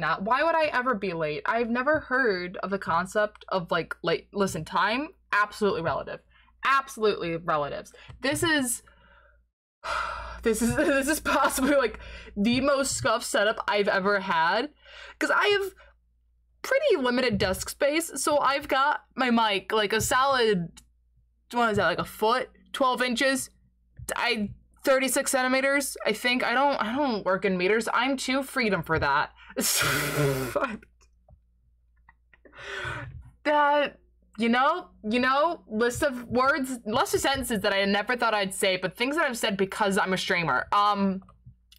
not. Why would I ever be late? I've never heard of the concept of like late. Listen, time absolutely relative, absolutely relatives. This is. This is this is possibly like the most scuffed setup I've ever had because I have pretty limited desk space. So I've got my mic like a solid what is that like a foot, twelve inches. I 36 centimeters i think i don't i don't work in meters i'm too freedom for that that you know you know list of words list of sentences that i never thought i'd say but things that i've said because i'm a streamer. Um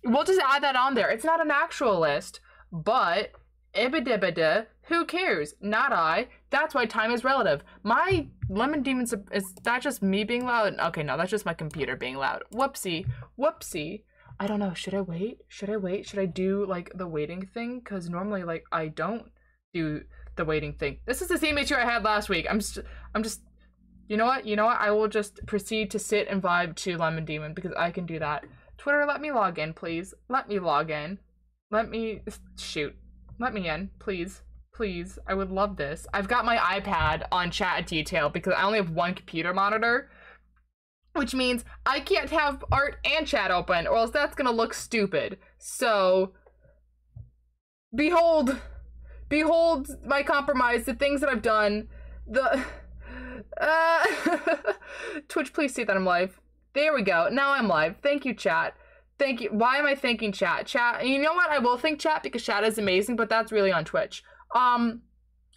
we'll just add that on there. It's not an actual list but ibidibida who cares? Not i. That's why time is relative. My lemon demon is that just me being loud? Okay no that's just my computer being loud. Whoopsie. Whoopsie I don't know. Should I wait? Should I wait? Should I do like the waiting thing? Because normally, like, I don't do the waiting thing. This is the same issue I had last week. I'm just, I'm just, you know what? You know what? I will just proceed to sit and vibe to Lemon Demon because I can do that. Twitter, let me log in, please. Let me log in. Let me shoot. Let me in, please. Please. I would love this. I've got my iPad on chat detail because I only have one computer monitor which means I can't have art and chat open, or else that's gonna look stupid. So, behold, behold my compromise, the things that I've done, the, uh, Twitch, please see that I'm live. There we go. Now I'm live. Thank you, chat. Thank you. Why am I thanking chat? Chat, you know what? I will thank chat because chat is amazing, but that's really on Twitch. Um,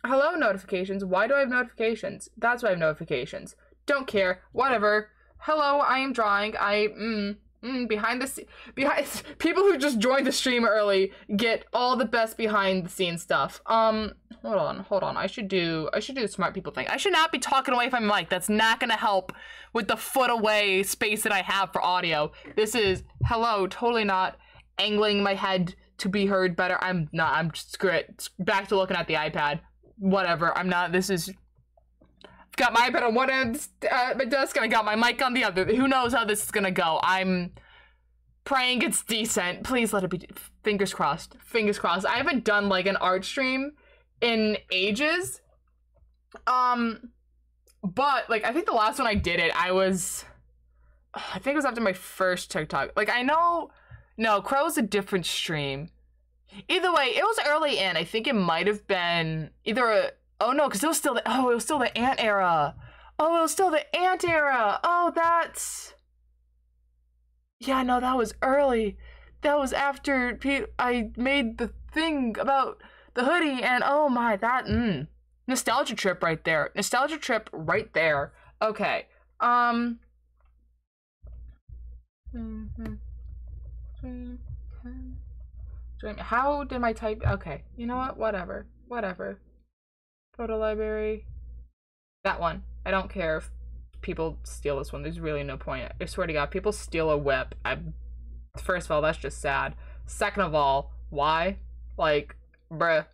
hello notifications. Why do I have notifications? That's why I have notifications. Don't care. Whatever hello, I am drawing. I mm, mm, behind the behind people who just joined the stream early get all the best behind the scenes stuff. Um, hold on, hold on. I should do I should do smart people thing. I should not be talking away from my mic. That's not gonna help with the foot away space that I have for audio. This is hello, totally not angling my head to be heard better. I'm not. I'm just screw it. Back to looking at the iPad. Whatever. I'm not. This is got my iPad on one end, uh, my desk, and I got my mic on the other. Who knows how this is gonna go? I'm praying it's decent. Please let it be. Fingers crossed. Fingers crossed. I haven't done like an art stream in ages. Um, but like I think the last one I did it, I was, I think it was after my first TikTok. Like I know, no, Crow's a different stream. Either way, it was early in. I think it might have been either a Oh no, because it was still the oh, it was still the ant era. Oh, it was still the ant era. Oh, that's yeah. No, that was early. That was after I made the thing about the hoodie, and oh my, that mm, nostalgia trip right there. Nostalgia trip right there. Okay. Um. How did my type? Okay, you know what? Whatever. Whatever. Photo library. That one. I don't care if people steal this one. There's really no point. I swear to God, people steal a whip. I, first of all, that's just sad. Second of all, why? Like, bruh,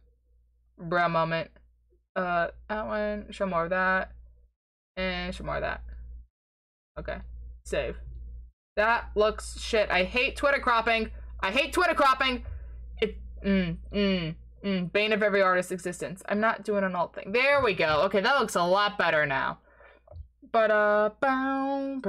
bruh moment. Uh, that one. Show more of that, and show more of that. Okay, save. That looks shit. I hate Twitter cropping. I hate Twitter cropping. It. Mm. Mm. Mm, bane of every artist's existence. I'm not doing an alt thing. There we go. Okay, that looks a lot better now. But uh, bow.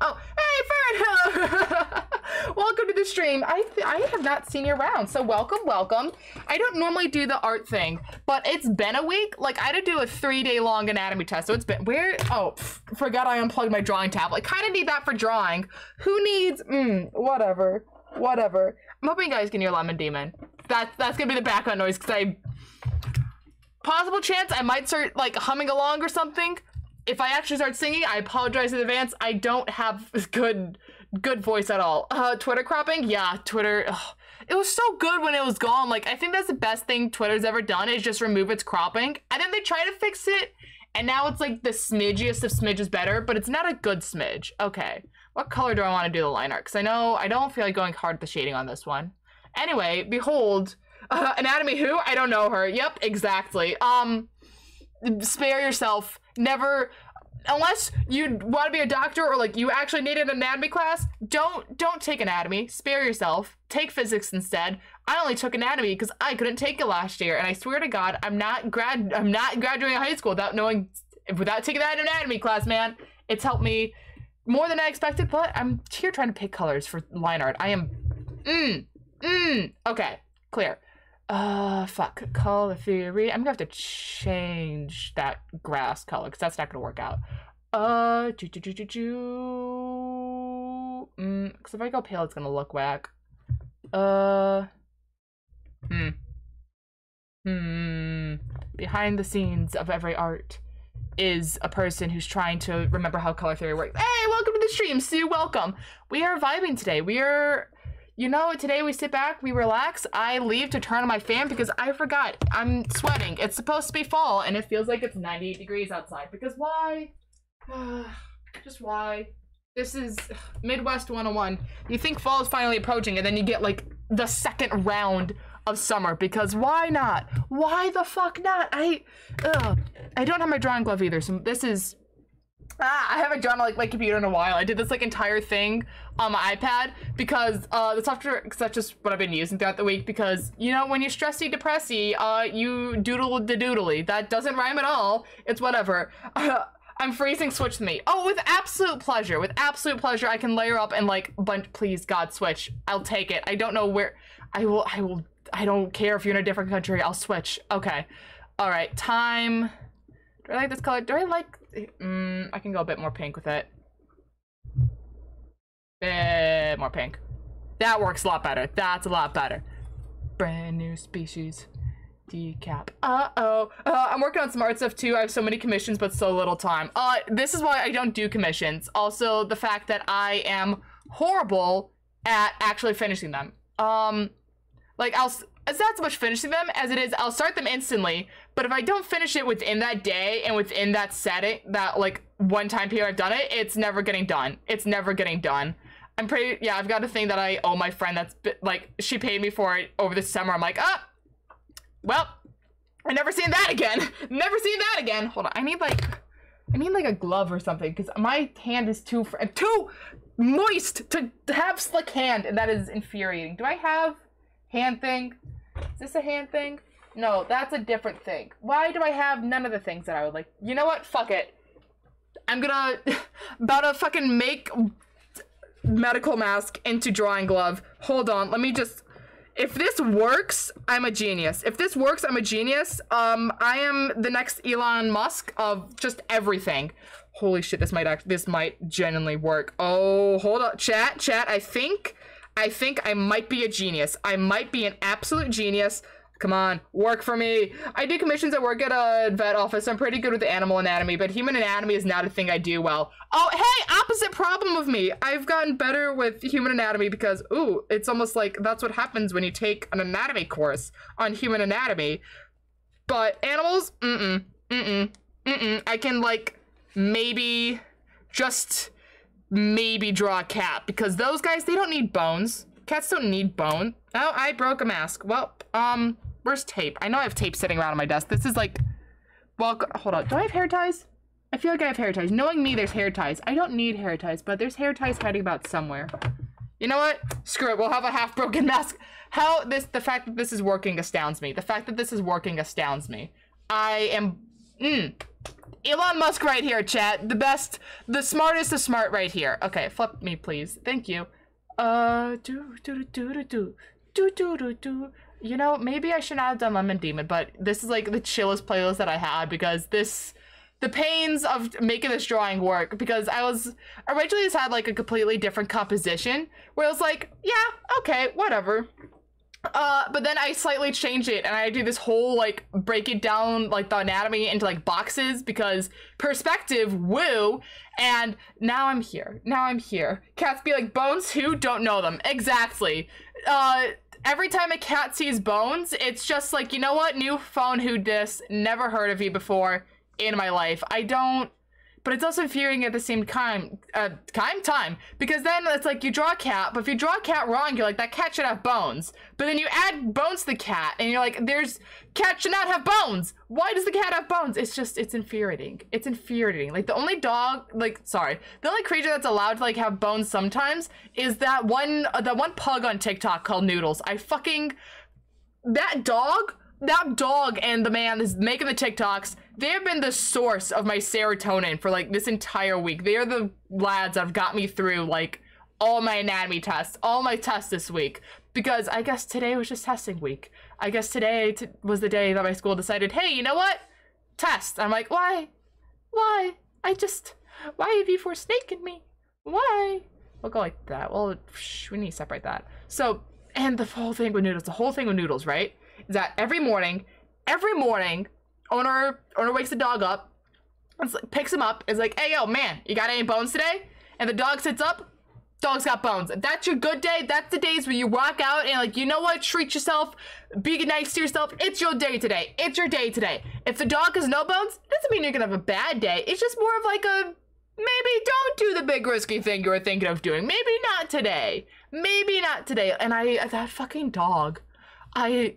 Oh, hey! welcome to the stream. I I have not seen you around, so welcome, welcome. I don't normally do the art thing, but it's been a week. Like I had to do a three day long anatomy test, so it's been where. Oh, forgot I unplugged my drawing tablet. I kind of need that for drawing. Who needs? Mm, whatever, whatever. I'm hoping you guys can hear Lemon Demon. That that's gonna be the background noise because I possible chance I might start like humming along or something. If I actually start singing, I apologize in advance. I don't have good good voice at all. Uh, Twitter cropping? Yeah, Twitter. Ugh. It was so good when it was gone. Like, I think that's the best thing Twitter's ever done is just remove its cropping. And then they try to fix it, and now it's like the smidgiest of smidges better, but it's not a good smidge. Okay. What color do I want to do the line art? Because I know I don't feel like going hard with the shading on this one. Anyway, behold, uh, Anatomy who? I don't know her. Yep, exactly. Um, spare yourself. Never unless you want to be a doctor or like you actually need an anatomy class, don't don't take anatomy. Spare yourself. Take physics instead. I only took anatomy because I couldn't take it last year, and I swear to God, I'm not grad. I'm not graduating high school without knowing, without taking that anatomy class, man. It's helped me more than I expected, but I'm here trying to pick colors for line art. I am, mm, mm. Okay, clear. Uh, fuck. Color theory. I'm gonna have to change that grass color because that's not gonna work out. Uh, do do do do do. Mm, because if I go pale, it's gonna look whack. Uh, hmm. Hmm. Behind the scenes of every art is a person who's trying to remember how color theory works. Hey, welcome to the stream, Sue. Welcome. We are vibing today. We are you know, today we sit back, we relax. I leave to turn on my fan because I forgot. I'm sweating. It's supposed to be fall and it feels like it's 98 degrees outside. Because why? Just why? This is Midwest 101. You think fall is finally approaching and then you get like the second round of summer because why not? Why the fuck not? I, ugh. I don't have my drawing glove either. So this is Ah, I haven't drawn like my computer in a while. I did this like entire thing on my iPad because uh, the software, because that's just what I've been using throughout the week. Because you know, when you're stressy, depressy, uh, you doodle the doodly. That doesn't rhyme at all. It's whatever. I'm freezing. Switch to me. Oh, with absolute pleasure. With absolute pleasure, I can layer up and like bunch. Please, God, switch. I'll take it. I don't know where. I will. I will. I don't care if you're in a different country. I'll switch. Okay. All right. Time. Do I like this color? Do I like Mm, I can go a bit more pink with it. Bit more pink. That works a lot better. That's a lot better. Brand new species. Decap. Uh-oh. Uh, I'm working on some art stuff too. I have so many commissions, but so little time. Uh, this is why I don't do commissions. Also, the fact that I am horrible at actually finishing them. Um, like, I'll it's not so much finishing them as it is I'll start them instantly, but if I don't finish it within that day and within that setting, that like one time period I've done it, it's never getting done. It's never getting done. I'm pretty, yeah, I've got a thing that I owe my friend that's like, she paid me for it over the summer. I'm like, ah, well, I never seen that again. never seen that again. Hold on, I need like, I need like a glove or something because my hand is too, too moist to have slick hand and that is infuriating. Do I have hand thing? Is this a hand thing? No, that's a different thing. Why do I have none of the things that I would like? You know what? Fuck it. I'm gonna about to fucking make medical mask into drawing glove. Hold on, let me just if this works, I'm a genius. If this works, I'm a genius. Um, I am the next Elon Musk of just everything. Holy shit, this might act this might genuinely work. Oh, hold up, Chat, chat, I think I think I might be a genius. I might be an absolute genius. Come on, work for me. I do commissions at work at a vet office. I'm pretty good with animal anatomy, but human anatomy is not a thing I do well. Oh, hey, opposite problem of me. I've gotten better with human anatomy because, ooh, it's almost like that's what happens when you take an anatomy course on human anatomy. But animals, mm-mm, mm-mm, mm-mm. I can, like, maybe just maybe draw a cat because those guys, they don't need bones. Cats don't need bone. Oh, I broke a mask. Well, um, where's tape? I know I have tape sitting around on my desk. This is like, well, hold on. Do I have hair ties? I feel like I have hair ties. Knowing me, there's hair ties. I don't need hair ties, but there's hair ties hiding about somewhere. You know what? Screw it. We'll have a half broken mask. How this, the fact that this is working astounds me. The fact that this is working astounds me. I am, mm, Elon Musk right here, chat. The best, the smartest of smart right here. Okay, flip me, please. Thank you. Uh, do, do, do, do, do, do, do, do, do. You know, maybe I should not have done Lemon Demon, but this is like the chillest playlist that I had because this, the pains of making this drawing work because I was originally just had like a completely different composition where I was like, yeah, okay, whatever. Uh, but then I slightly change it and I do this whole like break it down like the anatomy into like boxes because perspective, woo. And now I'm here. Now I'm here. Cats be like, Bones who? Don't know them. Exactly. Uh, every time a cat sees Bones, it's just like, you know what? New phone who dis? Never heard of you before in my life. I don't but it's also infuriating at the same time. Uh, time, time, because then it's like you draw a cat, but if you draw a cat wrong, you're like that cat should have bones. But then you add bones to the cat, and you're like, there's cat should not have bones. Why does the cat have bones? It's just it's infuriating. It's infuriating. Like the only dog, like sorry, the only creature that's allowed to like have bones sometimes is that one uh, that one pug on TikTok called Noodles. I fucking that dog that dog and the man is making the TikToks, they have been the source of my serotonin for like this entire week. They are the lads that have got me through like all my anatomy tests, all my tests this week. Because I guess today was just testing week. I guess today was the day that my school decided, hey, you know what? Test. I'm like, why? Why? I just, why have you forsaken me? Why? We'll go like that. Well, we need to separate that. So, and the whole thing with noodles, the whole thing with noodles, right? is that every morning, every morning, owner owner wakes the dog up, picks him up, is like, "Hey yo, man, you got any bones today?" And the dog sits up. Dog's got bones. If that's your good day, that's the days where you walk out and like, you know what, treat yourself, be nice to yourself. It's your day today. It's your day today. If the dog has no bones, doesn't mean you're gonna have a bad day. It's just more of like a maybe don't do the big risky thing you were thinking of doing. Maybe not today. Maybe not today. And I that fucking dog. I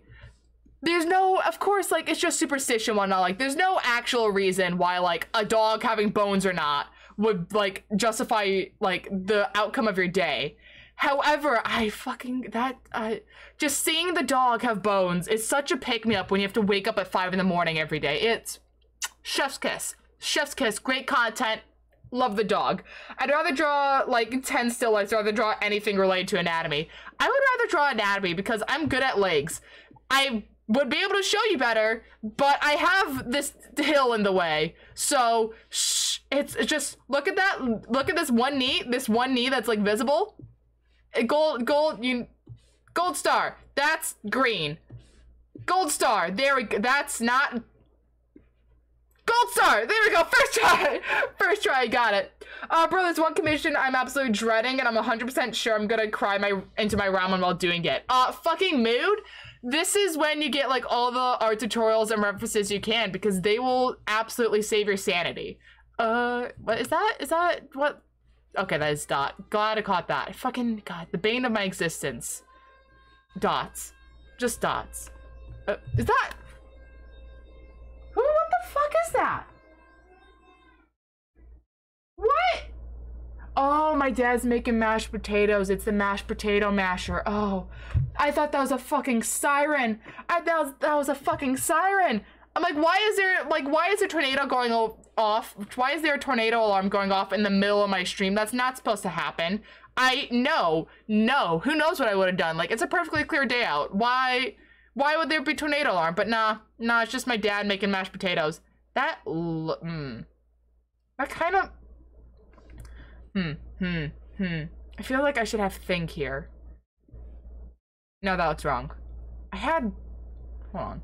there's no of course like it's just superstition whatnot. Like there's no actual reason why like a dog having bones or not would like justify like the outcome of your day. However i fucking that i just seeing the dog have bones is such a pick me up when you have to wake up at five in the morning every day. It's chef's kiss. Chef's kiss. Great content. Love the dog. I'd rather draw like 10 still lifes rather draw anything related to anatomy. I would rather draw anatomy because i'm good at legs. I would be able to show you better, but I have this hill in the way. So shh, it's, it's just look at that. Look at this one knee. This one knee that's like visible. Gold, gold, you, gold star. That's green. Gold star. There we go. That's not. Gold star. There we go. First try. First try. I got it. Uh, bro, there's one commission I'm absolutely dreading, and I'm 100% sure I'm gonna cry my into my ramen while doing it. Uh, fucking mood this is when you get like all the art tutorials and references you can because they will absolutely save your sanity. Uh, what is that? Is that what? Okay, that is dot. Glad I caught that. Fucking god, the bane of my existence. Dots, just dots. Uh, is that? Who? What the fuck is that? What? Oh, my dad's making mashed potatoes. It's the mashed potato masher. Oh, I thought that was a fucking siren. I thought that was a fucking siren. I'm like, why is there like why is a tornado going off? Why is there a tornado alarm going off in the middle of my stream? That's not supposed to happen. I no, no. Who knows what I would have done? Like it's a perfectly clear day out. Why why would there be tornado alarm? But nah, nah, it's just my dad making mashed potatoes. That mm, that kind of Hmm, hmm, hmm. I feel like I should have think here. No, that looks wrong. I had... Hold on.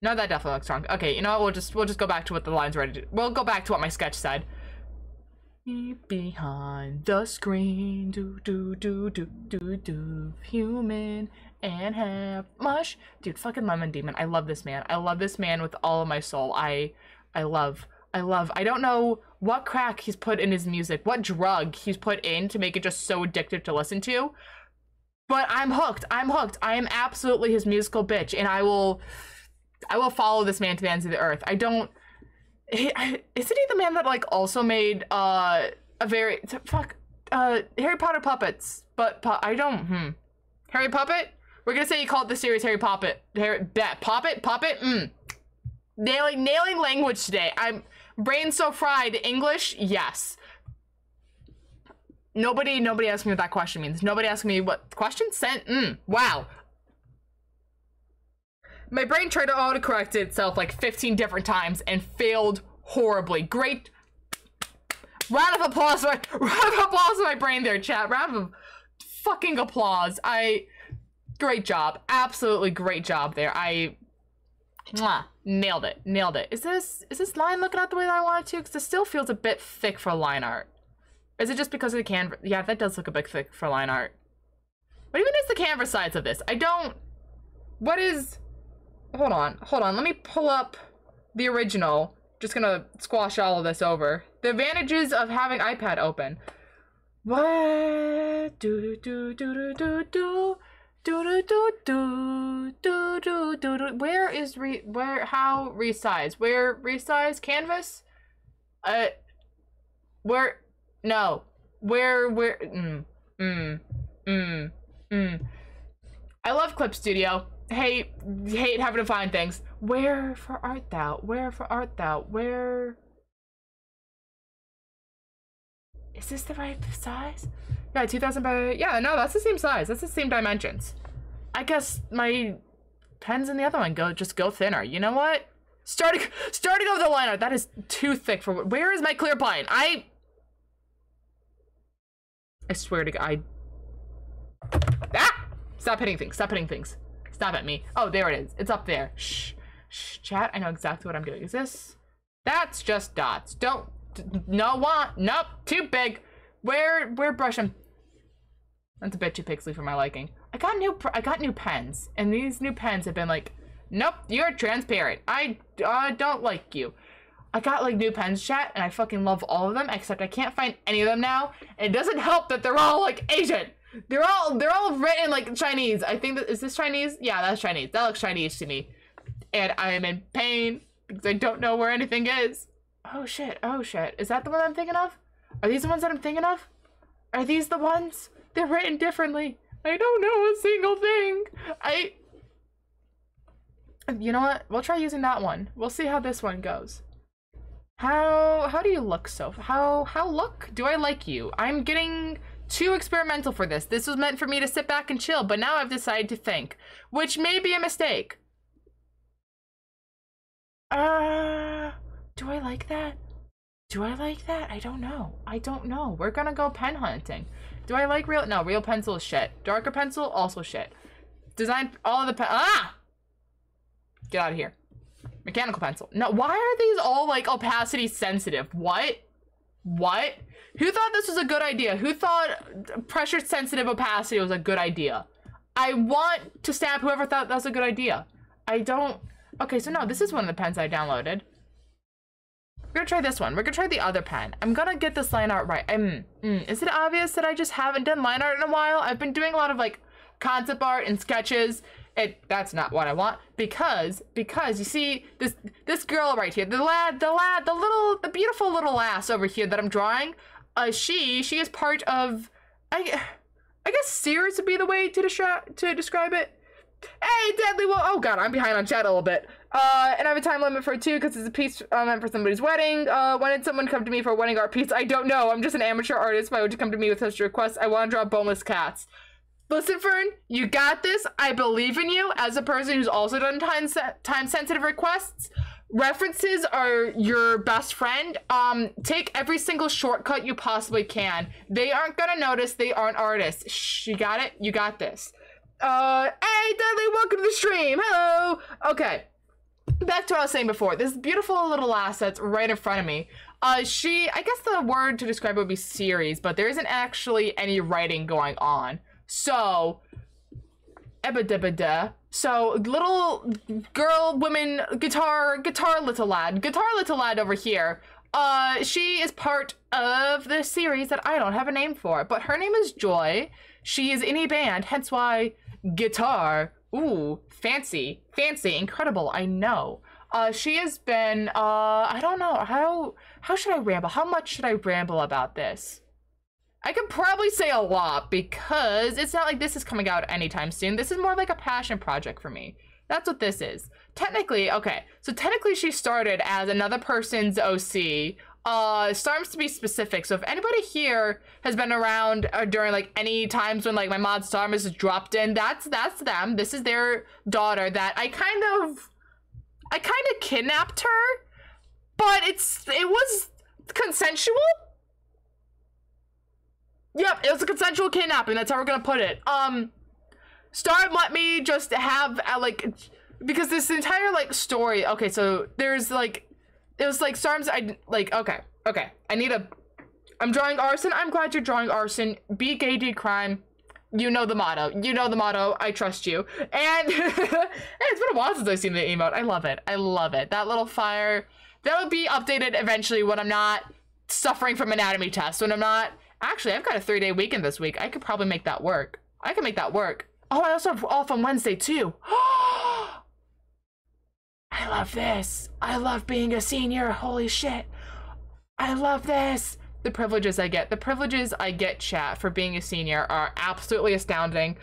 No, that definitely looks wrong. Okay, you know what? We'll just we'll just go back to what the lines ready to. We'll go back to what my sketch said. Behind the screen, do do do do do do, human and half mush, dude. Fucking lemon demon. I love this man. I love this man with all of my soul. I, I love. I love. I don't know what crack he's put in his music, what drug he's put in to make it just so addictive to listen to. But I'm hooked. I'm hooked. I am absolutely his musical bitch, and I will, I will follow this man to the ends of the earth. I don't. He, I, isn't he the man that like also made uh a very fuck uh Harry Potter puppets? But pu I don't. Hmm. Harry Puppet. We're gonna say you called the series Harry Puppet. Harry that Puppet Puppet. Hmm. Nailing nailing language today. I'm Brain so fried. English? Yes. Nobody, nobody asked me what that question means. Nobody asked me what question sent. Mm, wow. My brain tried to autocorrect itself like 15 different times and failed horribly. Great. Round of applause. My, round of applause to my brain there, chat. Round of fucking applause. I. Great job. Absolutely great job there. I Mwah. Nailed it. Nailed it. Is this is this line looking out the way that I want it to? Because it still feels a bit thick for line art. Is it just because of the canvas? Yeah, that does look a bit thick for line art. What even is the canvas size of this? I don't... What is... Hold on. Hold on. Let me pull up the original just gonna squash all of this over. The advantages of having iPad open. What? Do do do do do do. Do do do do do do do do. Where is re where how resize? Where resize canvas? Uh, where? No. Where where? Mm mm mm mm. I love Clip Studio. Hate hate having to find things. Where for art thou? Where for art thou? Where? Is this the right size? Yeah, 2000 by, yeah, no, that's the same size. That's the same dimensions. I guess my pens in the other one go, just go thinner. You know what? Starting, starting over the line art, that is too thick for, where is my clear pine? I, I swear to God, I, ah! Stop hitting things, stop hitting things. Stop at me. Oh, there it is. It's up there. Shh, shh, chat, I know exactly what I'm doing. Is this? That's just dots. Don't, no want, nope, too big. Where, where brush them? That's a bit too pixely for my liking. I got new, I got new pens, and these new pens have been like, nope, you're transparent. I uh, don't like you. I got like new pens, chat, and I fucking love all of them, except I can't find any of them now. And it doesn't help that they're all like Asian. They're all, they're all written like Chinese. I think that, is this Chinese? Yeah, that's Chinese. That looks Chinese to me. And I am in pain because I don't know where anything is. Oh shit, oh shit. Is that the one I'm thinking of? Are these the ones that I'm thinking of? Are these the ones? They're written differently. I don't know a single thing. I... You know what? We'll try using that one. We'll see how this one goes. How how do you look, Soph? How how look? Do I like you? I'm getting too experimental for this. This was meant for me to sit back and chill, but now I've decided to think, which may be a mistake. Uh, do I like that? Do I like that? I don't know. I don't know. We're gonna go pen hunting. Do I like real? No, real pencil is shit. Darker pencil, also shit. Design all of the. Ah! Get out of here. Mechanical pencil. No, why are these all like opacity sensitive? What? What? Who thought this was a good idea? Who thought pressure sensitive opacity was a good idea? I want to stab whoever thought that was a good idea. I don't. Okay, so no, this is one of the pens I downloaded. We're gonna try this one. We're gonna try the other pen. I'm gonna get this line art right. Mm, mm, is it obvious that I just haven't done line art in a while? I've been doing a lot of like concept art and sketches. It that's not what I want because because you see this this girl right here, the lad, the lad, the little the beautiful little lass over here that I'm drawing. Uh, she she is part of I I guess series would be the way to describe to describe it. Hey, Deadly Well, oh god, I'm behind on chat a little bit. Uh, and I have a time limit for too because it's a piece uh, meant for somebody's wedding. Uh, when did someone come to me for a wedding art piece? I don't know. I'm just an amateur artist. Why would you come to me with such a request? I want to draw boneless cats. Listen, Fern, you got this. I believe in you as a person who's also done time se time sensitive requests. References are your best friend. Um, take every single shortcut you possibly can. They aren't gonna notice. They aren't artists. Shh, you got it. You got this. Uh, hey, Dudley, welcome to the stream. Hello. Okay back to what I was saying before. This beautiful little asset's right in front of me. Uh, she, I guess the word to describe it would be series, but there isn't actually any writing going on. So, ebba So, little girl, woman, guitar, guitar little lad, guitar little lad over here. Uh, she is part of the series that I don't have a name for, but her name is Joy. She is in a band, hence why guitar Ooh, fancy, fancy, incredible. I know. Uh, she has been. Uh, I don't know how. How should I ramble? How much should I ramble about this? I could probably say a lot because it's not like this is coming out anytime soon. This is more like a passion project for me. That's what this is. Technically, okay, so technically she started as another person's OC uh Starms to be specific. So if anybody here has been around uh, during like any times when like my mod Storm has dropped in, that's that's them. This is their daughter that I kind of I kind of kidnapped her, but it's it was consensual. Yep, it was a consensual kidnapping. That's how we're gonna put it. Um, Star let me just have uh, like because this entire like story. Okay, so there's like it was like Storms. I like okay, okay. I need a. I'm drawing arson. I'm glad you're drawing arson. Be gay, do crime. You know the motto. You know the motto. I trust you. And it's been a while since I've seen the emote. I love it. I love it. That little fire, That'll be updated eventually when I'm not suffering from anatomy tests. When I'm not. Actually, I've got a three day weekend this week. I could probably make that work. I can make that work. Oh, I also have off on Wednesday too. Oh, I love this. I love being a senior. Holy shit. I love this. The privileges I get. The privileges I get, chat, for being a senior are absolutely astounding.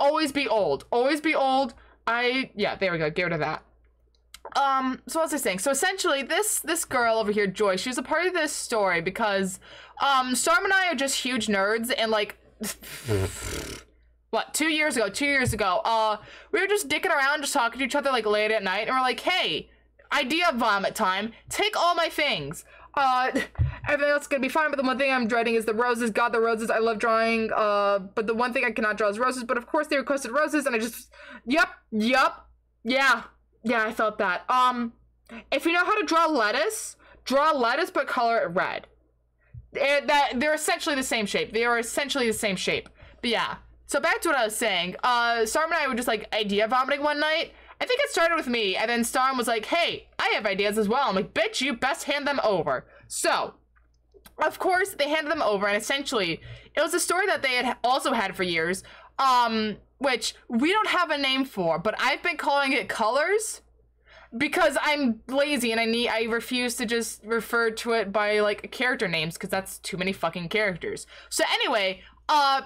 Always be old. Always be old. I, yeah, there we go. Get rid of that. Um, so what was I saying? So essentially, this this girl over here, Joy, she was a part of this story because, um, Storm and I are just huge nerds, and like, what two years ago two years ago uh we were just dicking around just talking to each other like late at night and we're like hey idea vomit time take all my things. Uh everything else is gonna be fine but the one thing i'm dreading is the roses. God the roses. I love drawing uh but the one thing i cannot draw is roses but of course they requested roses and i just yep yep yeah yeah i felt that. Um if you know how to draw lettuce draw lettuce but color it red. It, that they're essentially the same shape. They are essentially the same shape. But yeah so back to what I was saying. Uh, Storm and I were just like idea vomiting one night. I think it started with me, and then Storm was like, "Hey, I have ideas as well." I'm like, "Bitch, you best hand them over." So, of course, they handed them over, and essentially, it was a story that they had also had for years, um, which we don't have a name for, but I've been calling it Colors because I'm lazy and I need I refuse to just refer to it by like character names because that's too many fucking characters. So anyway, uh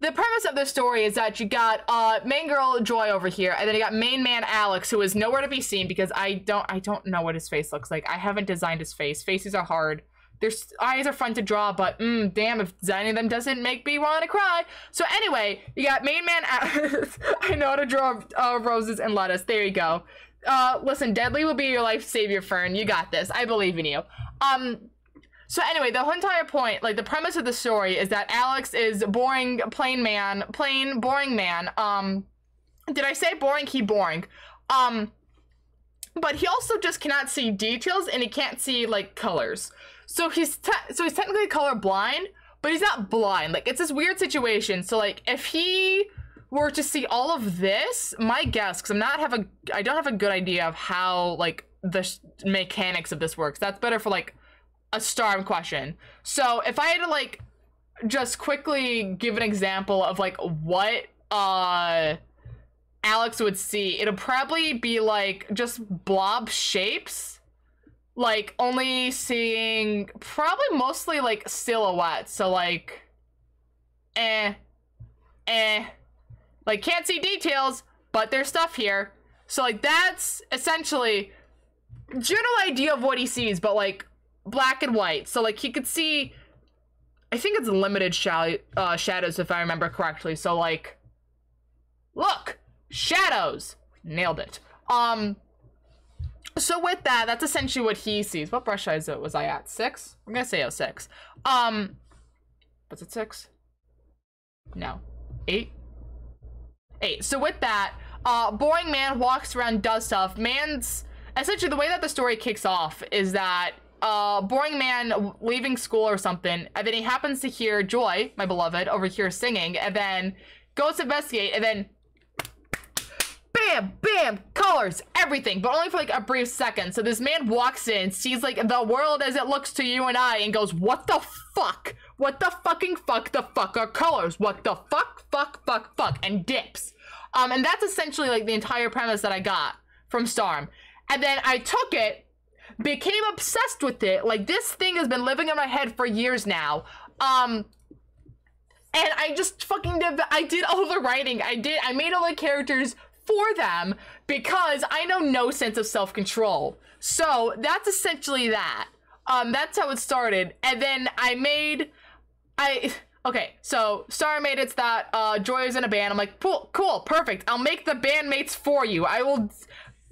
the premise of the story is that you got uh main girl Joy over here, and then you got main man Alex, who is nowhere to be seen because I don't I don't know what his face looks like. I haven't designed his face. Faces are hard. Their eyes are fun to draw, but mm, damn, if designing them doesn't make me want to cry. So anyway, you got main man. Alex. I know how to draw uh, roses and lettuce. There you go. Uh, listen, Deadly will be your life savior, Fern. You got this. I believe in you. Um, so anyway, the whole entire point, like the premise of the story is that Alex is a boring, plain man, plain, boring man. Um, did I say boring? He boring. Um, but he also just cannot see details and he can't see like colors. So he's te- so he's technically color blind, but he's not blind. Like it's this weird situation. So like if he were to see all of this, my guess, because I'm not have a, I don't have a good idea of how like the mechanics of this works. That's better for like a storm question. So if I had to like just quickly give an example of like what uh Alex would see, it'll probably be like just blob shapes. Like only seeing probably mostly like silhouettes. So like eh eh like can't see details, but there's stuff here. So like that's essentially general idea of what he sees, but like black and white. So like he could see I think it's limited sh- uh, shadows if I remember correctly. So like look, shadows. Nailed it. Um so with that, that's essentially what he sees. What brush size was I at? Six? I'm gonna say oh six. Um was it six? No. Eight? Eight. So with that, uh boring man walks around, does stuff. Man's essentially the way that the story kicks off is that uh, boring man leaving school or something, and then he happens to hear Joy, my beloved, over here singing, and then goes to investigate, and then bam, bam, colors, everything, but only for like a brief second. So this man walks in, sees like the world as it looks to you and I, and goes, What the fuck? What the fucking fuck the fuck are colors? What the fuck, fuck, fuck, fuck, and dips. Um, and that's essentially like the entire premise that I got from Storm. And then I took it became obsessed with it. Like this thing has been living in my head for years now. Um and I just fucking did I did all the writing. I did I made all the characters for them because I know no sense of self-control. So that's essentially that. Um that's how it started. And then I made I Okay, so Star made it's that uh Joy is in a band. I'm like, cool, cool, perfect. I'll make the bandmates for you. I will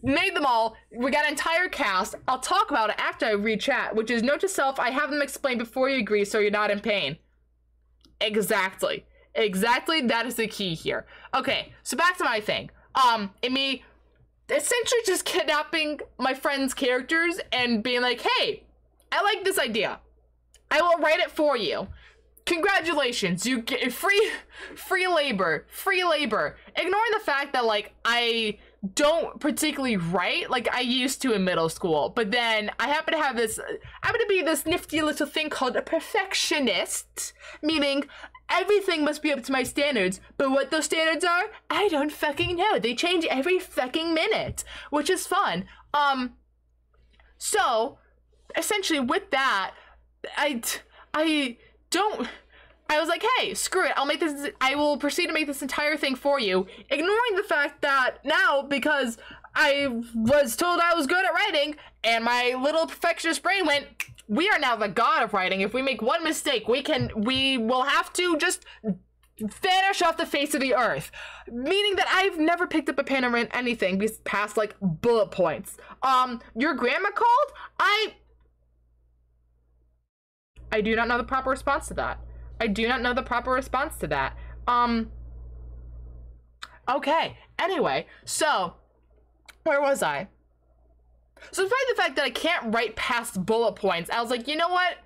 made them all. We got an entire cast. I'll talk about it after I read chat, which is note to self, I have them explain before you agree so you're not in pain. Exactly. Exactly, that is the key here. Okay, so back to my thing. Um, and me essentially just kidnapping my friend's characters and being like, hey, I like this idea. I will write it for you. Congratulations, you get free free labor, free labor. Ignoring the fact that like I don't particularly write like I used to in middle school. But then I happen to have this, I happen to be this nifty little thing called a perfectionist, meaning everything must be up to my standards. But what those standards are, I don't fucking know. They change every fucking minute, which is fun. Um, so essentially with that, I, I don't I was like, hey, screw it. I'll make this, I will proceed to make this entire thing for you, ignoring the fact that now, because I was told I was good at writing, and my little perfectionist brain went, we are now the god of writing. If we make one mistake, we can, we will have to just vanish off the face of the earth. Meaning that I've never picked up a pen or written anything past like bullet points. Um, your grandma called? I, I do not know the proper response to that. I do not know the proper response to that. Um, okay. Anyway, so, where was I? So despite the fact that I can't write past bullet points, I was like, you know what?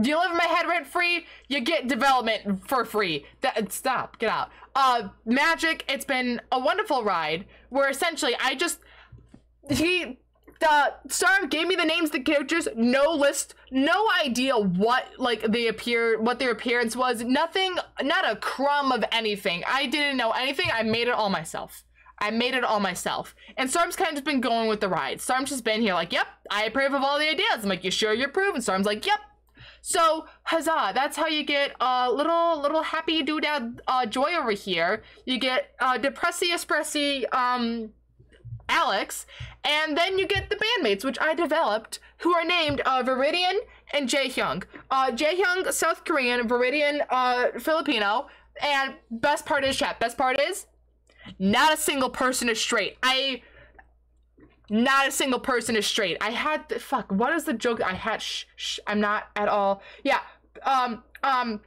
Do you live in my head rent free, you get development for free. That stop, get out. Uh Magic, it's been a wonderful ride where essentially I just he the Storm gave me the names the characters, no list, no idea what like they appear, what their appearance was, nothing, not a crumb of anything. I didn't know anything. I made it all myself. I made it all myself. And Storm's kind of just been going with the ride. Storm's just been here like, yep, I approve of all the ideas. I'm like, you sure you approve? And Storm's like, yep. So, huzzah, that's how you get a little, little happy doodad uh, joy over here. You get uh, depressy espressy, um, Alex, and then you get the bandmates, which I developed, who are named uh, Viridian and Jaehyung. Uh, Jaehyung, South Korean, Viridian, uh, Filipino, and best part is, chat, best part is, not a single person is straight. I, not a single person is straight. I had, the, fuck, what is the joke I had? Shh, shh, I'm not at all, yeah, um, um,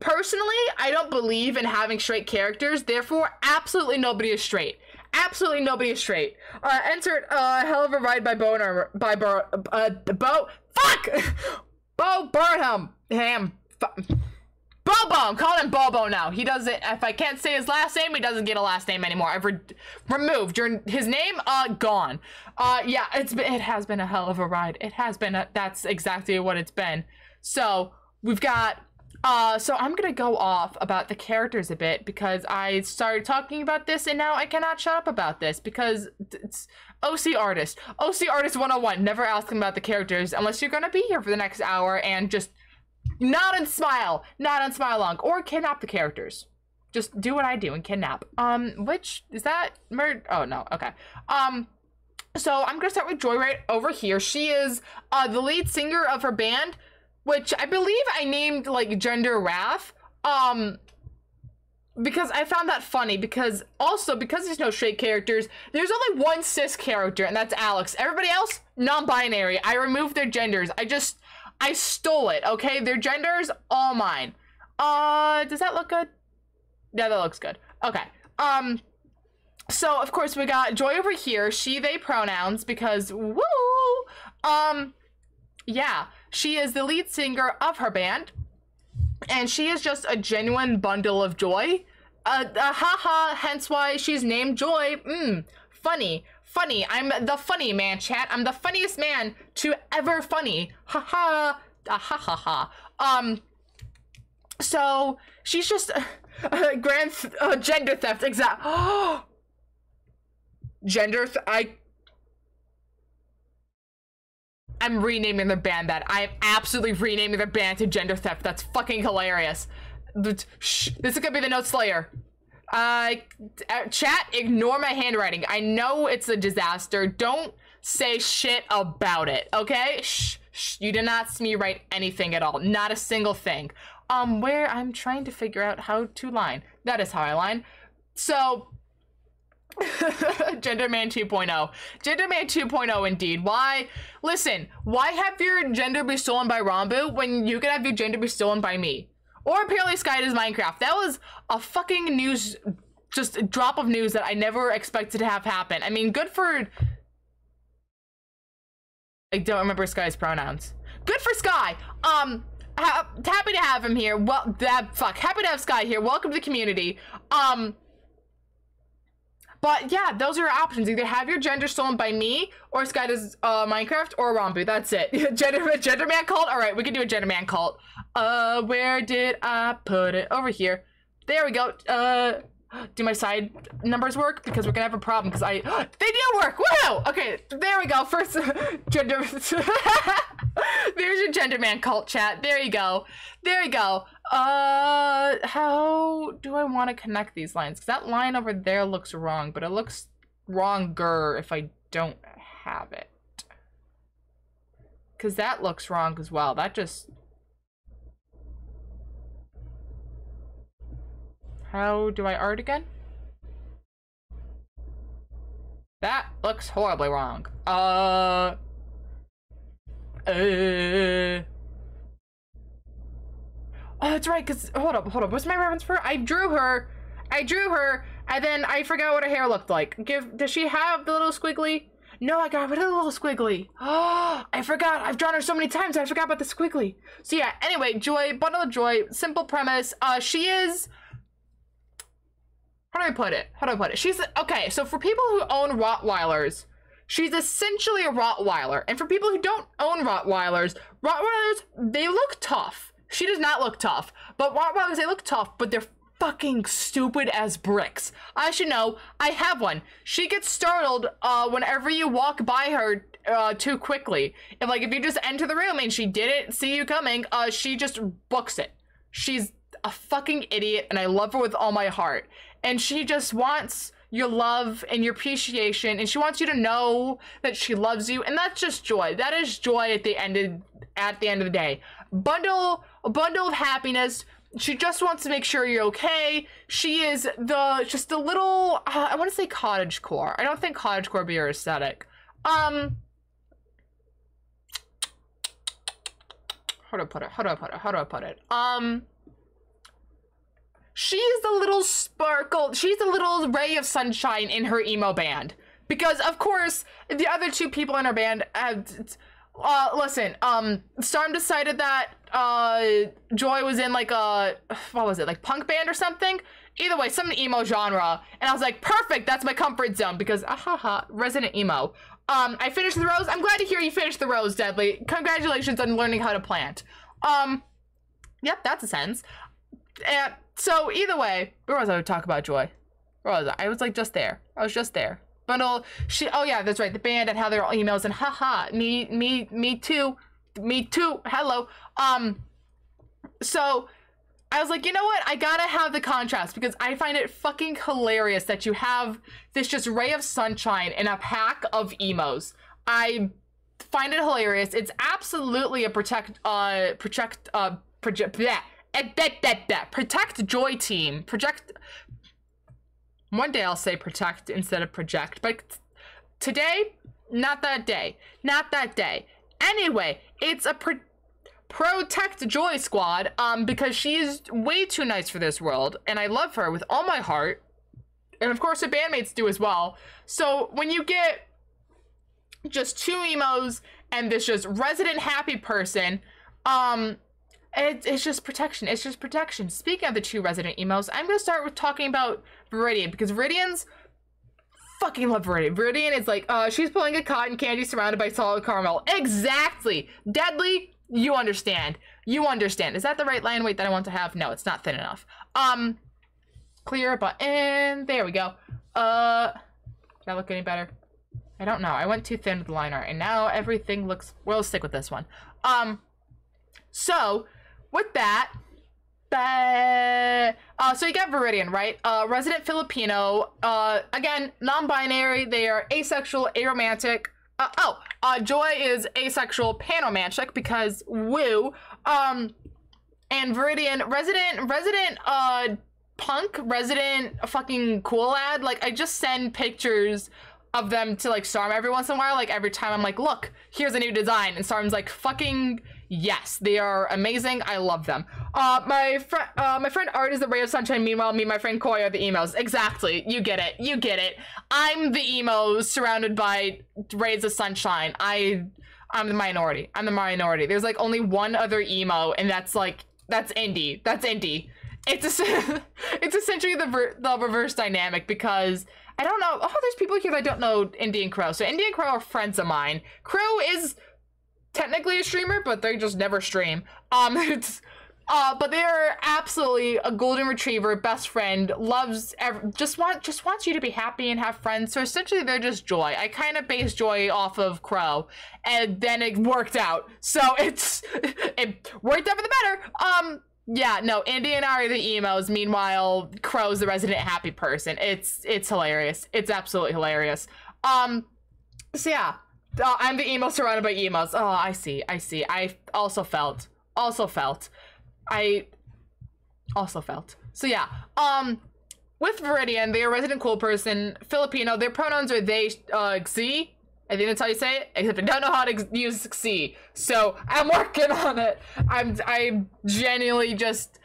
personally, I don't believe in having straight characters, therefore, absolutely nobody is straight absolutely nobody is straight. Uh, entered a uh, hell of a ride by Boner by Bo uh Bo fuck Bo Burnham Ham Bobo. I'm calling him Bobo now. He doesn't. If I can't say his last name, he doesn't get a last name anymore. I've re removed your his name. Uh, gone. Uh, yeah. It's been. It has been a hell of a ride. It has been. A, that's exactly what it's been. So we've got uh, so I'm gonna go off about the characters a bit because I started talking about this and now I cannot shut up about this because it's OC artist. OC artist 101. Never ask them about the characters unless you're gonna be here for the next hour and just nod and smile, nod and smile long, or kidnap the characters. Just do what I do and kidnap. Um, which is that murder? Oh no, okay. Um, so I'm gonna start with Joy right over here. She is uh the lead singer of her band which I believe I named like gender wrath. Um, because I found that funny because also because there's no straight characters, there's only one cis character and that's Alex. Everybody else non-binary. I removed their genders. I just I stole it. Okay, their genders all mine. Uh, does that look good? Yeah, that looks good. Okay. Um, so of course we got Joy over here. She they pronouns because woo. Um, yeah. She is the lead singer of her band, and she is just a genuine bundle of joy. Uh, uh haha, hence why she's named Joy. Mmm, funny, funny. I'm the funny man, chat. I'm the funniest man to ever funny. Haha, uh, ha ha ha. Um, so she's just uh, uh, grand uh, gender theft. Exact. gender. Th- I I'm renaming the band that. I am absolutely renaming the band to Gender Theft. That's fucking hilarious. This is gonna be the Note Slayer. Uh, chat, ignore my handwriting. I know it's a disaster. Don't say shit about it, okay? Shh, shh, you did not see me write anything at all. Not a single thing. Um, where I'm trying to figure out how to line. That is how I line. So, Genderman 2.0. Gender Man 2.0 indeed. Why? Listen, why have your gender be stolen by Ranboo when you can have your gender be stolen by me? Or apparently Sky does Minecraft. That was a fucking news, just a drop of news that I never expected to have happen. I mean, good for... I don't remember Sky's pronouns. Good for Sky. Um, ha happy to have him here. Well, that fuck. Happy to have Sky here. Welcome to the community. Um, But yeah, those are your options. Either have your gender stolen by me, or Sky does uh, Minecraft, or Ranboo. That's it. gender gender man cult. All right, we can do a gender man cult. Uh, where did I put it? Over here. There we go. Uh, do my side numbers work? Because we're gonna have a problem. Because I they do work. Woo! Okay, there we go. First gender. There's your gender man cult chat. There you go. There you go. Uh, how do I want to connect these lines? Because that line over there looks wrong, but it looks wronger if I don't have it. Because that looks wrong as well. That just... How do I art again? That looks horribly wrong. Uh... Uh... Oh, that's right, because, hold up, hold up. What's my reference for? I drew her. I drew her, and then I forgot what her hair looked like. Give, does she have the little squiggly? No, I got rid of the little squiggly. Oh, I forgot. I've drawn her so many times, I forgot about the squiggly. So yeah, anyway, Joy, bundle of Joy, simple premise. Uh, she is, how do I put it? How do I put it? She's, okay, so for people who own Rottweilers, She's essentially a Rottweiler. And for people who don't own Rottweilers, Rottweilers, they look tough. She does not look tough. But Rottweilers, they look tough, but they're fucking stupid as bricks. I should know. I have one. She gets startled uh, whenever you walk by her uh, too quickly. And like if you just enter the room and she didn't see you coming, uh, she just books it. She's a fucking idiot, and I love her with all my heart. And she just wants your love and your appreciation, and she wants you to know that she loves you, and that's just joy. That is joy at the end of at the end of the day. Bundle a bundle of happiness. She just wants to make sure you're okay. She is the just a little uh, I want to say cottage core. I don't think cottage core be her aesthetic. Um how do I put it? How do I put it? How do I put it? Um she's a little sparkle. She's a little ray of sunshine in her emo band. Because of course, the other two people in her band have uh, listen, um, Storm decided that, uh, Joy was in like a, what was it, like punk band or something? Either way, some emo genre. And I was like, perfect, that's my comfort zone because, ahaha, resident emo. Um, I finished the rose. I'm glad to hear you finished the rose, Deadly. Congratulations on learning how to plant. Um, yep, that's a sense. And so either way, where was I to talk about Joy? Where was I? I was like just there. I was just there bundle. She, oh yeah, that's right. The band and how they're all emails and haha, me, me, me too, me too. Hello. Um, so I was like, you know what? I gotta have the contrast because I find it fucking hilarious that you have this just ray of sunshine in a pack of emos. I find it hilarious. It's absolutely a protect, uh, protect, uh, project, that, that, that, protect joy team, project, one day I'll say protect instead of project, but today, not that day. Not that day. Anyway, it's a pro protect Joy Squad um, because she's way too nice for this world, and I love her with all my heart. And of course, her bandmates do as well. So when you get just two emos and this just resident happy person, um, it, it's just protection. It's just protection. Speaking of the two resident emos, I'm gonna start with talking about Viridian because Viridian's fucking love Viridian. Viridian is like, uh, she's pulling a cotton candy surrounded by solid caramel. Exactly. Deadly. You understand. You understand. Is that the right line weight that I want to have? No, it's not thin enough. Um, clear button. There we go. Uh, does that look any better? I don't know. I went too thin with the line art, and now everything looks. We'll stick with this one. Um, so with that, uh, so you got Viridian, right? Uh, resident Filipino. Uh, again, non-binary. They are asexual, aromantic. Uh, oh, uh, Joy is asexual, panromantic because woo. Um, and Viridian, resident, resident, uh, punk, resident, fucking cool lad. Like I just send pictures of them to like Storm every once in a while. Like every time I'm like, look, here's a new design, and Storm's like, fucking Yes, they are amazing. I love them. Uh, my friend, uh, my friend Art is the ray of sunshine. Meanwhile, me, my friend Koi are the emos. Exactly. You get it. You get it. I'm the emo surrounded by rays of sunshine. I, I'm the minority. I'm the minority. There's like only one other emo, and that's like that's indie. That's indie. It's a, it's essentially the the reverse dynamic because I don't know. Oh, there's people here that don't know Indian Crow. So Indian Crow are friends of mine. Crow is technically a streamer, but they just never stream. Um, it's uh, but they're absolutely a golden retriever, best friend, loves ev- just want just wants you to be happy and have friends. So essentially, they're just joy. I kind of base joy off of Crow, and then it worked out. So it's it worked out for the better. Um, yeah, no, Andy and I are the emos. Meanwhile, Crow's the resident happy person. It's it's hilarious. It's absolutely hilarious. Um, so yeah, uh, I'm the emo surrounded by emos. Oh, I see, I see. I also felt, also felt. I also felt. So yeah, um, with Viridian, they're a resident cool person, Filipino. Their pronouns are they, uh, xi. I think that's how you say it. Except I don't know how to use xi, so I'm working on it. I'm I'm genuinely just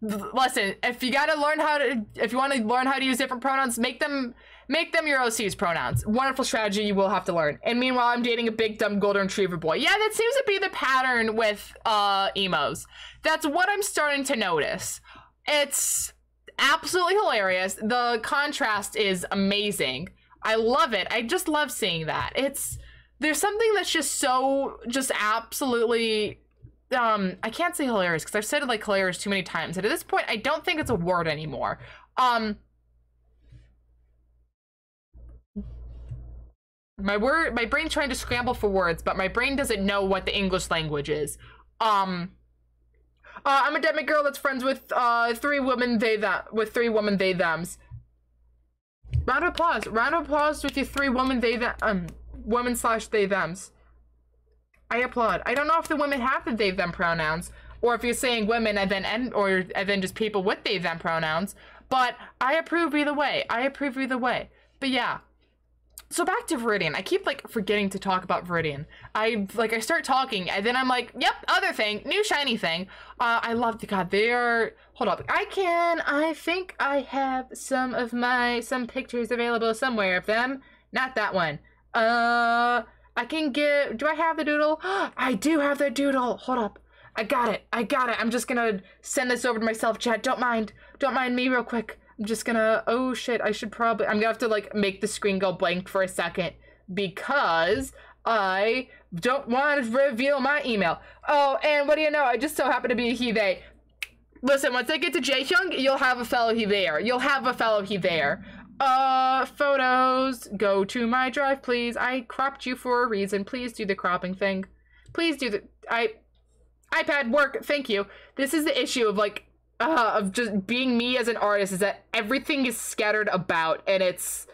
listen. If you gotta learn how to, if you want to learn how to use different pronouns, make them make them your OC's pronouns. Wonderful strategy you will have to learn. And meanwhile, I'm dating a big dumb golden retriever boy. Yeah, that seems to be the pattern with uh emos. That's what I'm starting to notice. It's absolutely hilarious. The contrast is amazing. I love it. I just love seeing that. It's there's something that's just so just absolutely um I can't say hilarious because I've said it like hilarious too many times. And at this point I don't think it's a word anymore. Um my word my brain's trying to scramble for words, but my brain doesn't know what the English language is. Um uh, I'm a demi girl that's friends with uh three women they that with three women they them's. Round of applause. Round of applause with your three women they that um women slash they them's. I applaud. I don't know if the women have the they them pronouns, or if you're saying women and then and or and then just people with they them pronouns. But I approve either way. I approve either way. But yeah. So back to Viridian. I keep like forgetting to talk about Viridian. I like I start talking and then I'm like, yep, other thing, new shiny thing. Uh, I love the god. They are. Hold up. I can. I think I have some of my some pictures available somewhere of them. Not that one. Uh, I can get. Do I have the doodle? I do have the doodle. Hold up. I got it. I got it. I'm just gonna send this over to myself, chat. Don't mind. Don't mind me, real quick. I'm just gonna. Oh shit! I should probably. I'm gonna have to like make the screen go blank for a second because I don't want to reveal my email. Oh, and what do you know? I just so happen to be a he they. Listen, once I get to Jaehyung, you'll have a fellow he there. You'll have a fellow he there. Uh, photos. Go to my drive, please. I cropped you for a reason. Please do the cropping thing. Please do the. I. iPad work. Thank you. This is the issue of like uh, of just being me as an artist is that everything is scattered about and it's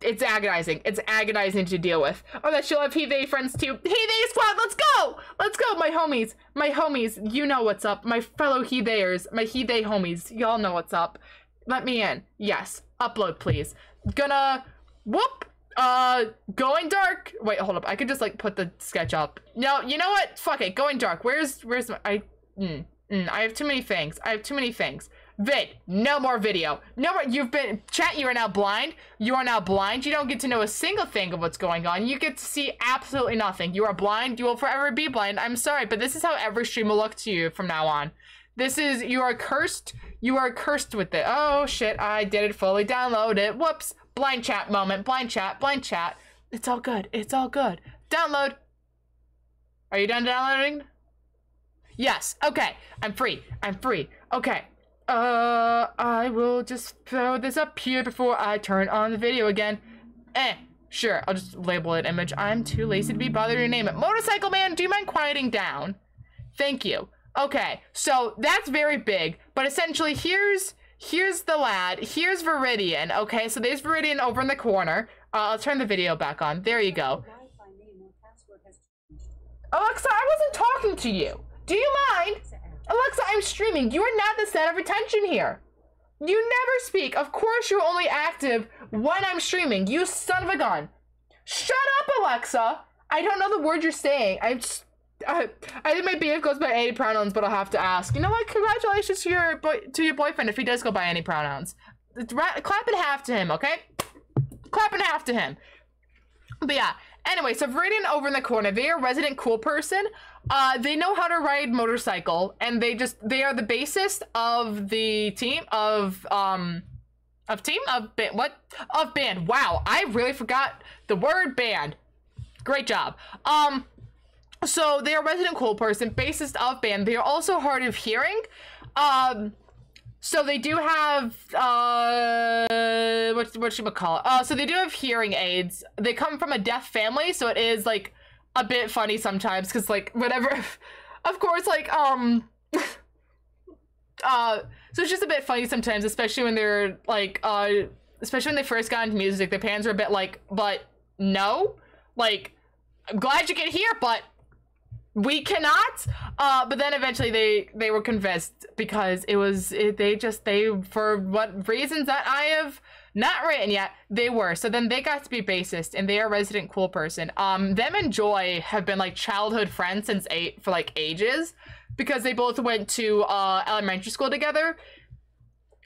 it's agonizing. It's agonizing to deal with. Oh, that she'll have he they friends too. He they squad, let's go! Let's go, my homies. My homies, you know what's up. My fellow he theyers, my he they homies, y'all know what's up. Let me in. Yes. Upload, please. Gonna whoop. Uh, going dark. Wait, hold up. I could just like put the sketch up. No, you know what? Fuck it. Going dark. Where's where's my I? Mm. Mm, I have too many things. I have too many things. Vid, no more video. No more. You've been chat. You are now blind. You are now blind. You don't get to know a single thing of what's going on. You get to see absolutely nothing. You are blind. You will forever be blind. I'm sorry, but this is how every stream will look to you from now on. This is you are cursed. You are cursed with it. Oh shit! I did it fully. Download it. Whoops. Blind chat moment. Blind chat. Blind chat. It's all good. It's all good. Download. Are you done downloading? Yes. Okay. I'm free. I'm free. Okay. Uh, I will just throw this up here before I turn on the video again. Eh. Sure. I'll just label it image. I'm too lazy to be bothered to name it. Motorcycle Man, do you mind quieting down? Thank you. Okay. So that's very big, but essentially here's here's the lad. Here's Viridian. Okay. So there's Viridian over in the corner. Uh, I'll turn the video back on. There you go. Alexa, I wasn't talking to you. Do you mind? Alexa, I'm streaming. You are not the center of attention here. You never speak. Of course you're only active when I'm streaming. You son of a gun. Shut up, Alexa. I don't know the word you're saying. I just... I, I think my BF goes by any pronouns, but I'll have to ask. You know what? Congratulations to your boy, to your boyfriend if he does go by any pronouns. Clap in half to him, okay? Clap in half to him. But yeah, Anyway, so Viridian over in the corner, they are resident cool person. Uh, they know how to ride motorcycle, and they just they are the bassist of the team of um of team of band what of band. Wow, I really forgot the word band. Great job. Um, so they are resident cool person, bassist of band. They are also hard of hearing. Um so they do have uh what what should we call it? Uh so they do have hearing aids. They come from a deaf family, so it is like a bit funny sometimes because like whatever of course like um uh so it's just a bit funny sometimes, especially when they're like uh especially when they first got into music, their parents were a bit like, but no. Like, I'm glad you can hear, but we cannot uh but then eventually they they were convinced because it was it, they just they for what reasons that i have not written yet they were so then they got to be bassist and they are resident cool person um them and joy have been like childhood friends since eight for like ages because they both went to uh elementary school together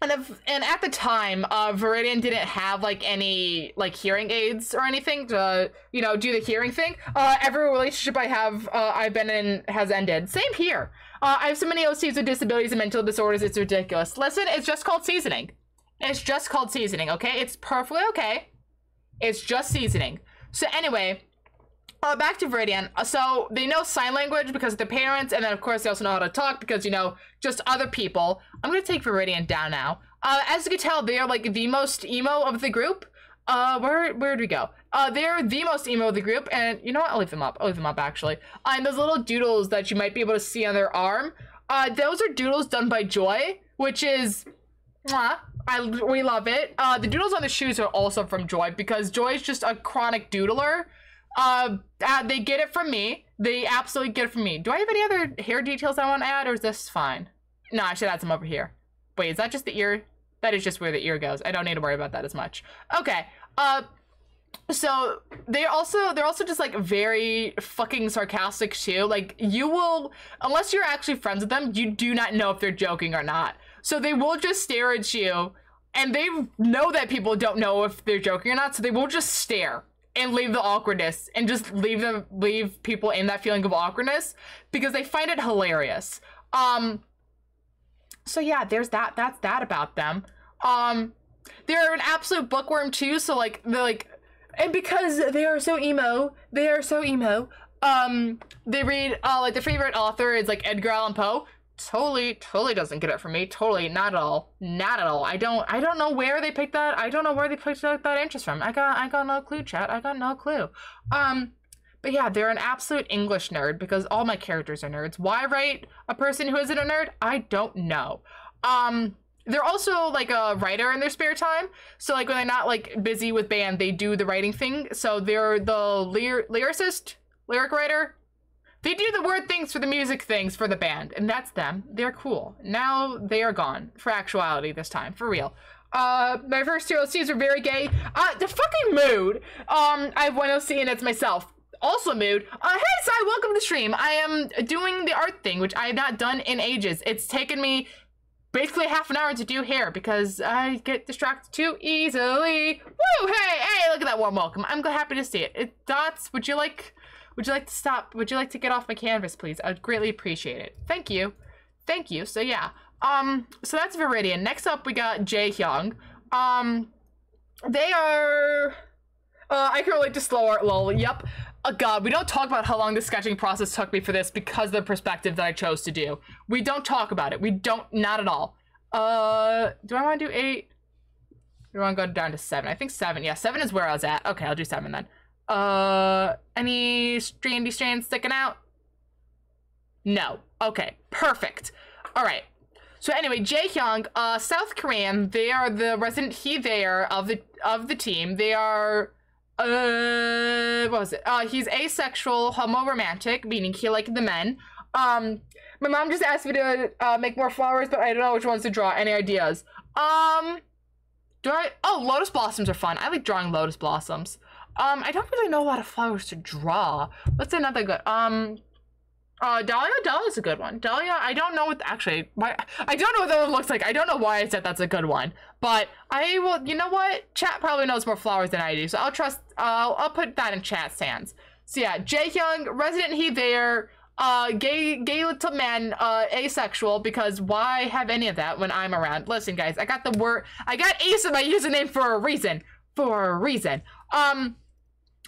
and if, and at the time, uh, Viridian didn't have like any like hearing aids or anything to you know do the hearing thing. Uh, every relationship I have, uh, I've been in has ended. Same here. Uh, I have so many OCs with disabilities and mental disorders. It's ridiculous. Listen, it's just called seasoning. It's just called seasoning. Okay, it's perfectly okay. It's just seasoning. So anyway, uh, back to Viridian. Uh, so they know sign language because of their parents, and then of course they also know how to talk because you know just other people. I'm gonna take Viridian down now. Uh, as you can tell, they are like the most emo of the group. Uh, where where do we go? Uh, they're the most emo of the group, and you know what? I'll leave them up. I'll leave them up actually. Uh, and those little doodles that you might be able to see on their arm. Uh, those are doodles done by Joy, which is, mwah, I we love it. Uh, the doodles on the shoes are also from Joy because Joy is just a chronic doodler. Uh, uh, they get it from me. They absolutely get it from me. Do I have any other hair details I want to add, or is this fine? No, I should add some over here. Wait, is that just the ear? That is just where the ear goes. I don't need to worry about that as much. Okay. Uh, so they're also they're also just like very fucking sarcastic too. Like you will, unless you're actually friends with them, you do not know if they're joking or not. So they will just stare at you, and they know that people don't know if they're joking or not. So they will just stare and leave the awkwardness and just leave them leave people in that feeling of awkwardness because they find it hilarious. Um so yeah, there's that that's that about them. Um they're an absolute bookworm too, so like they're like and because they are so emo, they are so emo. Um they read uh like their favorite author is like Edgar Allan Poe totally totally doesn't get it from me. Totally not at all. Not at all. I don't i don't know where they picked that. I don't know where they picked that, that interest from. I got i got no clue chat. I got no clue. Um but yeah they're an absolute english nerd because all my characters are nerds. Why write a person who isn't a nerd? I don't know. Um they're also like a writer in their spare time. So like when they're not like busy with band they do the writing thing. So they're the lyr- lyricist lyric writer they do the word things for the music things for the band, and that's them. They're cool. Now they are gone for actuality this time, for real. Uh, my first two OCs are very gay. Uh, the fucking mood. Um, I have one OC and it's myself. Also mood. Uh, hey, Sai, welcome to the stream. I am doing the art thing, which I have not done in ages. It's taken me basically half an hour to do hair because I get distracted too easily. Woo! Hey, hey, look at that warm welcome. I'm happy to see it. it Dots, would you like would you like to stop? Would you like to get off my canvas, please? I would greatly appreciate it. Thank you. Thank you. So yeah. Um, so that's Viridian. Next up, we got Jaehyung. Um, they are. Uh, I can relate to slow art. Lol. Yep. Oh god, we don't talk about how long the sketching process took me for this because of the perspective that I chose to do. We don't talk about it. We don't. Not at all. Uh, do I want to do eight? Do I want to go down to seven? I think seven. Yeah, seven is where I was at. Okay, I'll do seven then. Uh, any strandy strands sticking out? No. Okay, perfect. All right. So anyway, Jaehyung, uh, South Korean. They are the resident he there of the of the team. They are, uh, what was it? Uh, he's asexual, homo-romantic, meaning he like the men. Um, my mom just asked me to uh, make more flowers, but I don't know which ones to draw. Any ideas? Um, do I? Oh, lotus blossoms are fun. I like drawing lotus blossoms. Um, I don't really know a lot of flowers to draw. What's another good? Um, Uh, Dahlia, Dahlia's a good one. Dahlia, I don't know what actually. Why I don't know what that one looks like. I don't know why I said that's a good one, but I will. You know what? Chat probably knows more flowers than I do, so I'll trust. Uh, I'll put that in chat stands. So yeah, Jaehyung, resident he there. Uh, gay, gay little man, uh, asexual, because why have any of that when I'm around? Listen, guys, I got the word, I got ace in my username for a reason. For a reason. Um,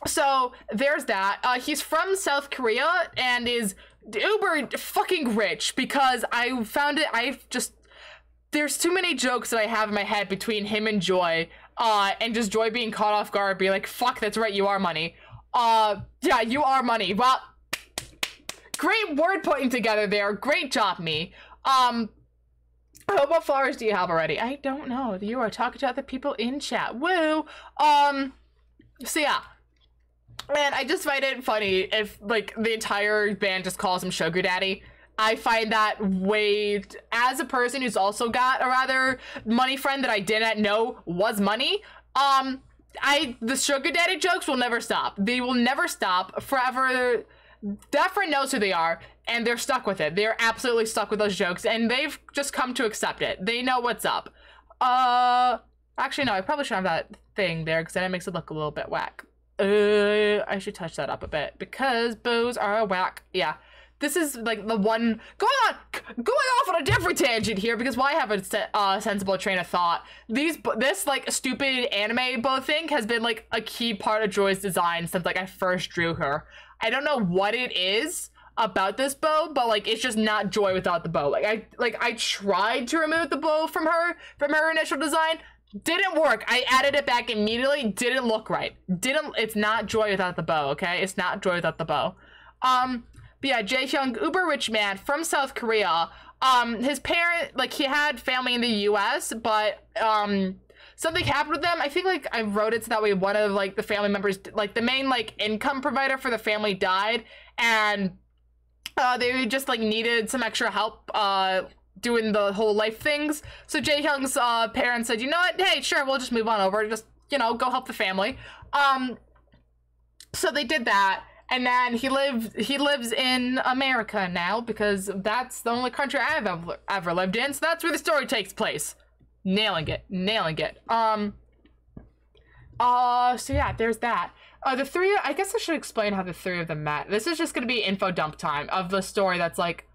so there's that. Uh, he's from South Korea and is uber fucking rich because I found it. I've just there's too many jokes that I have in my head between him and Joy, uh, and just Joy being caught off guard, be like, "Fuck, that's right, you are money." Uh, yeah, you are money. Well, great word putting together there. Great job, me. Um, what flowers do you have already? I don't know. You are talking to other people in chat. Woo. Um, so yeah. Man, I just find it funny if like the entire band just calls him Sugar Daddy. I find that way as a person who's also got a rather money friend that I didn't know was money. Um, I the sugar daddy jokes will never stop. They will never stop forever. Friend knows who they are, and they're stuck with it. They're absolutely stuck with those jokes, and they've just come to accept it. They know what's up. Uh, actually, no, I probably shouldn't have that thing there because then it makes it look a little bit whack. Uh, I should touch that up a bit because bows are a whack. Yeah. This is like the one going on, going off on a different tangent here because why have a uh, sensible train of thought? These, this like stupid anime bow thing has been like a key part of Joy's design since like I first drew her. I don't know what it is about this bow, but like it's just not Joy without the bow. Like I like I tried to remove the bow from her from her initial design, didn't work. I added it back immediately. Didn't look right. Didn't. It's not joy without the bow. Okay, it's not joy without the bow. Um, but yeah, Jaehyung, uber rich man from South Korea. Um, his parent, like he had family in the U.S., but um, something happened with them. I think like I wrote it so that way one of like the family members, like the main like income provider for the family, died, and uh, they just like needed some extra help. Uh doing the whole life things. So Jaehyung's uh, parents said, you know what? Hey, sure, we'll just move on over. Just, you know, go help the family. Um, so they did that. And then he lived he lives in America now because that's the only country I've ever, ever lived in. So that's where the story takes place. Nailing it. Nailing it. Um uh so yeah, there's that. Uh, the three, I guess I should explain how the three of them met. This is just going to be info dump time of the story that's like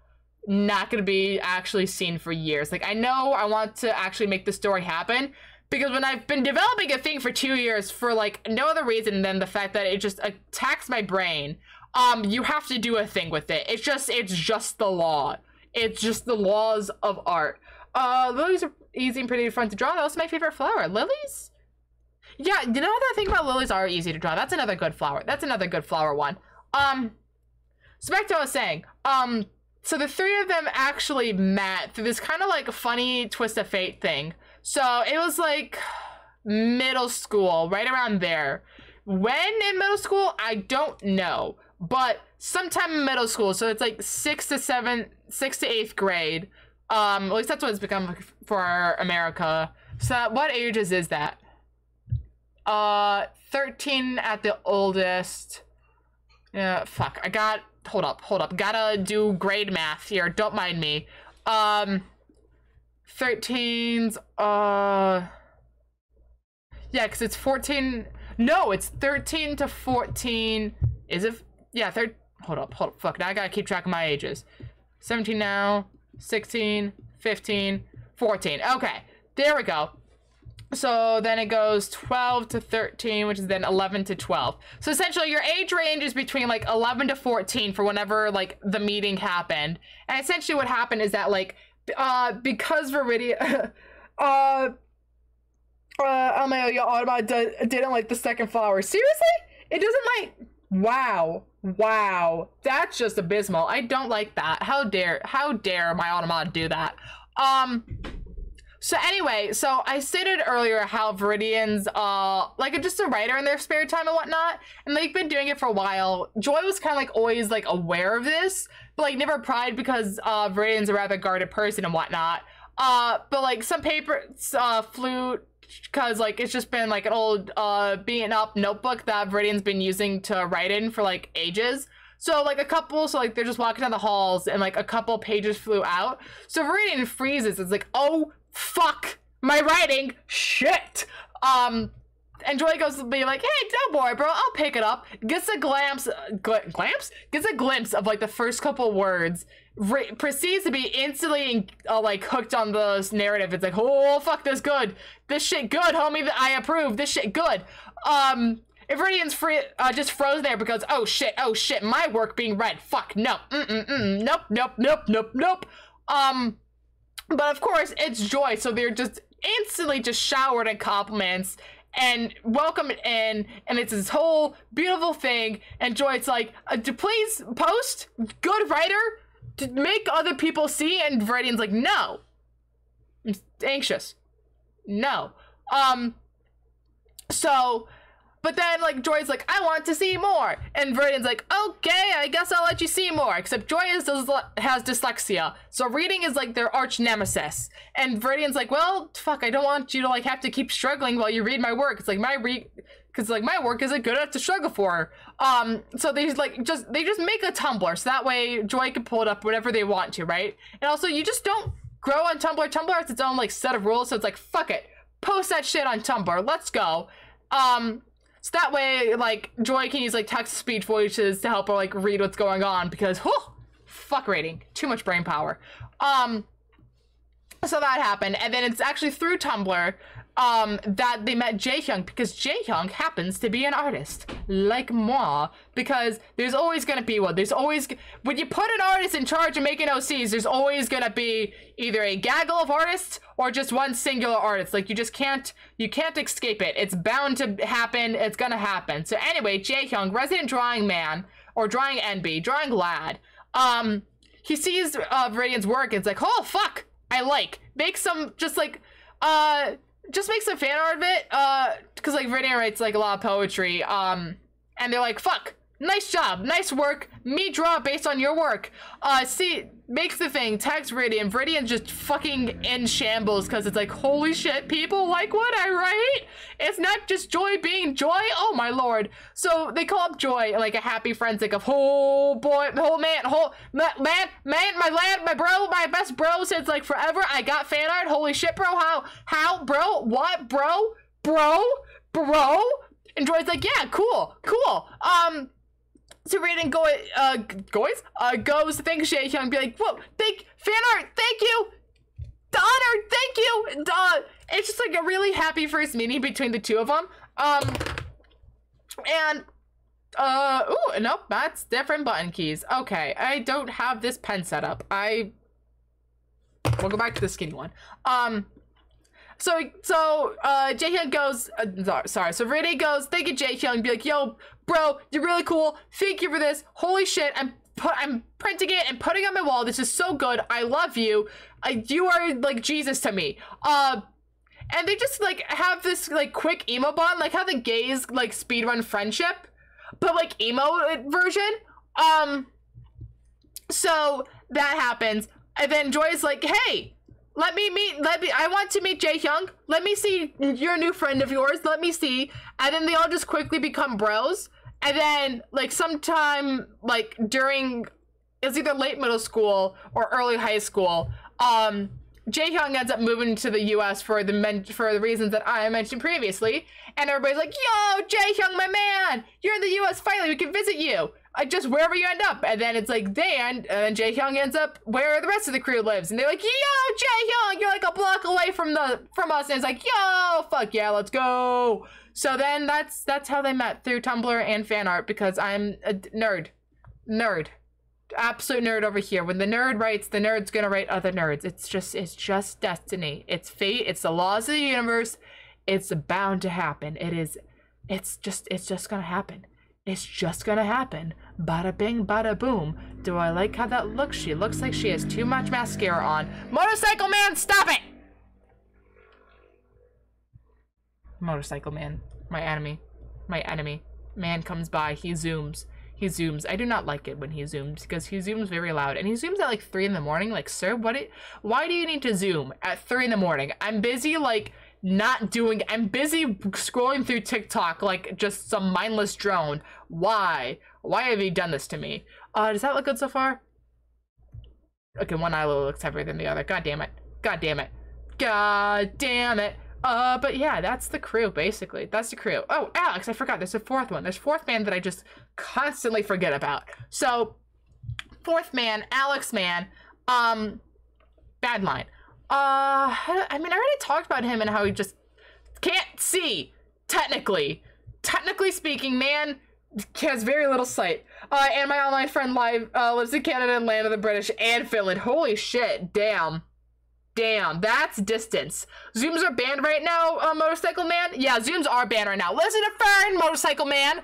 not going to be actually seen for years. Like, I know I want to actually make the story happen because when I've been developing a thing for two years for like no other reason than the fact that it just attacks my brain, um, you have to do a thing with it. It's just, it's just the law. It's just the laws of art. Uh, lilies are easy and pretty fun to draw. That's my favorite flower. Lilies? Yeah, you know that thing about lilies are easy to draw. That's another good flower. That's another good flower one. Um, so back to what I was saying. Um, so the three of them actually met through this kind of like funny twist of fate thing. So it was like middle school, right around there. When in middle school, I don't know, but sometime in middle school. So it's like six to seven, six to eighth grade. Um, at least that's what it's become for America. So what ages is that? Uh, 13 at the oldest. Yeah, fuck. I got hold up, hold up. Gotta do grade math here. Don't mind me. Um, 13's, uh, yeah, because it's 14. No, it's 13 to 14. Is it? Yeah, third. Hold up, hold up. Fuck, now I gotta keep track of my ages. 17 now, 16, 15, 14. Okay, there we go. So then it goes 12 to 13, which is then 11 to 12. So essentially your age range is between like 11 to 14 for whenever like the meeting happened. And essentially what happened is that like, uh, because Viridian, uh, uh, Amelia Autobot didn't like the second flower. Seriously? It doesn't like, wow. Wow. That's just abysmal. I don't like that. How dare, how dare my Automata do that? Um, so anyway, so I stated earlier how Viridians, uh, like just a writer in their spare time and whatnot, and they've been doing it for a while. Joy was kind of like always like aware of this, but like never pried because uh, Viridian's a rather guarded person and whatnot. Uh, but like some papers uh, flew because like it's just been like an old uh beaten up notebook that Viridian's been using to write in for like ages. So like a couple, so like they're just walking down the halls and like a couple pages flew out. So Viridian freezes. It's like, oh fuck, my writing, shit. Um, and Joy goes to be like, hey, don't worry, bro, I'll pick it up. Gets a glimpse, gl- glimpse? Gets a glimpse of like the first couple words. Re- proceeds to be instantly uh, like hooked on the narrative. It's like, oh fuck, this good. This shit good, homie. I approve. This shit good. Um, Viridian's free, uh, just froze there because, oh shit, oh shit, my work being read. Fuck, no, mm-mm-mm, nope, nope, nope, nope, nope. Um, but of course, it's Joy, so they're just instantly just showered in compliments and welcome it in, and it's this whole beautiful thing. And joy it's like, uh, please post, good writer, to make other people see. And Viridian's like, no, I'm anxious, no. Um, so but then, like, Joy's like, I want to see more. And Viridian's like, okay, I guess I'll let you see more. Except Joy is, has dyslexia. So reading is, like, their arch nemesis. And Viridian's like, well, fuck, I don't want you to, like, have to keep struggling while you read my work. It's like, my read... Because, like, my work isn't good enough to struggle for. Um, so they just, like, just, they just make a Tumblr. So that way Joy can pull it up whenever they want to, right? And also, you just don't grow on Tumblr. Tumblr has its own, like, set of rules. So it's like, fuck it. Post that shit on Tumblr. Let's go. Um, so that way, like, Joy can use, like, text-to-speech voices to help her, like, read what's going on, because, whew, fuck rating. Too much brain power. Um, so that happened, and then it's actually through Tumblr um, that they met Jaehyung because Jaehyung happens to be an artist like moi. Because there's always gonna be one. There's always when you put an artist in charge of making OCs, there's always gonna be either a gaggle of artists or just one singular artist. Like you just can't you can't escape it. It's bound to happen. It's gonna happen. So anyway, Jaehyung, resident drawing man or drawing NB, drawing lad. Um, he sees uh, Viridian's work. And it's like, oh fuck, I like. Make some just like uh just make some fan art of it. Uh, because like Viridian writes like a lot of poetry. Um, and they're like, fuck, nice job, nice work. Me draw based on your work. Uh, see, makes the thing, tags Viridian. Viridian's just fucking in shambles because it's like, holy shit, people like what I write? It's not just Joy being Joy. Oh my lord. So they call up Joy like a happy forensic of, oh boy, oh man, whole man, man, man, my lad, my bro, my best bro since like forever. I got fan art. Holy shit, bro. How, how, bro? What, bro? Bro? Bro? And Joy's like, yeah, cool, cool. Um, read and go uh goes uh goes thank Jaehyung be like, whoa, thank fan art, thank you. Honor, thank you. Uh, it's just like a really happy first meeting between the two of them. Um and uh oh nope, that's different button keys. Okay, I don't have this pen set up. I we'll go back to the skinny one. Um so so uh Jaehyung goes uh, sorry, so Renee goes, thank you Jaehyung, be like, yo, bro, you're really cool. Thank you for this. Holy shit, I'm put I'm printing it and putting it on my wall. This is so good. I love you. I, you are like Jesus to me. Uh and they just like have this like quick emo bond, like how the gays like speedrun friendship, but like emo version. Um so that happens. And then Joy's like, hey, let me meet. Let me. I want to meet Jaehyung. Let me see your new friend of yours. Let me see. And then they all just quickly become bros. And then, like sometime, like during, it's either late middle school or early high school. Um, Jaehyung ends up moving to the U.S. for the men- for the reasons that I mentioned previously, and everybody's like, "Yo, Jaehyung, my man, you're in the U.S. Finally, we can visit you." I just wherever you end up. And then it's like they end, and then Jaehyung ends up where the rest of the crew lives. And they're like, yo, Jaehyung, you're like a block away from the from us. And it's like, yo, fuck yeah, let's go. So then that's that's how they met through Tumblr and fan art because I'm a nerd. Nerd. Absolute nerd over here. When the nerd writes, the nerd's gonna write other nerds. It's just it's just destiny. It's fate. It's the laws of the universe. It's bound to happen. It is it's just it's just gonna happen. It's just gonna happen. Bada bing, bada boom. Do I like how that looks? She looks like she has too much mascara on. Motorcycle man, stop it! Motorcycle man, my enemy. My enemy. Man comes by, he zooms. He zooms. I do not like it when he zooms because he zooms very loud and he zooms at like three in the morning. Like, sir, what? It, why do you need to zoom at three in the morning? I'm busy like not doing I'm busy scrolling through TikTok like just some mindless drone. Why? Why have you done this to me? Uh, does that look good so far? Okay, one eye looks heavier than the other. God damn it. God damn it. God damn it. Uh, but yeah, that's the crew, basically. That's the crew. Oh, Alex, I forgot. There's a fourth one. There's fourth man that I just constantly forget about. So, fourth man, Alex man, um, bad line. Uh, I mean, I already talked about him and how he just can't see, technically. Technically speaking, man has very little sight. Uh, and my online friend live uh, lives in Canada and land of the British and Finland. Holy shit, damn. Damn, that's distance. Zooms are banned right now, uh, Motorcycle Man? Yeah, Zooms are banned right now. Listen to Fern, Motorcycle Man!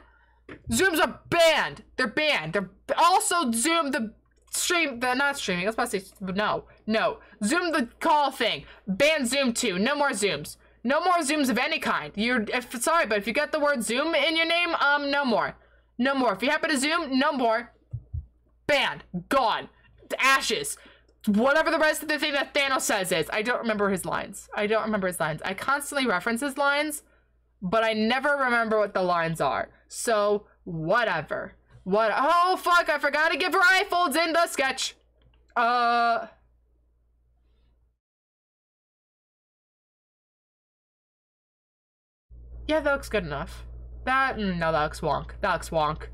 Zooms are banned. They're banned. They're also Zoom the stream the not streaming. Was about say no, no. Zoom the call thing. Ban Zoom too. No more Zooms. No more Zooms of any kind. You're if sorry, but if you got the word Zoom in your name, um, no more. No more. If you happen to Zoom, no more. Banned. Gone. Ashes whatever the rest of the thing that Thanos says is. I don't remember his lines. I don't remember his lines. I constantly reference his lines, but I never remember what the lines are. So, whatever. What? Oh, fuck, I forgot to give eye in the sketch. Uh... Yeah, that looks good enough. That, mm, no, that looks wonk. That looks wonk.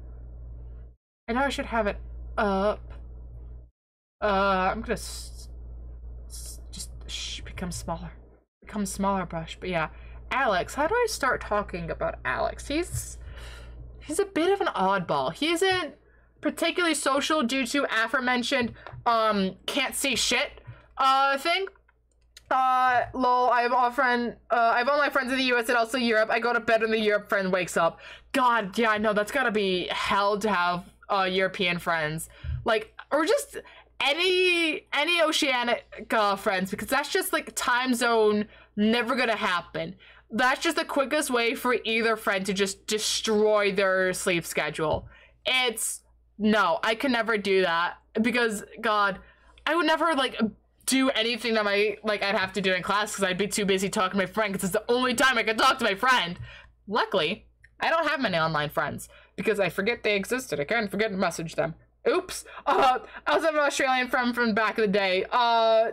I know I should have it up. Uh, I'm gonna just become smaller. Become smaller brush. But yeah, Alex. How do I start talking about Alex? He's he's a bit of an oddball. He isn't particularly social due to aforementioned um can't see shit uh thing. Uh, lol, I have all friend, uh, I have all my friends in the US and also Europe. I go to bed and the Europe friend wakes up. God, yeah, I know, that's gotta be hell to have, uh, European friends. Like, or just any any oceanic uh, friends because that's just like time zone never gonna happen. That's just the quickest way for either friend to just destroy their sleep schedule. It's no i could never do that because god i would never like do anything that my like i'd have to do in class because i'd be too busy talking to my friend because it's the only time i could talk to my friend. Luckily i don't have many online friends because i forget they existed. I can't forget to message them Oops. Uh, I was an Australian friend from back in the day. Uh,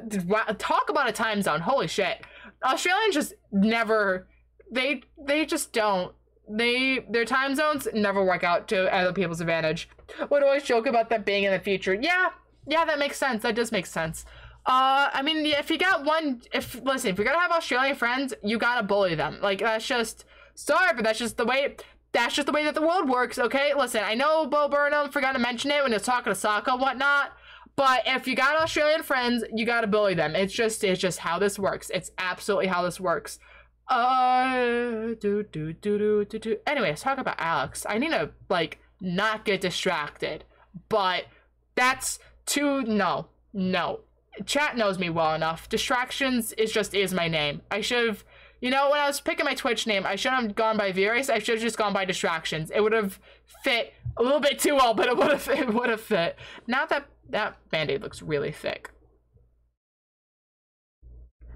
talk about a time zone. Holy shit. Australians just never, they, they just don't. They, their time zones never work out to other people's advantage. Would always joke about that being in the future. Yeah, yeah, that makes sense. That does make sense. Uh, I mean, if you got one, if, listen, if you're gonna have Australian friends, you gotta bully them. Like, that's just, sorry, but that's just the way, that's just the way that the world works, okay? Listen, I know Bo Burnham forgot to mention it when he was talking to Socko and whatnot, but if you got Australian friends, you gotta bully them. It's just it's just how this works. It's absolutely how this works. Uh do do do do do do anyways, talk about Alex. I need to like not get distracted. But that's too no. No. Chat knows me well enough. Distractions is just is my name. I should have you know, when I was picking my Twitch name, I shouldn't have gone by Virus. I should have just gone by Distractions. It would have fit a little bit too well, but it would have it would have fit. Now that that band-aid looks really thick.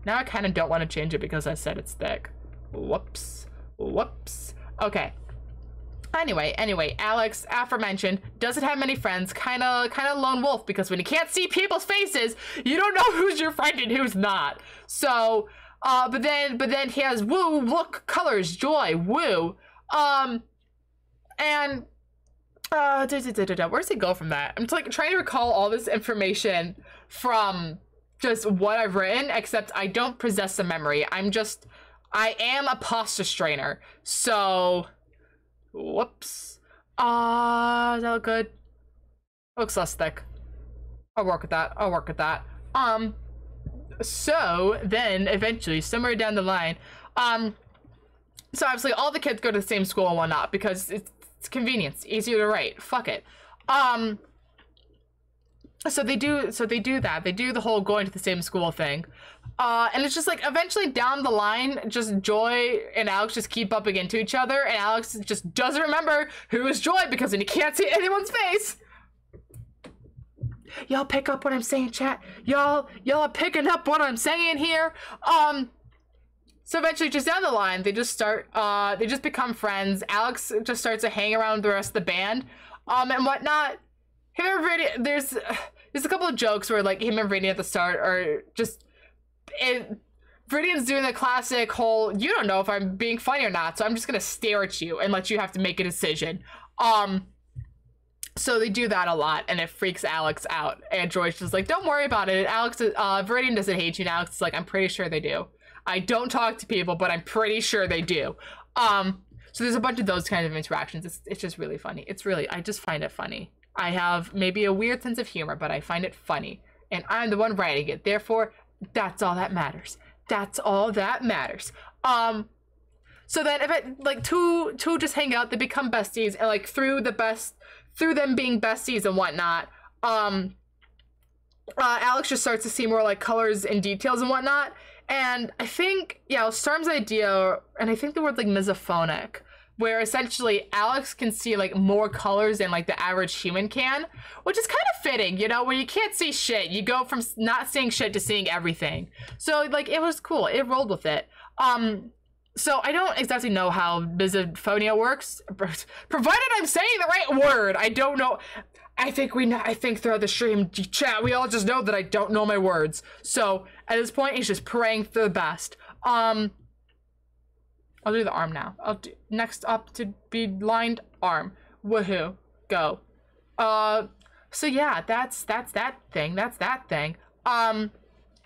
Now I kind of don't want to change it because I said it's thick. Whoops. Whoops. Okay. Anyway, anyway, Alex, aforementioned, doesn't have many friends, kind of kind of lone wolf because when you can't see people's faces, you don't know who's your friend and who's not. So, uh, but then, but then he has woo, look, colors, joy, woo. Um, and uh, da, da, da, where's he go from that? I'm like trying to recall all this information from just what I've written, except I don't possess a memory. I'm just, I am a pasta strainer. So, whoops. Uh, is that look good? Looks less thick. I'll work with that. I'll work with that. Um, so then eventually, somewhere down the line, um, so obviously all the kids go to the same school and whatnot because it's, it's convenience, easier to write. Fuck it. Um, so they do, so they do that. They do the whole going to the same school thing. Uh, and it's just like eventually down the line, just Joy and Alex just keep bumping into each other, and Alex just doesn't remember who is Joy because then he can't see anyone's face. Y'all pick up what I'm saying, chat. Y'all, y'all are picking up what I'm saying here. Um, so eventually, just down the line, they just start, uh, they just become friends. Alex just starts to hang around with the rest of the band. um, and whatnot. Him and Viridian, there's there's a couple of jokes where like him and Viridian at the start are just it, Viridian's doing the classic whole you don't know if I'm being funny or not, so I'm just gonna stare at you and let you have to make a decision. Um so they do that a lot and it freaks Alex out. And George is like, Don't worry about it. Alex uh Viridian doesn't hate you and Alex is like, I'm pretty sure they do. I don't talk to people, but I'm pretty sure they do. Um so there's a bunch of those kind of interactions. It's it's just really funny. It's really I just find it funny. I have maybe a weird sense of humor, but I find it funny. And I'm the one writing it. Therefore, that's all that matters. That's all that matters. Um so then if it like two two just hang out, they become besties, and like through the best through them being besties and whatnot, um uh, Alex just starts to see more like colors and details and whatnot. And I think, yeah, Storm's idea, and I think the word like misophonic, where essentially Alex can see like more colors than like the average human can, which is kind of fitting, you know, where you can't see shit. You go from not seeing shit to seeing everything. So like it was cool. It rolled with it. Um so I don't exactly know how misophonia works, provided I'm saying the right word. I don't know. I think we know, I think throughout the stream chat, we all just know that I don't know my words. So at this point, he's just praying for the best. Um, I'll do the arm now. I'll do next up to be lined arm. Woohoo. Go. Uh so yeah, that's that's that thing. That's that thing. Um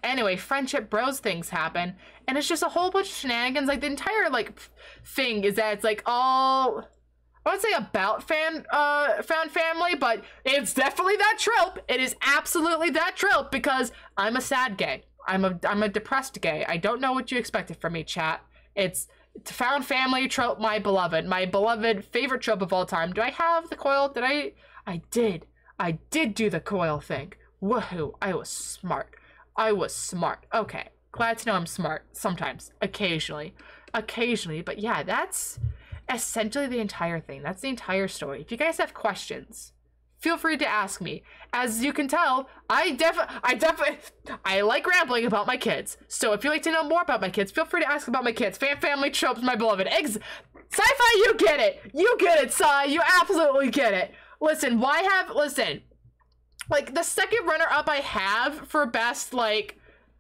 anyway, friendship bros things happen and it's just a whole bunch of shenanigans. Like the entire like thing is that it's like all I would say about fan uh found family, but it's definitely that trope. It is absolutely that trope because I'm a sad gay. I'm a I'm a depressed gay. I don't know what you expected from me, chat. It's found family trope, my beloved, my beloved favorite trope of all time. Do I have the coil? Did I? I did. I did do the coil thing. Woohoo! I was smart. I was smart. Okay, glad to know I'm smart. Sometimes, occasionally, occasionally. But yeah, that's essentially the entire thing. That's the entire story. If you guys have questions, feel free to ask me. As you can tell, I def I definitely I like rambling about my kids. So if you'd like to know more about my kids, feel free to ask about my kids. Fan family tropes, my beloved. Eggs Sci-fi, you get it. You get it, Sci. You absolutely get it. Listen, why have listen, like the second runner up I have for best like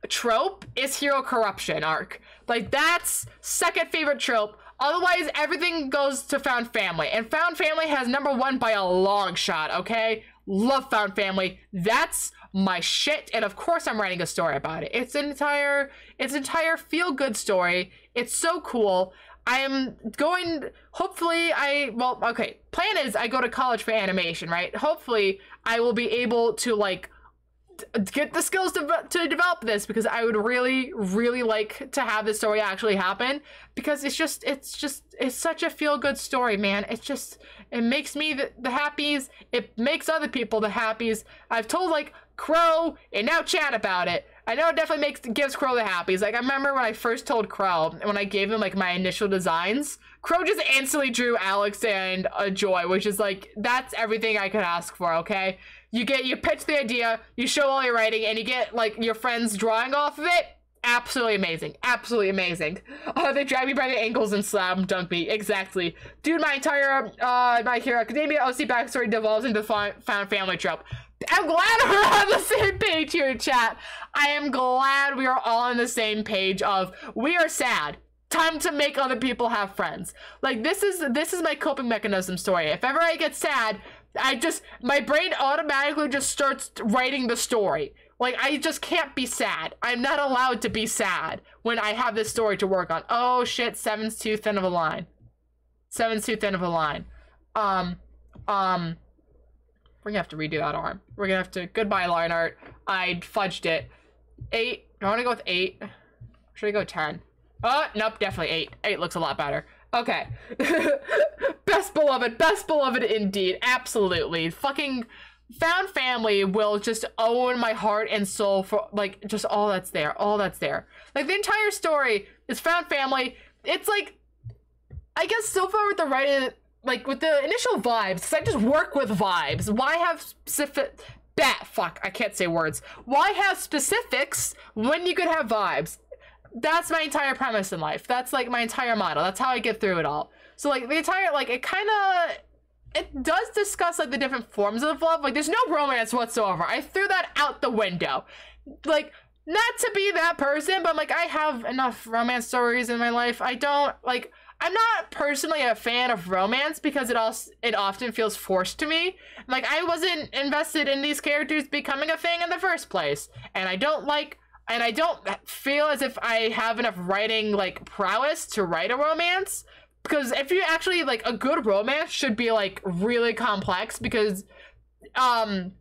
trope is hero corruption arc. Like that's second favorite trope. Otherwise, everything goes to Found Family. And Found Family has number one by a long shot, okay? Love Found Family. That's my shit. And of course I'm writing a story about it. It's an entire it's an entire feel-good story. It's so cool. I am going hopefully I well okay, plan is I go to college for animation, right? Hopefully I will be able to like get the skills to, to develop this because I would really, really like to have this story actually happen because it's just, it's just, it's such a feel good story, man. It's just, it makes me the, the happies. It makes other people the happies. I've told like Crow and now Chad about it. I know it definitely makes gives Crow the happies. Like I remember when I first told Crow and when I gave him like my initial designs, Crow just instantly drew Alex and uh, Joy, which is like that's everything I could ask for. Okay, you get you pitch the idea, you show all your writing, and you get like your friends drawing off of it. Absolutely amazing. Absolutely amazing. Uh, they drag me by the ankles and slam dunk me. Exactly. Dude, my entire uh my Hero Academia OC backstory devolves into found family trope. I'm glad we're on the same page here, chat. I am glad we are all on the same page of we are sad time to make other people have friends like this is this is my coping mechanism story if ever i get sad I just my brain automatically just starts writing the story. Like I just can't be sad. I'm not allowed to be sad when I have this story to work on. Oh shit, seven's too thin of a line. Seven's too thin of a line. Um, um, we're gonna have to redo that arm. We're gonna have to goodbye line art. I fudged it. Eight. I want to go with eight? Should I go ten? Oh, nope, definitely eight. Eight looks a lot better. Okay. best beloved, best beloved indeed. Absolutely. Fucking found family will just own my heart and soul for like just all that's there. All that's there. Like the entire story is found family. It's like I guess so far with the writing like with the initial vibes, because I just work with vibes. Why have specific bat fuck, I can't say words. Why have specifics when you could have vibes? That's my entire premise in life. That's like my entire model. That's how I get through it all. So like the entire like it kind of it does discuss like the different forms of love. Like there's no romance whatsoever. I threw that out the window. Like not to be that person, but like I have enough romance stories in my life. I don't like I'm not personally a fan of romance because it also it often feels forced to me. Like I wasn't invested in these characters becoming a thing in the first place. And I don't like and I don't feel as if I have enough writing like prowess to write a romance. Because if you actually like a good romance should be like really complex because um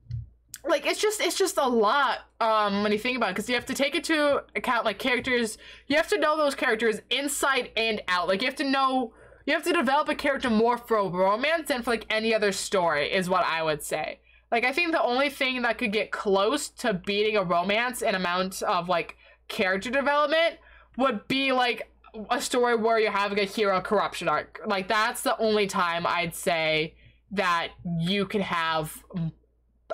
like it's just it's just a lot um when you think about it. Because you have to take into account like characters. You have to know those characters inside and out. Like you have to know you have to develop a character more for romance than for like any other story is what i would say like i think the only thing that could get close to beating a romance in amount of like character development would be like a story where you're having a hero corruption arc like that's the only time i'd say that you can have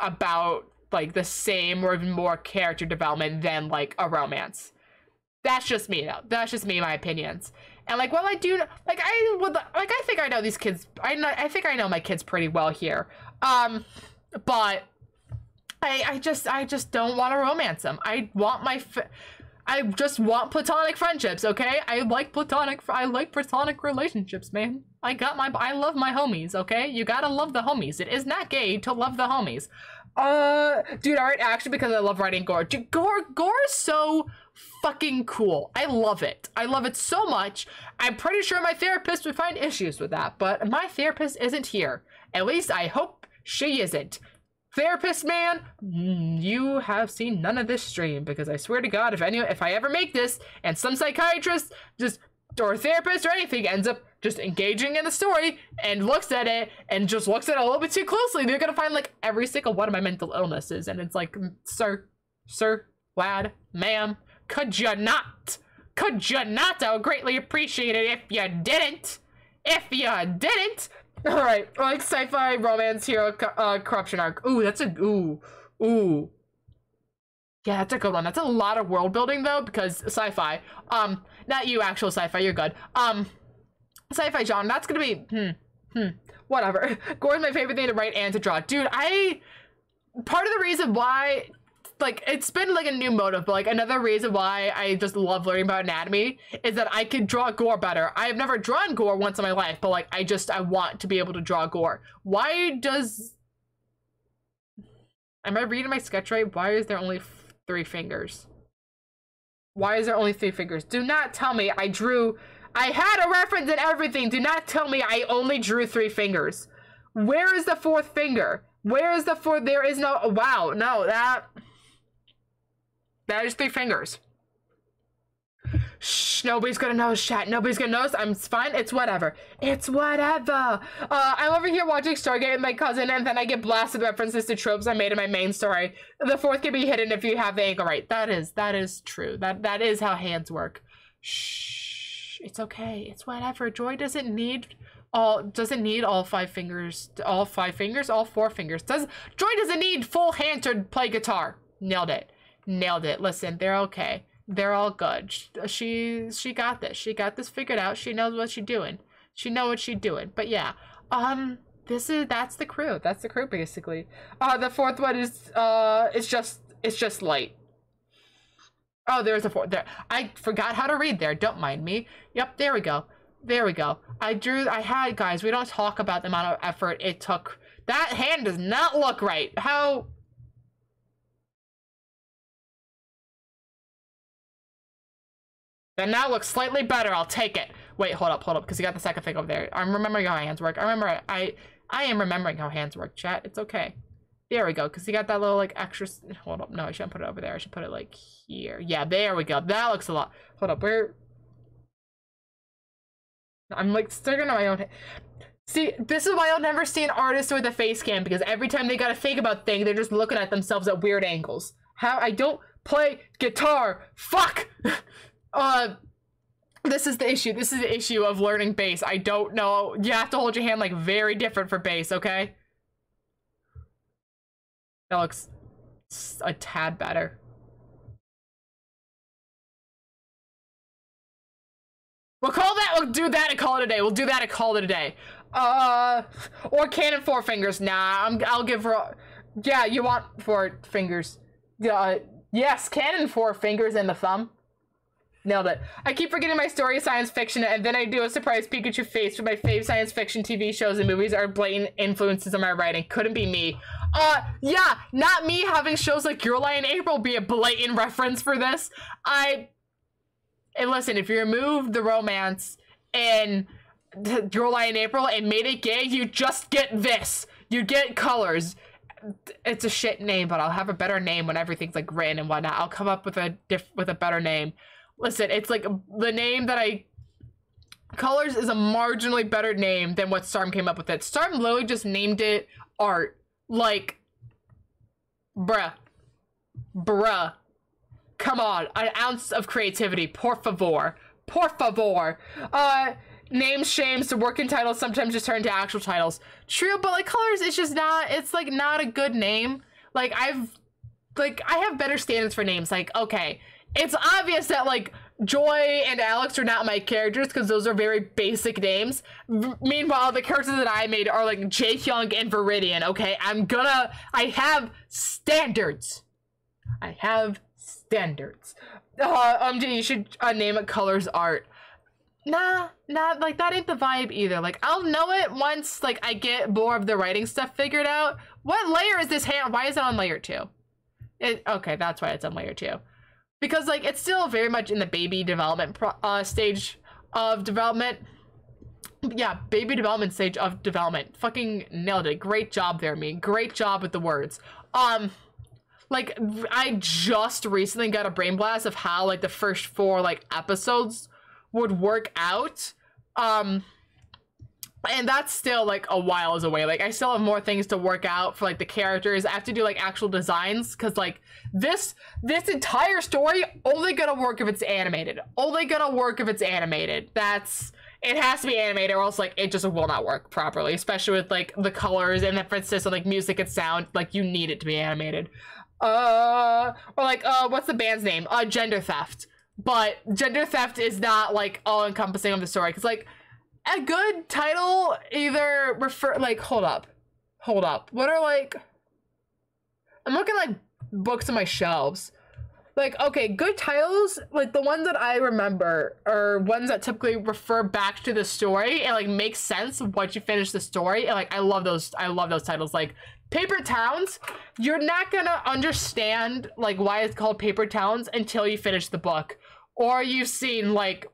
about like the same or even more character development than like a romance. That's just me though. That's just me, my opinions. And like, well, I do like I would like I think I know these kids. I know I think I know my kids pretty well here. Um, but I I just I just don't want to romance them. I want my. I just want platonic friendships, okay? I like platonic I like platonic relationships, man. I got my I love my homies, okay? You gotta love the homies. It is not gay to love the homies. Uh dude, alright, actually because I love writing gore. Dude, gore gore is so fucking cool. I love it. I love it so much. I'm pretty sure my therapist would find issues with that, but my therapist isn't here. At least I hope she isn't. Therapist man, mm, you have seen none of this stream because I swear to God, if any, if I ever make this and some psychiatrist just or therapist or anything ends up just engaging in the story and looks at it and just looks at it a little bit too closely, they're gonna find like every single one of my mental illnesses, and it's like, mm, sir, sir, lad, ma'am, could you not? Could you not? I would greatly appreciate it if you didn't. If you didn't, all right, like sci-fi romance hero uh, corruption arc. Ooh, that's a ooh, ooh. Yeah, that's a good one. That's a lot of world building though, because sci-fi. Um, not you, actual sci-fi. You're good. Um, sci-fi genre. That's gonna be hmm, hmm. Whatever. Gore's my favorite thing to write and to draw, dude. I part of the reason why like it's been like a new motive, but like another reason why I just love learning about anatomy is that I can draw gore better. I've never drawn gore once in my life, but like I just I want to be able to draw gore. Why does Am I reading my sketch right? Why is there only three fingers? Why is there only three fingers? Do not tell me I drew I had a reference and everything. Do not tell me I only drew three fingers. Where is the fourth finger? Where is the fourth? There is no. Wow, no, that. That is three fingers. Shh, nobody's gonna notice, chat. Nobody's gonna notice. I'm fine. It's whatever. It's whatever. Uh, I'm over here watching Stargate with my cousin, and then I get blasted references to tropes I made in my main story. The fourth can be hidden if you have the angle right. That is, that is true. That that is how hands work. Shh. It's okay. It's whatever. Joy doesn't need all doesn't need all five fingers. All five fingers. All four fingers. Does Joy doesn't need full hands to play guitar. Nailed it. Nailed it. Listen, they're okay. They're all good. She she got this. She got this figured out. She knows what she's doing. She know what she's doing. But yeah, um, this is that's the crew. That's the crew basically. Uh, the fourth one is uh, it's just it's just light. Oh, there's a fourth there. I forgot how to read there. Don't mind me. Yep, there we go. There we go. I drew. I had guys. We don't talk about the amount of effort it took. That hand does not look right. How That now looks slightly better. I'll take it. Wait, hold up, hold up, because you got the second thing over there. I'm remembering how hands work. I remember, I, I am remembering how hands work, chat. It's okay. There we go, because you got that little, like, extra... Hold up, no, I shouldn't put it over there. I should put it, like, here. Yeah, there we go. That looks a lot... Hold up, where... I'm, like, sticking to my own... See, this is why I'll never see an artist with a face cam, because every time they gotta think about thing, they're just looking at themselves at weird angles. How... I don't play guitar. Fuck! uh this is the issue. This is the issue of learning bass. I don't know. You have to hold your hand like very different for bass, okay? That looks a tad better. We'll call that, we'll do that and call it a day. We'll do that and call it a day. Uh, or Canon Four Fingers. Nah, I'm, I'll give her. Yeah, you want four fingers. Uh, yes, Canon Four Fingers and the thumb. Nailed it. I keep forgetting my story is science fiction, and then I do a surprise Pikachu face for my fave science fiction TV shows and movies are blatant influences on my writing. Couldn't be me. Uh, yeah, not me having shows like Your Lie in April be a blatant reference for this. I. And listen, if you remove the romance and Your Lie in April and made it gay, you just get this. You get colors. It's a shit name, but I'll have a better name when everything's like written and whatnot. I'll come up with a diff with a better name. Listen, it's like the name that I Colors is a marginally better name than what Storm came up with it. Storm literally just named it art. Like bruh. Bruh. Come on, an ounce of creativity, por favor. Por favor. Uh names, shames, the working titles sometimes just turn into actual titles. True, but like colors is just not it's like not a good name. Like I've like I have better standards for names. Like, okay, it's obvious that like Joy and Alex are not my characters because those are very basic names. V- meanwhile, the characters that I made are like Jaehyung and Viridian. Okay, I'm gonna. I have standards. I have standards. Uh, um, you should uh, name it Colors Art. Nah, nah, like that ain't the vibe either. Like I'll know it once like I get more of the writing stuff figured out. What layer is this hand? Why is it on layer two? It okay, that's why it's on layer two because like it's still very much in the baby development uh, stage of development. Yeah, baby development stage of development. Fucking nailed it. Great job there, me. Great job with the words. Um, like I just recently got a brain blast of how like the first four like episodes would work out. Um, and that's still like a while away. Like i still have more things to work out for like the characters. I have to do like actual designs because like this this entire story only gonna work if it's animated. Only gonna work if it's animated. That's it has to be animated or else like it just will not work properly especially with like the colors and the emphasis on like music and sound. Like you need it to be animated. Uh or like uh what's the band's name? Uh gender theft. But gender theft is not like all encompassing of the story because like a good title either refer like hold up hold up. What are like i'm looking like books on my shelves. Like okay good titles like the ones that i remember are ones that typically refer back to the story and like make sense once you finish the story. And like i love those i love those titles. Like paper towns you're not gonna understand like why it's called paper towns until you finish the book. Or you've seen like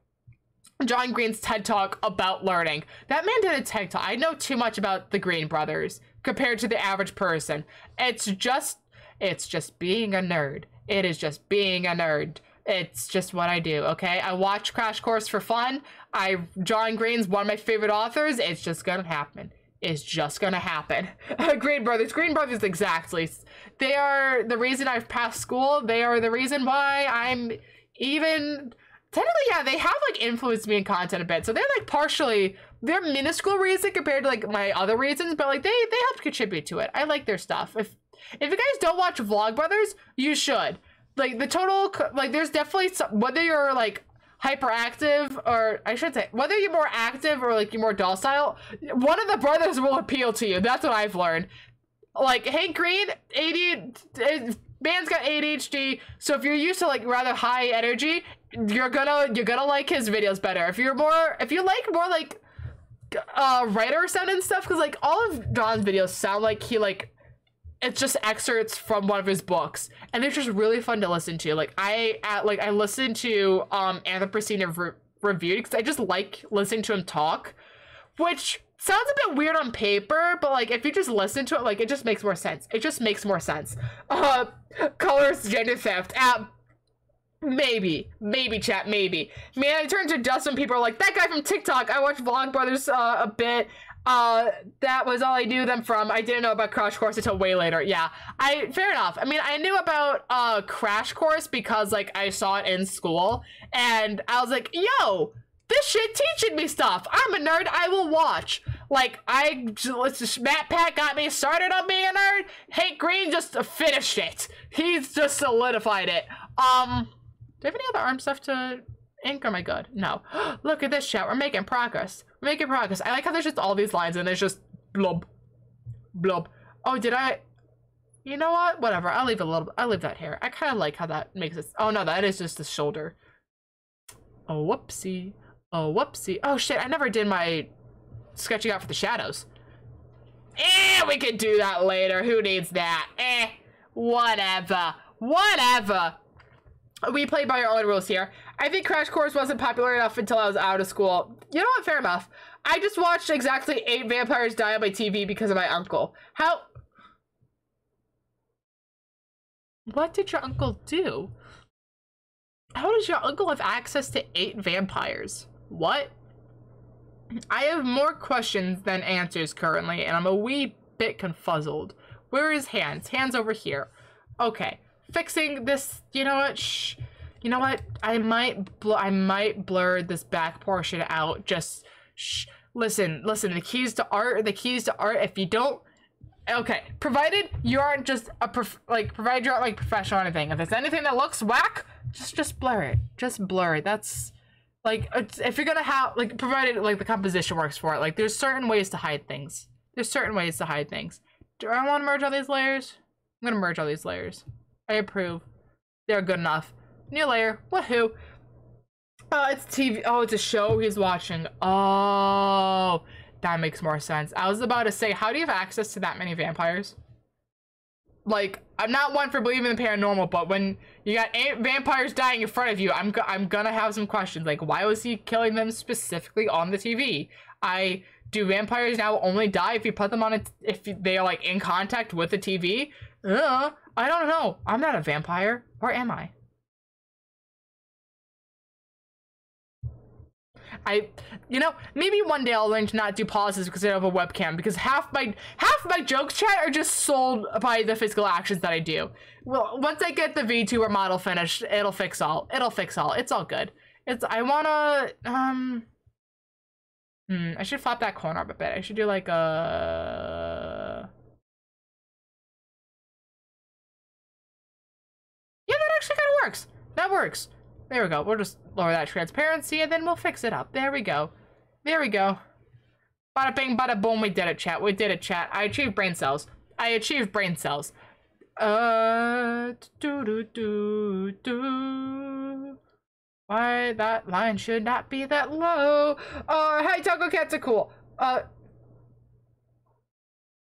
John Green's TED Talk about learning. That man did a TED Talk. I know too much about the Green brothers compared to the average person. It's just it's just being a nerd. It is just being a nerd. It's just what I do, okay? I watch Crash Course for fun. I John Green's one of my favorite authors. It's just gonna happen. It's just gonna happen. Green Brothers, Green Brothers exactly. They are the reason I've passed school. They are the reason why I'm even technically yeah they have like influenced me in content a bit. So they're like partially they're minuscule reason compared to like my other reasons but like they they help contribute to it. I like their stuff. If if you guys don't watch vlogbrothers you should. Like the total like there's definitely some, whether you're like hyperactive or i should say whether you're more active or like you're more docile one of the brothers will appeal to you. That's what i've learned. Like hank green 80 uh, man's got ADHD, so if you're used to like rather high energy, you're gonna you're gonna like his videos better. If you're more if you like more like uh writer sound and stuff, because like all of John's videos sound like he like it's just excerpts from one of his books, and they're just really fun to listen to. Like I at like I listened to um Anthropocene re- reviewed because I just like listening to him talk, which sounds a bit weird on paper, but like if you just listen to it, like it just makes more sense. It just makes more sense. Uh, colors gender theft. Uh, maybe, maybe chat, maybe. Man, it turns to dust when people are like that guy from TikTok. I watched Vlogbrothers uh, a bit. Uh, that was all I knew them from. I didn't know about Crash Course until way later. Yeah, I fair enough. I mean, I knew about uh Crash Course because like I saw it in school, and I was like, yo this shit teaching me stuff. I'm a nerd. I will watch. Like I, just, MatPat got me started on being a nerd. Hank Green just finished it. He's just solidified it. Um, do I have any other arm stuff to ink am I good? No. Look at this chat. We're making progress. We're making progress. I like how there's just all these lines and there's just blob, blob. Oh, did I? You know what? Whatever. I'll leave a little. I'll leave that here. I kind of like how that makes it. Oh no, that is just the shoulder. Oh whoopsie. Oh whoopsie. Oh shit! I never did my sketching out for the shadows. Eh, we could do that later. Who needs that? Eh, whatever. Whatever. We play by our own rules here. I think Crash Course wasn't popular enough until I was out of school. You know what? Fair enough. I just watched exactly eight vampires die on my TV because of my uncle. How? What did your uncle do? How does your uncle have access to eight vampires? What? I have more questions than answers currently, and I'm a wee bit confuzzled. Where is Hands? Hands over here. Okay, fixing this. You know what? Shh. You know what? I might bl I might blur this back portion out. Just shh. Listen, listen. The keys to art. The keys to art. If you don't. Okay, provided you aren't just a prof like provided you aren't like professional or anything. If there's anything that looks whack, just just blur it. Just blur it. That's like if you're gonna have like provided like the composition works for it. Like there's certain ways to hide things. There's certain ways to hide things. Do I want to merge all these layers? I'm gonna merge all these layers. I approve. They're good enough. New layer. Woohoo. Oh, it's TV. Oh, it's a show he's watching. Oh, that makes more sense. I was about to say, how do you have access to that many vampires? Like, I'm not one for believing in the paranormal, but when you got vampires dying in front of you, I'm, I'm gonna have some questions. Like, why was he killing them specifically on the TV? I do vampires now only die if you put them on it if they are like in contact with the TV? Uh, I don't know. I'm not a vampire, or am I? I, you know, maybe one day I'll learn to not do pauses because I have a webcam. Because half my half my jokes chat are just sold by the physical actions that I do. Well, once I get the VTuber model finished, it'll fix all. It'll fix all. It's all good. It's I wanna um. Hmm, I should flop that corner up a bit. I should do like a. actually kind of works. That works. There we go. We'll just lower that transparency and then we'll fix it up. There we go. There we go. Bada bing, bada boom. We did it, chat. We did it, chat. I achieved brain cells. I achieved brain cells. Uh, do do do do. Why that line should not be that low? Uh, hey, taco cats are cool. Uh,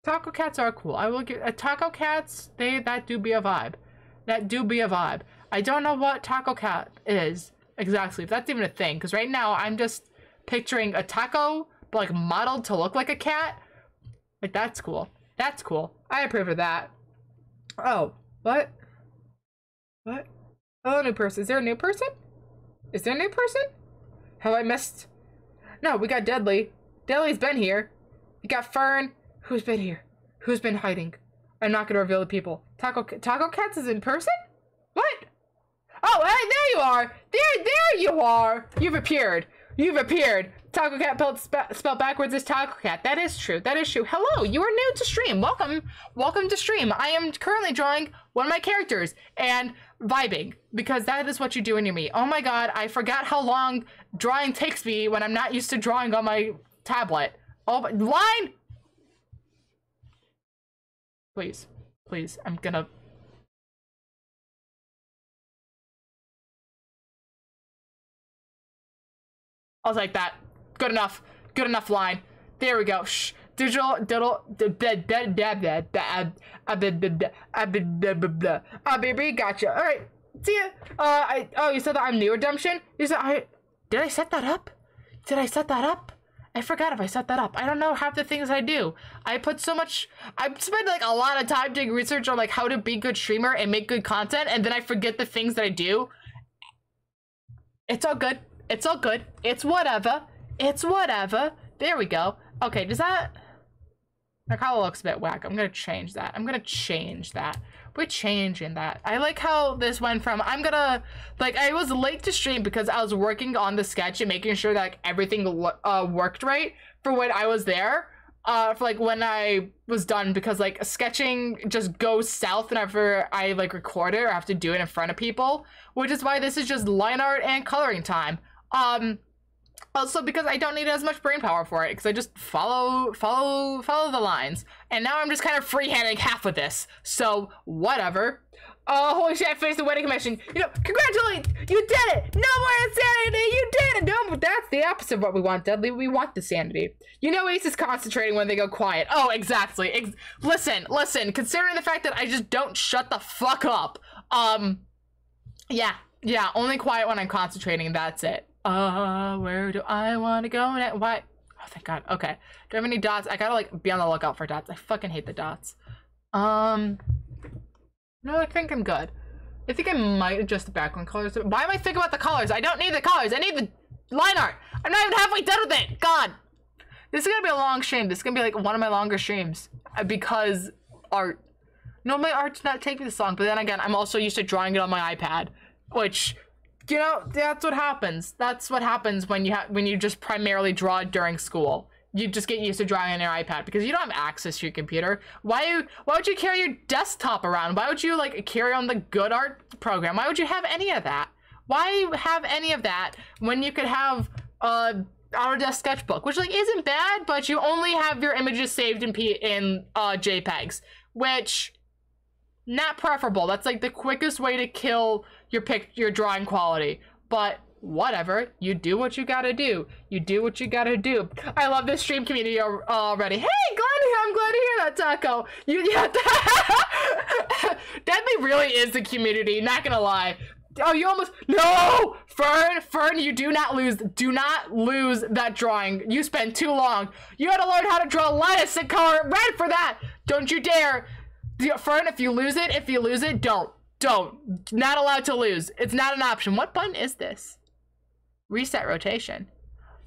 taco cats are cool. I will give uh, taco cats. They that do be a vibe. That do be a vibe. I don't know what taco cat is exactly, if that's even a thing. Because right now I'm just picturing a taco, like modeled to look like a cat. Like that's cool. That's cool. I approve of that. Oh, what? What? Oh, new person. Is there a new person? Is there a new person? Have I missed? No, we got Deadly. Deadly's been here. We got Fern. Who's been here? Who's been hiding? I'm not gonna reveal the people. Taco Taco Cats is in person? What? Oh, hey, there you are. There, there you are. You've appeared. You've appeared. Taco Cat spelled, spelled backwards is Taco Cat. That is true. That is true. Hello, you are new to stream. Welcome. Welcome to stream. I am currently drawing one of my characters and vibing because that is what you do when you meet. Oh my god, I forgot how long drawing takes me when I'm not used to drawing on my tablet. Oh, line! Please. Please. I'm gonna I was like that. Good enough. Good enough line. There we go. Shh. Digital, diddle, baby, gotcha. All right, see ya. Uh, I, oh, you said that I'm new redemption. You said I, did I set that up? Did I set that up? I forgot if I set that up. I don't know half the things I do. I put so much, I spend like a lot of time doing research on like how to be good streamer and make good content, and then I forget the things that I do. It's all good. It's all good. It's whatever. It's whatever. There we go. Okay, does that... My color looks a bit whack. I'm gonna change that. I'm gonna change that. We're changing that. I like how this went from, I'm gonna, like, I was late to stream because I was working on the sketch and making sure that like, everything uh, worked right for when I was there. uh for like when I was done because like sketching just goes south whenever I like record it or have to do it in front of people, which is why this is just line art and coloring time. Um also because I don't need as much brain power for it because I just follow follow follow the lines. And now I'm just kind of freehanding half of this. So whatever. Oh, holy shit, I finished the wedding commission. You know, congratulate, you did it. No more insanity, you did it. No, but that's the opposite of what we want, Dudley. We want the sanity. You know Ace is concentrating when they go quiet. Oh, exactly. Ex listen, listen, considering the fact that I just don't shut the fuck up. Um, yeah, yeah, only quiet when I'm concentrating, that's it. Uh, where do I want to go? And why? Oh, thank God. Okay. Do I have any dots? I gotta, like, be on the lookout for dots. I fucking hate the dots. Um... No, I think I'm good. I think I might adjust the background colors. Why am I thinking about the colors? I don't need the colors. I need the line art. I'm not even halfway done with it. God. This is gonna be a long stream. This is gonna be like one of my longer streams uh, because art. No, my art's not taking this long. But then again, I'm also used to drawing it on my iPad, which, you know, that's what happens. That's what happens when you when you just primarily draw during school you just get used to drawing on your iPad because you don't have access to your computer. Why why would you carry your desktop around? Why would you like carry on the good art program? Why would you have any of that? Why have any of that when you could have uh Autodesk Sketchbook, which like isn't bad, but you only have your images saved in P in uh JPEGs, which not preferable. That's like the quickest way to kill your pic your drawing quality. But whatever. You do what you gotta do. You do what you gotta do. I love this stream community already. Hey, glad to I'm glad to hear that, Taco. You, yeah, Deadly really is the community, not gonna lie. Oh, you almost, no! Fern, Fern, you do not lose, do not lose that drawing. You spent too long. You gotta learn how to draw lettuce and color red for that. Don't you dare. Fern, if you lose it, if you lose it, don't. Don't. Not allowed to lose. It's not an option. What button is this? Reset rotation.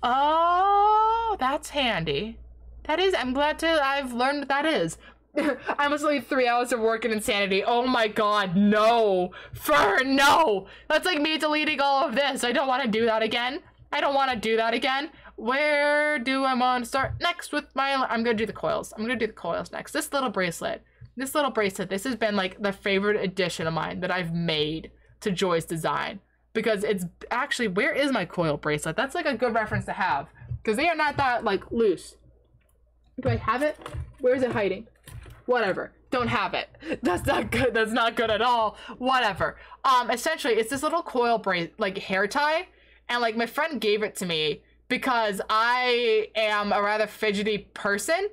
Oh, that's handy. That is, I'm glad to, I've learned what that is. I must leave three hours of work in insanity. Oh my god, no. Fern, no. That's like me deleting all of this. I don't want to do that again. I don't want to do that again. Where do I want to start next with my, I'm going to do the coils. I'm going to do the coils next. This little bracelet. This little bracelet, this has been like the favorite addition of mine that I've made to Joy's design because it's actually where is my coil bracelet? That's like a good reference to have because they are not that like loose. Do I have it? Where is it hiding? Whatever. Don't have it. That's not good. That's not good at all. Whatever. Um, essentially, it's this little coil bracelet, like hair tie, and like my friend gave it to me because I am a rather fidgety person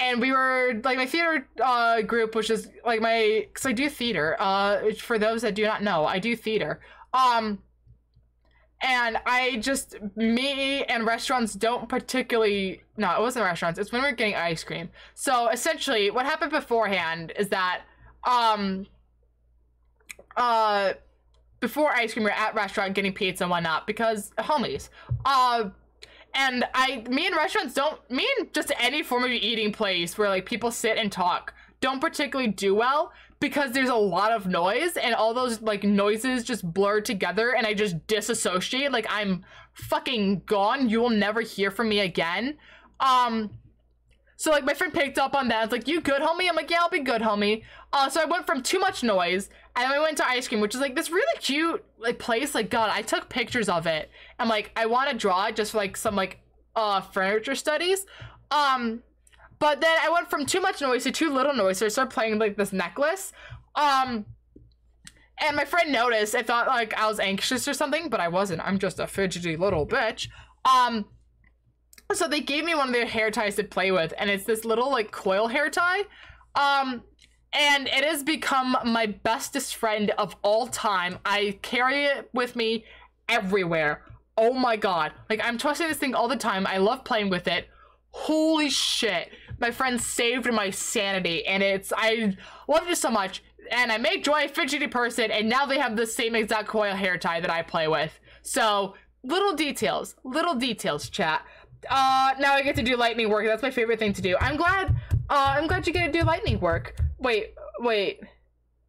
and we were like my theater uh, group which is like my because i do theater uh, for those that do not know i do theater um, and I just me and restaurants don't particularly no, it wasn't restaurants. It's when we are getting ice cream. So essentially, what happened beforehand is that um uh before ice cream we are at restaurant getting pizza and whatnot because homies. Uh and I me and restaurants don't me and just any form of eating place where like people sit and talk don't particularly do well because there's a lot of noise and all those like noises just blur together and I just disassociate like I'm fucking gone. You will never hear from me again. Um so like my friend picked up on that it's like you good homie I'm like yeah I'll be good homie uh so I went from too much noise and then we went to ice cream which is like this really cute like place like god I took pictures of it I'm like I want to draw it just for like some like uh furniture studies um but then I went from too much noise to too little noise, so I started playing like this necklace. Um, and my friend noticed. I thought like I was anxious or something, but I wasn't. I'm just a fidgety little bitch. Um, so they gave me one of their hair ties to play with, and it's this little like coil hair tie. Um, and it has become my bestest friend of all time. I carry it with me everywhere. Oh my god. Like I'm twisting this thing all the time. I love playing with it. Holy shit my friend saved my sanity, and it's I love it so much. And I make Joy a fidgety person, and now they have the same exact coil hair tie that I play with. So little details, little details, chat. Uh, now I get to do lightning work. That's my favorite thing to do. I'm glad. Uh, I'm glad you get to do lightning work. Wait, wait.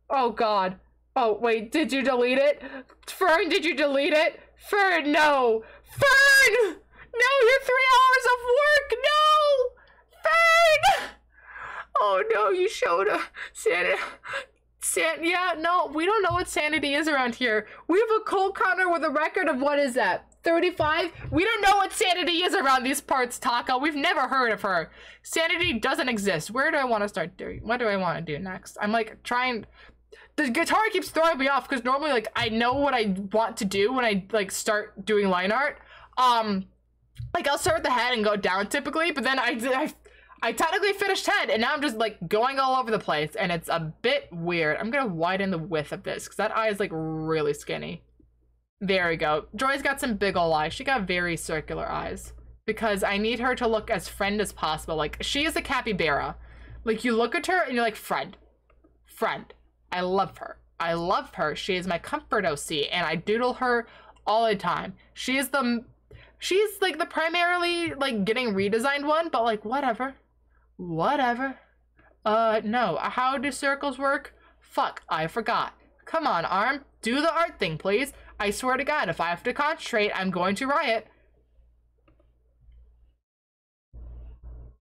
Oh God. Oh wait, did you delete it? Fern, did you delete it? Fern, no. Fern! No, your three hours of work, no! Fern! Oh no, you showed uh, Santa. San yeah, no, we don't know what sanity is around here. We have a cold counter with a record of what is that? 35? We don't know what sanity is around these parts, Taka. We've never heard of her. Sanity doesn't exist. Where do I want to start doing? What do I want to do next? I'm like trying the guitar keeps throwing me off because normally like I know what I want to do when I like start doing line art. Um like I'll start with the head and go down typically, but then I I I technically finished head and now I'm just like going all over the place and it's a bit weird. I'm gonna widen the width of this because that eye is like really skinny. There we go. Joy's got some big ol' eyes. She got very circular eyes because I need her to look as friend as possible. Like she is a capybara. Like you look at her and you're like friend, friend. I love her. I love her. She is my comfort OC and I doodle her all the time. She is the she's like the primarily like getting redesigned one, but like whatever. Whatever. Uh, no. How do circles work? Fuck, I forgot. Come on, Arm. Do the art thing, please. I swear to God, if I have to concentrate, I'm going to riot.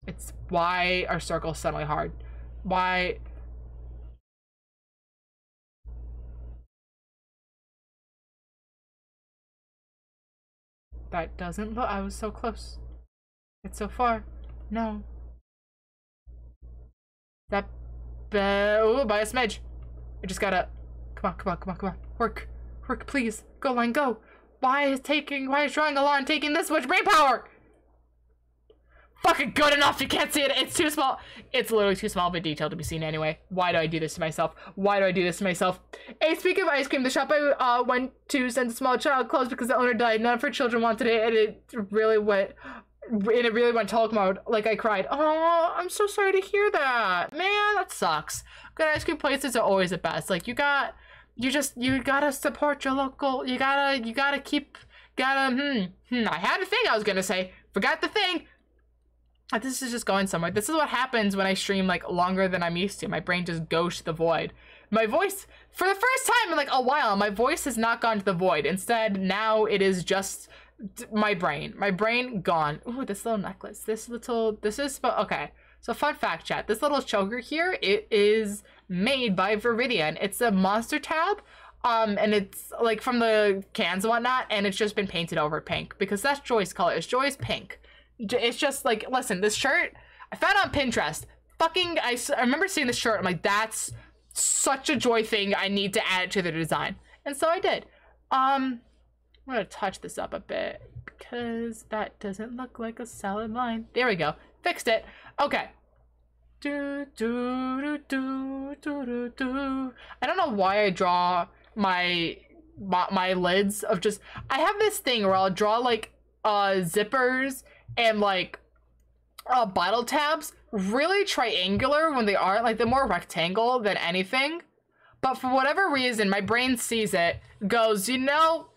It's why are circles suddenly hard? Why? That doesn't look- I was so close. It's so far. No. That oh, by a smidge. I just gotta come on, come on, come on, come on. Work. Work, please. Go line, go. Why is taking why is drawing a line taking this much brain power? Fucking good enough, you can't see it. It's too small. It's literally too small of a detail to be seen anyway. Why do I do this to myself? Why do I do this to myself? Hey, speaking of ice cream, the shop I uh, went to sent a small child closed because the owner died. None of her children wanted it, and it really went and it really went talk mode. Like I cried. Oh, I'm so sorry to hear that. Man, that sucks. Good ice cream places are always the best. Like you got, you just you gotta support your local. You gotta you gotta keep gotta hmm hmm. I had a thing I was gonna say. Forgot the thing. This is just going somewhere. This is what happens when I stream like longer than I'm used to. My brain just goes to the void. My voice, for the first time in like a while, my voice has not gone to the void. Instead, now it is just my brain. My brain gone. Ooh, this little necklace. This little, this is, okay. So fun fact chat, this little choker here, it is made by Viridian. It's a monster tab. Um, and it's like from the cans and whatnot, and it's just been painted over pink because that's Joy's color. It's Joy's pink. It's just like, listen, this shirt I found on Pinterest. Fucking, I, I remember seeing this shirt. I'm like, that's such a Joy thing. I need to add it to the design, and so I did. Um, I'm gonna touch this up a bit because that doesn't look like a solid line. There we go. Fixed it. Okay. Do, do, do, do, do, do. I don't know why I draw my, my my lids of just I have this thing where I'll draw like uh zippers and like uh bottle tabs really triangular when they aren't like they're more rectangle than anything. But for whatever reason, my brain sees it, goes, you know,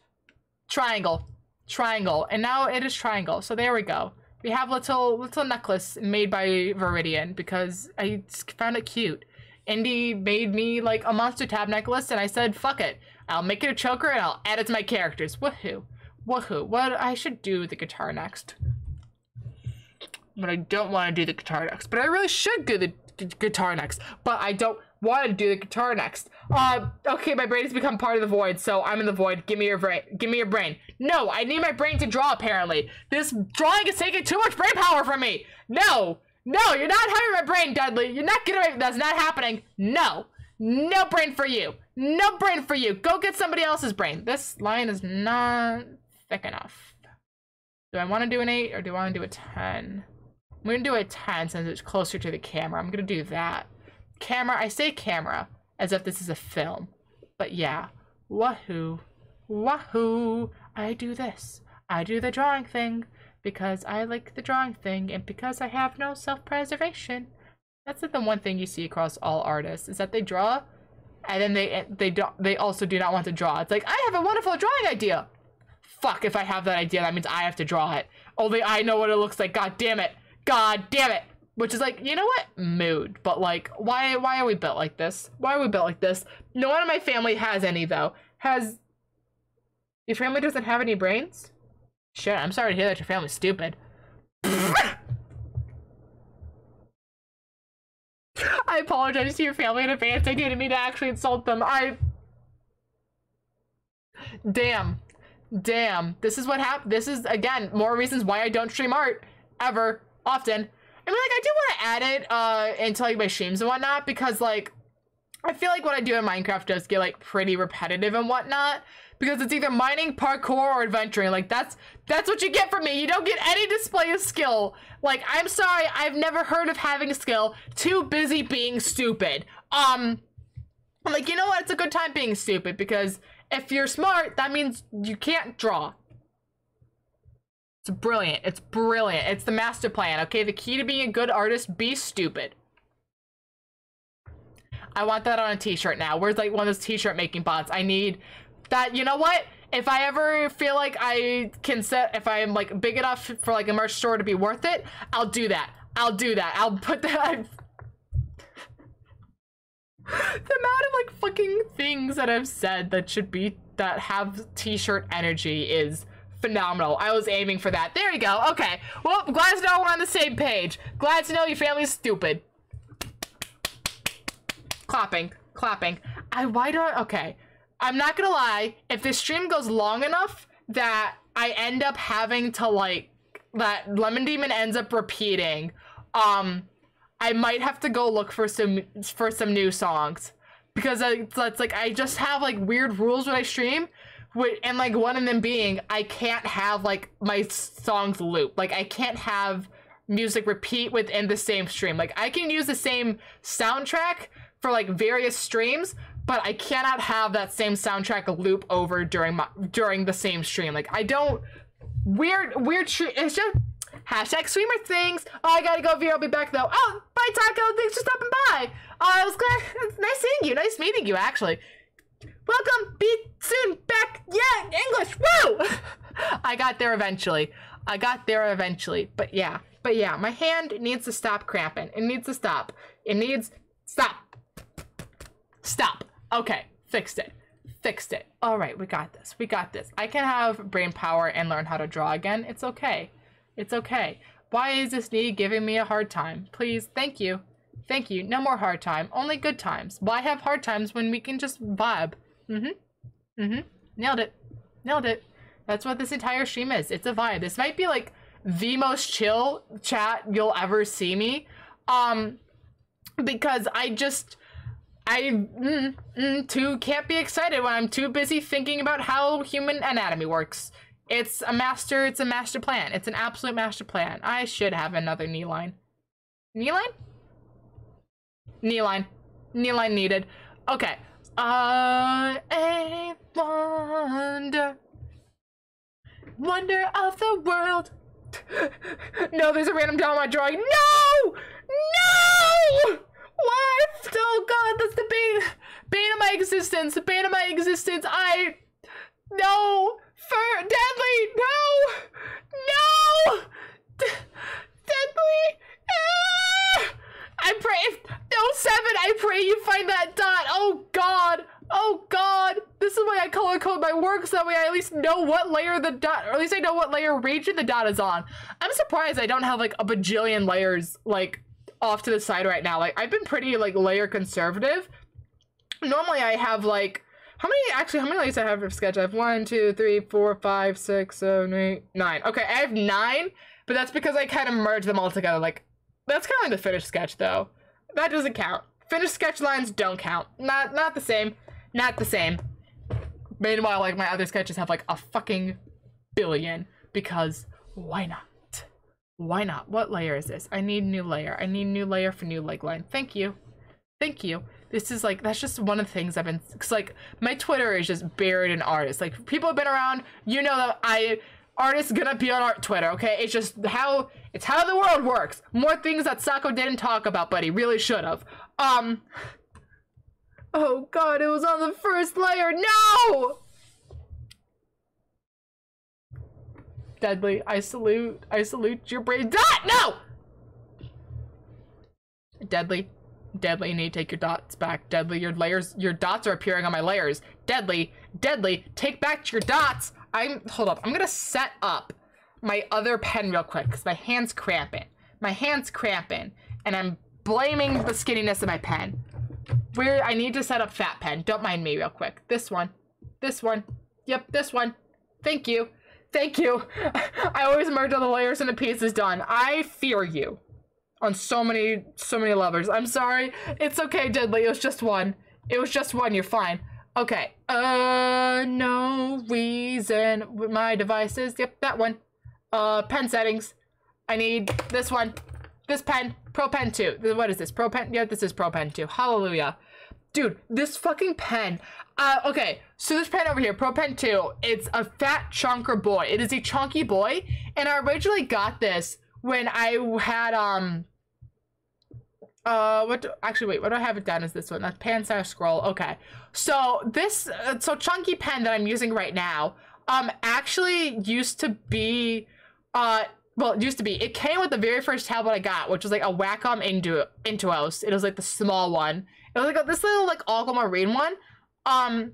triangle, triangle, and now it is triangle. So there we go. We have little little necklace made by Viridian because I found it cute. Indy made me like a monster tab necklace, and I said, "Fuck it, I'll make it a choker and I'll add it to my characters." Woohoo! Woohoo! What I should do with the guitar next, but I don't want to do the guitar next. But I really should do the guitar next, but I don't want to do the guitar next. Uh, okay, my brain has become part of the void, so I'm in the void. Give me your brain. Give me your brain. No, I need my brain to draw, apparently. This drawing is taking too much brain power from me. No, no, you're not having my brain, Dudley. You're not getting That's not happening. No, no brain for you. No brain for you. Go get somebody else's brain. This line is not thick enough. Do I want to do an 8 or do I want to do a 10? I'm going to do a 10 since it's closer to the camera. I'm going to do that. Camera, I say camera as if this is a film. But yeah, wahoo, wahoo, I do this. I do the drawing thing because I like the drawing thing and because I have no self-preservation. That's the one thing you see across all artists is that they draw and then they they don't they also do not want to draw. It's like I have a wonderful drawing idea. Fuck, if I have that idea, that means I have to draw it. Only I know what it looks like. God damn it. God damn it. Which is like, you know what? Mood. But like, why why are we built like this? Why are we built like this? No one in my family has any though. Has your family doesn't have any brains? Shit, I'm sorry to hear that your family's stupid. I apologize to your family in advance. I didn't mean to actually insult them. I. Damn. Damn. This is what happened. This is, again, more reasons why I don't stream art ever, often. I mean, like, I do want to add it uh, into, like, my streams and whatnot because, like, I feel like what I do in Minecraft does get, like, pretty repetitive and whatnot because it's either mining, parkour, or adventuring. Like that's that's what you get from me. You don't get any display of skill. Like I'm sorry, I've never heard of having a skill. Too busy being stupid. Um, I'm like you know what? It's a good time being stupid because if you're smart, that means you can't draw. It's brilliant. It's brilliant. It's the master plan. Okay, the key to being a good artist: be stupid. I want that on a t-shirt now. Where's like one of those t-shirt making bots? I need that you know what if i ever feel like i can set if i'm like big enough for like a merch store to be worth it i'll do that i'll do that i'll put that the amount of like fucking things that i've said that should be that have t-shirt energy is phenomenal. I was aiming for that. There you go. Okay. Well glad to know we're on the same page. Glad to know your family's stupid. Clapping. Clapping. I why do i okay. I'm not gonna lie, if this stream goes long enough that I end up having to like that Lemon Demon ends up repeating, um, I might have to go look for some for some new songs. Because it's, it's like I just have like weird rules when I stream, and like one of them being I can't have like my songs loop, like I can't have music repeat within the same stream. Like I can use the same soundtrack for like various streams, but I cannot have that same soundtrack loop over during my during the same stream. Like I don't weird weird it's just hashtag streamer things. Oh, I gotta go. Via. I'll be back though. Oh, bye Taco. Thanks for stopping by. Oh, I was glad. Nice seeing you. Nice meeting you. Actually. Welcome. Be soon back. Yeah, English. Woo! I got there eventually. I got there eventually. But yeah. But yeah, my hand needs to stop cramping. It needs to stop. It needs stop. Stop. Okay, fixed it. Fixed it. All right, we got this. We got this. I can have brain power and learn how to draw again. It's okay. It's okay. Why is this knee giving me a hard time? Please, thank you. Thank you. No more hard time. Only good times. Why have hard times when we can just vibe? Mm-hmm. Mm-hmm. Nailed it. Nailed it. That's what this entire stream is. It's a vibe. This might be like the most chill chat you'll ever see me. Um, because I just I mm, mm, too can't be excited when I'm too busy thinking about how human anatomy works. It's a master. It's a master plan. It's an absolute master plan. I should have another knee line. Knee line? Knee line. Knee line needed. Okay. Uh, a wonder. Wonder of the world. no, there's a random doll down my drawing. No! No! What? Oh god, that's the bane, bane of my existence. The bane of my existence. I, no, for deadly, no, no, D deadly. Ah! I pray, if, no seven. I pray you find that dot. Oh god. Oh god, this is why I color code my work so that way I at least know what layer the dot, or at least I know what layer region the dot is on. I'm surprised I don't have like a bajillion layers like off to the side right now. Like I've been pretty like layer conservative. Normally I have like how many actually how many layers I have for sketch? I have one, two, three, four, five, six, seven, eight, nine. Okay, I have nine, but that's because I kind of merge them all together. Like that's kind of like the finished sketch though. That doesn't count. Finished sketch lines don't count. Not not the same. Not the same. Meanwhile, like my other sketches have like a fucking billion because why not? Why not? What layer is this? I need new layer. I need new layer for new leg line. Thank you. Thank you. This is like, that's just one of the things I've been, cause like my Twitter is just buried in artists. Like people have been around, you know that I, artists gonna be on art Twitter, okay? It's just how, it's how the world works. More things that Socko didn't talk about, but he really should have. Um, oh god, it was on the first layer. No! Deadly, I salute, I salute your brain. Dot! No! Deadly, Deadly, you need to take your dots back. Deadly, your layers, your dots are appearing on my layers. Deadly, Deadly, take back your dots. I'm, hold up, I'm gonna set up my other pen real quick because my hand's cramping. My hand's cramping and I'm blaming the skinniness of my pen. Where I need to set up fat pen. Don't mind me real quick. This one. This one. Yep, this one. Thank you. Thank you. I always merge all the layers and the piece is done. I fear you. On so many, so many levels. I'm sorry. It's okay, Deadly. It was just one. It was just one. You're fine. Okay. Uh, no reason. My devices. Yep, that one. Uh, pen settings. I need this one. This pen. Pro Pen 2. What is this? Pro Pen? Yeah, this is Pro Pen 2. Hallelujah. Dude, this fucking pen. Uh, okay, so this pen over here, Pro Pen 2, it's a fat chunker boy. It is a chunky boy, and I originally got this when I had, um, uh, what, do, actually, wait, what do I have it down as this one? That's pan size scroll, okay. So, this, uh, so chunky pen that I'm using right now, um, actually used to be, uh, well, it used to be. It came with the very first tablet I got, which was like a Wacom Intu Intuos. It was like the small one. It was like a, this little like aquamarine one. Um,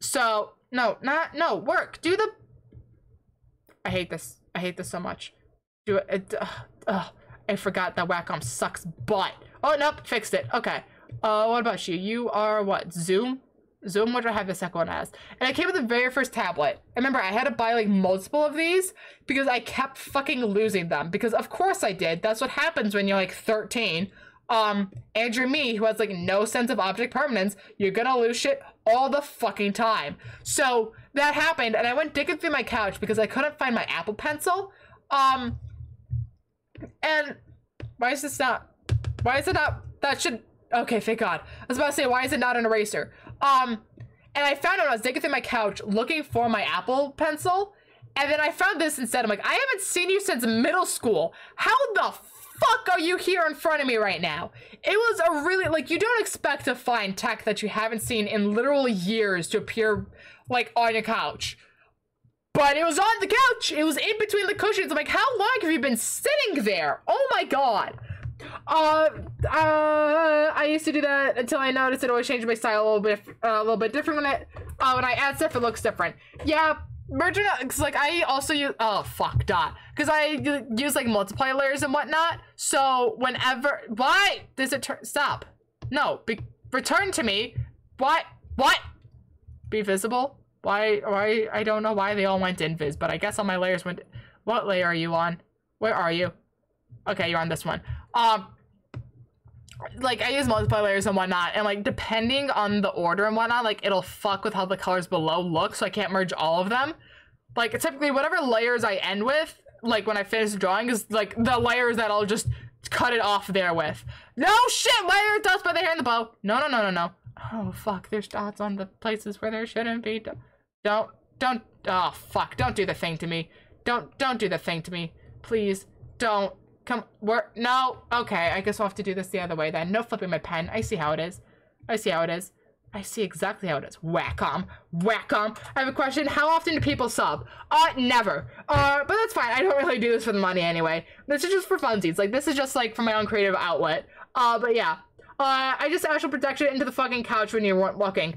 so no, not no work. Do the. I hate this. I hate this so much. Do it. it uh, uh, I forgot that Wacom sucks butt. Oh nope, fixed it. Okay. Uh, what about you? You are what? Zoom. Zoom, what do I have the second one as? And I came with the very first tablet. I remember I had to buy like multiple of these because I kept fucking losing them. Because of course I did. That's what happens when you're like 13. Um, Andrew me, who has like no sense of object permanence, you're gonna lose shit all the fucking time. So that happened, and I went digging through my couch because I couldn't find my Apple Pencil. Um, and why is this not? Why is it not? That should. Okay, thank God. I was about to say, why is it not an eraser? Um, and I found it when I was digging through my couch looking for my Apple Pencil, and then I found this instead. I'm like, I haven't seen you since middle school. How the fuck are you here in front of me right now? It was a really, like, you don't expect to find tech that you haven't seen in literal years to appear, like, on your couch. But it was on the couch. It was in between the cushions. I'm like, how long have you been sitting there? Oh my god. Uh, uh, I used to do that until I noticed it always changed my style a little bit, uh, a little bit different when I, uh, when I add stuff, it looks different. Yeah, merging, cause like I also use, oh fuck, dot, cause I use like multiply layers and whatnot. So whenever, why does it turn? Stop. No, be, return to me. What? What? Be visible. Why? Why? I don't know why they all went invis, but I guess all my layers went. What layer are you on? Where are you? Okay, you're on this one. Um, like I use multiple layers and whatnot, and like depending on the order and whatnot, like it'll fuck with how the colors below look, so I can't merge all of them. Like typically, whatever layers I end with, like when I finish drawing, is like the layers that I'll just cut it off there with. No shit, layer dots by the hair and the bow. No, no, no, no, no. Oh fuck, there's dots on the places where there shouldn't be. Don't, don't. Oh fuck, don't do the thing to me. Don't, don't do the thing to me. Please, don't. Come, where, no, okay, I guess I'll have to do this the other way then. No flipping my pen. I see how it is. I see how it is. I see exactly how it is. Wacom. Wacom. I have a question. How often do people sub? Uh, never. Uh, but that's fine. I don't really do this for the money anyway. This is just for funsies. Like, this is just, like, for my own creative outlet. Uh, but yeah. Uh, I just actually projected into the fucking couch when you weren't looking.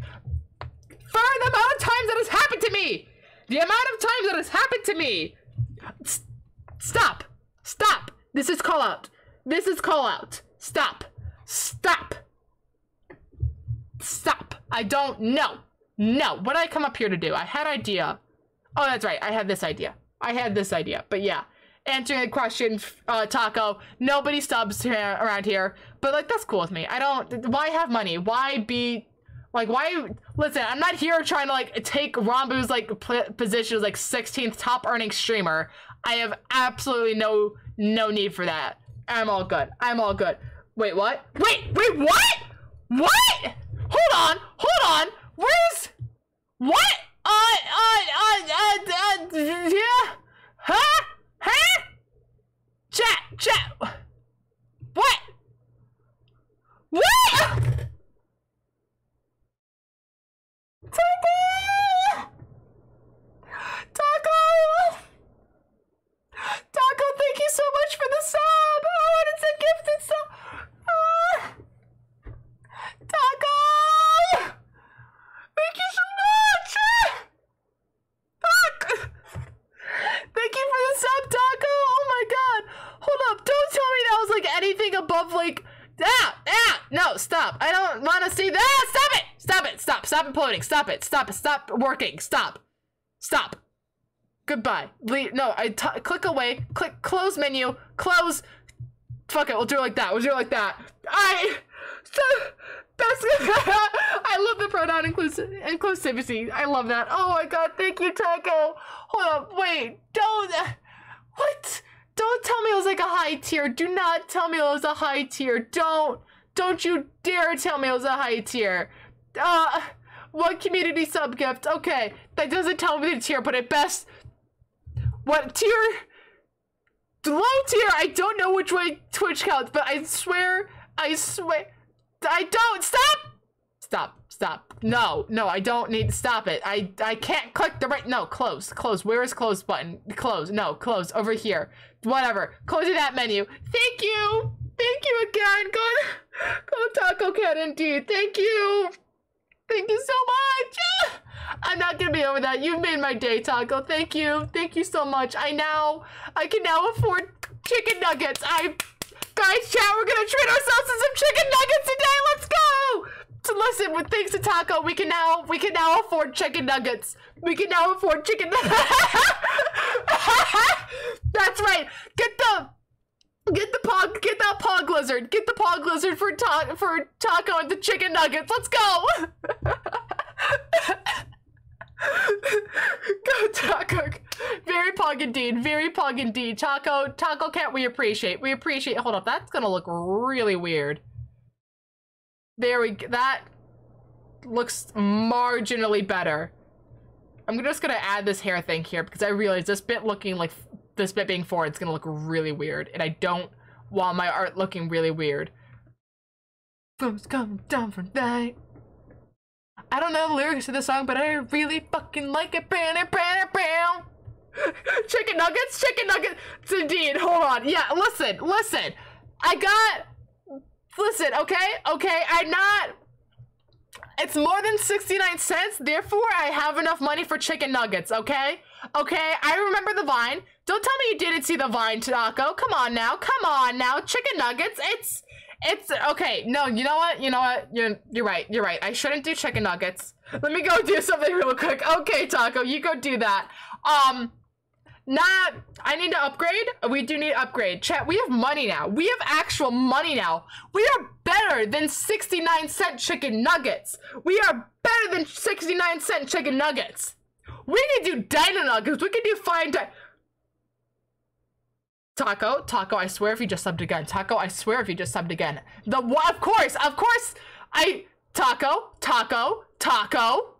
For the amount of times that has happened to me! The amount of times that has happened to me! S stop! Stop! This is call out. This is call out. Stop. Stop. Stop. I don't know. No. What did I come up here to do? I had idea. Oh, that's right. I had this idea. I had this idea. But yeah. Answering the question, uh, Taco, nobody subs here, around here. But, like, that's cool with me. I don't... Why have money? Why be... Like, why... Listen, I'm not here trying to, like, take Ranboo's, like, position as, like, 16th top earning streamer. I have absolutely no no need for that. I'm all good. I'm all good. Wait, what? Wait, wait, what? What? Hold on, hold on. Where's what? Uh, uh, uh, uh, uh yeah. Huh? Huh? Chat, chat. What? What? Taco! Taco! Taco, thank you so much for the sub. Oh, and it's a gifted sub. Uh, Taco, thank you so much. Fuck. Thank you for the sub, Taco. Oh my god. Hold up. Don't tell me that was like anything above like ah ah no stop. I don't want to see that. Stop it! Stop it! Stop. Stop imploding. Stop it. Stop it. Stop working. Stop. Stop. Goodbye. No I click away. Click close menu. Close. Fuck it. We'll do it like that. We'll do it like that. I that's I love the pronoun inclusive inclusivity. I love that. Oh my god. Thank you Taco. Hold up wait. Don't. What don't tell me it was like a high tier. Do not tell me it was a high tier. Don't. Don't you dare tell me it was a high tier. Uh, one community sub gift. Okay, that doesn't tell me the tier, but at best, what tier? Low tier. I don't know which way Twitch counts, but I swear, I swear, I don't. Stop. Stop. Stop. No, no, I don't need to stop it. I I can't click the right. No, close. Close. Where is close button? Close. No, close. Over here whatever. Closing that menu. Thank you. Thank you again. Go, go Taco Cat indeed. Thank you. Thank you so much. I'm not gonna be over that. You've made my day, Taco. Thank you. Thank you so much. I now, I can now afford chicken nuggets. I, guys, chat, we're gonna treat ourselves to some chicken nuggets today. Let's go. Listen, with thanks to Taco, we can now, we can now afford chicken nuggets. We can now afford chicken That's right. Get the Get the pog, get that pog lizard. Get the pog lizard for ta for taco and the chicken nuggets. Let's go. go taco. Very pog indeed. Very pog indeed. Taco, taco cat. We appreciate. We appreciate. Hold up. That's gonna look really weird. There we. go. That looks marginally better. I'm just gonna add this hair thing here because I realize this bit looking like this bit being forward, is gonna look really weird, and I don't want my art looking really weird. Thumbs coming down from night. I don't know the lyrics to the song, but I really fucking like it. Bam, bam, bam. Chicken nuggets, chicken nuggets. Indeed. Hold on. Yeah, listen, listen. I got. Listen, okay, okay. I'm not it's more than 69 cents, therefore I have enough money for chicken nuggets, okay? Okay, I remember the Vine. Don't tell me you didn't see the Vine, Taco. Come on now, come on now. Chicken nuggets, it's, it's, okay, no, you know what? You know what? You're, you're right, you're right. I shouldn't do chicken nuggets. Let me go do something real quick. Okay, Taco, you go do that. Um, not, I need to upgrade. We do need upgrade. Chat, we have money now. We have actual money now. We are better than 69 cent chicken nuggets. We are better than 69 cent chicken nuggets. We can do dino nuggets. We can do fine di Taco, Taco, I swear if you just subbed again. Taco, I swear if you just subbed again. The? Of course, of course. I, Taco, Taco, Taco.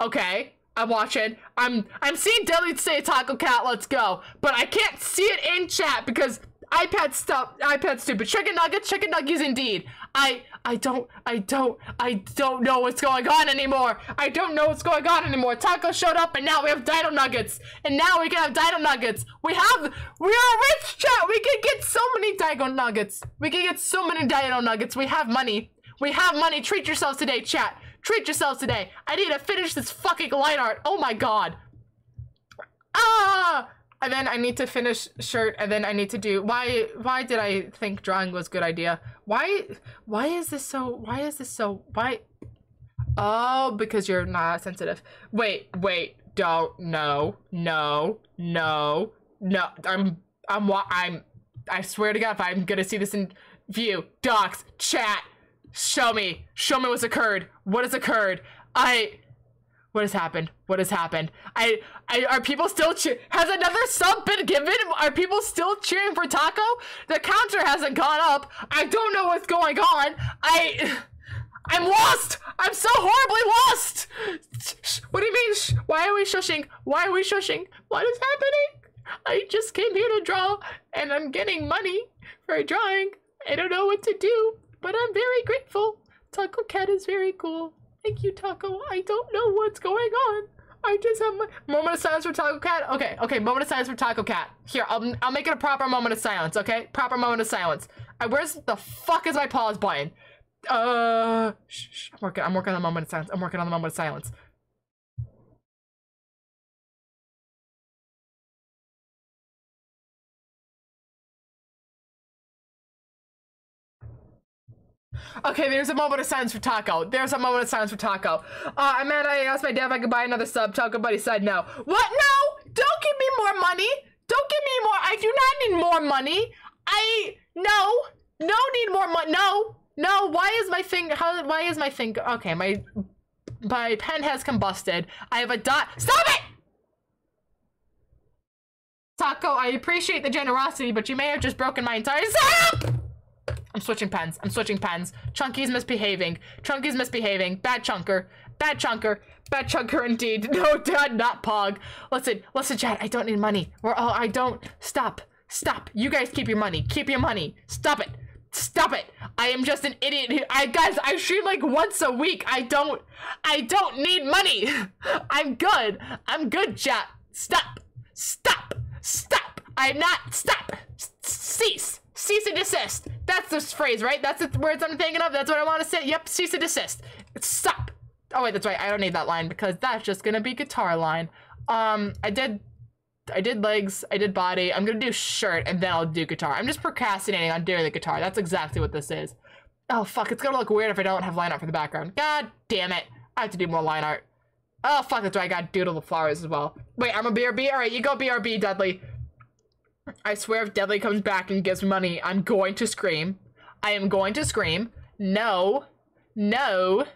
Okay. I'm watching. I'm I'm seeing Deli say Taco Cat, let's go. But I can't see it in chat because iPad stuff iPad stupid. Chicken nuggets, chicken nuggets indeed. I I don't I don't I don't know what's going on anymore. I don't know what's going on anymore. Taco showed up and now we have Dino Nuggets. And now we can have Dino Nuggets. We have we are rich chat. We can get so many Dino Nuggets. We can get so many Dino Nuggets. We have money. We have money. Treat yourselves today, chat. Treat yourselves today. I need to finish this fucking light art. Oh my god. Ah! And then I need to finish shirt and then I need to do why why did I think drawing was a good idea? Why why is this so why is this so why Oh, because you're not sensitive. Wait, wait, don't no, no, no, no. I'm I'm I'm I swear to God if I'm gonna see this in view, docs, chat, Show me. Show me what's occurred. What has occurred? I. What has happened? What has happened? I, I are people still cheer? Has another sub been given? Are people still cheering for Taco? The counter hasn't gone up. I don't know what's going on. I, I'm lost. I'm so horribly lost. What do you mean? Why are we shushing? Why are we shushing? What is happening? I just came here to draw, and I'm getting money for drawing. I don't know what to do. But I'm very grateful. Taco Cat is very cool. Thank you, Taco. I don't know what's going on. I just have my moment of silence for Taco Cat. Okay, okay, moment of silence for Taco Cat. Here, I'll, I'll make it a proper moment of silence, okay? Proper moment of silence. Uh, where's the fuck is my pause button? Uh, shh, shh, I'm working, I'm working on the moment of silence. I'm working on the moment of silence. Okay, there's a moment of silence for Taco. There's a moment of silence for Taco. Uh, I'm mad I asked my dad if I could buy another sub. Taco Buddy said no. What? No! Don't give me more money! Don't give me more. I do not need more money. I no, no need more money. No, no. Why is my finger? How? Why is my finger? Okay, my my pen has combusted. I have a dot. Stop it! Taco, I appreciate the generosity, but you may have just broken my entire setup. I'm switching pens. I'm switching pens. Chunky's misbehaving. Chunky's misbehaving. Bad chunker. Bad chunker. Bad chunker indeed. No, dad, not Pog. Listen, listen, chat. I don't need money. Or oh, I don't. Stop. Stop. You guys keep your money. Keep your money. Stop it. Stop it. I am just an idiot. I guys, I stream like once a week. I don't. I don't need money. I'm good. I'm good, chat. Stop. Stop. Stop. I'm not. Stop. S cease. Cease and desist. That's the phrase, right? That's the words I'm thinking of. That's what I want to say. Yep. Cease and desist. Stop. Oh wait, that's right. I don't need that line because that's just gonna be guitar line. Um, I did, I did legs, I did body. I'm gonna do shirt and then I'll do guitar. I'm just procrastinating on doing the guitar. That's exactly what this is. Oh fuck, it's gonna look weird if I don't have line art for the background. God damn it. I have to do more line art. Oh fuck, that's right. I got doodle the flowers as well. Wait, I'm a BRB. All right, you go BRB, Dudley. I swear if Dudley comes back and gives money, I'm going to scream. I am going to scream. No. No.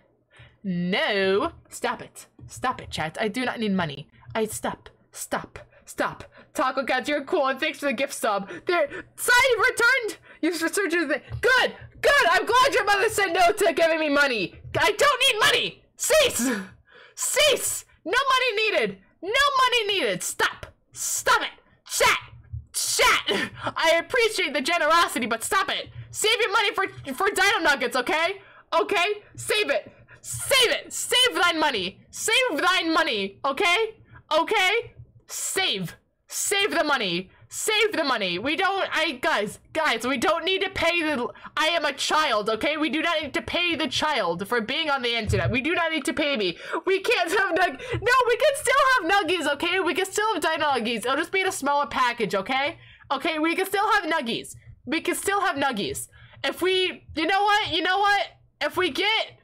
No! Stop it. Stop it, chat. I do not need money. I stop. Stop. Stop. Taco Cat, you're cool, and thanks for the gift sub. There, Sai returned! You've to the Good! Good! I'm glad your mother said no to giving me money! I don't need money! Cease! Cease! No money needed! No money needed! Stop! Stop it! Chat! Chat! I appreciate the generosity, but stop it! Save your money for for Dino Nuggets, okay? Okay? Save it! Save it! Save thine money! Save thine money! Okay? Okay? Save! Save the money! Save the money! We don't- I- guys, guys, we don't need to pay the- I am a child, okay? We do not need to pay the child for being on the internet. We do not need to pay me. We can't have nug- No, we can still have nuggies, okay? We can still have dino. It'll just be in a smaller package, okay? Okay, we can still have nuggies. We can still have nuggies. If we- You know what? You know what? If we get-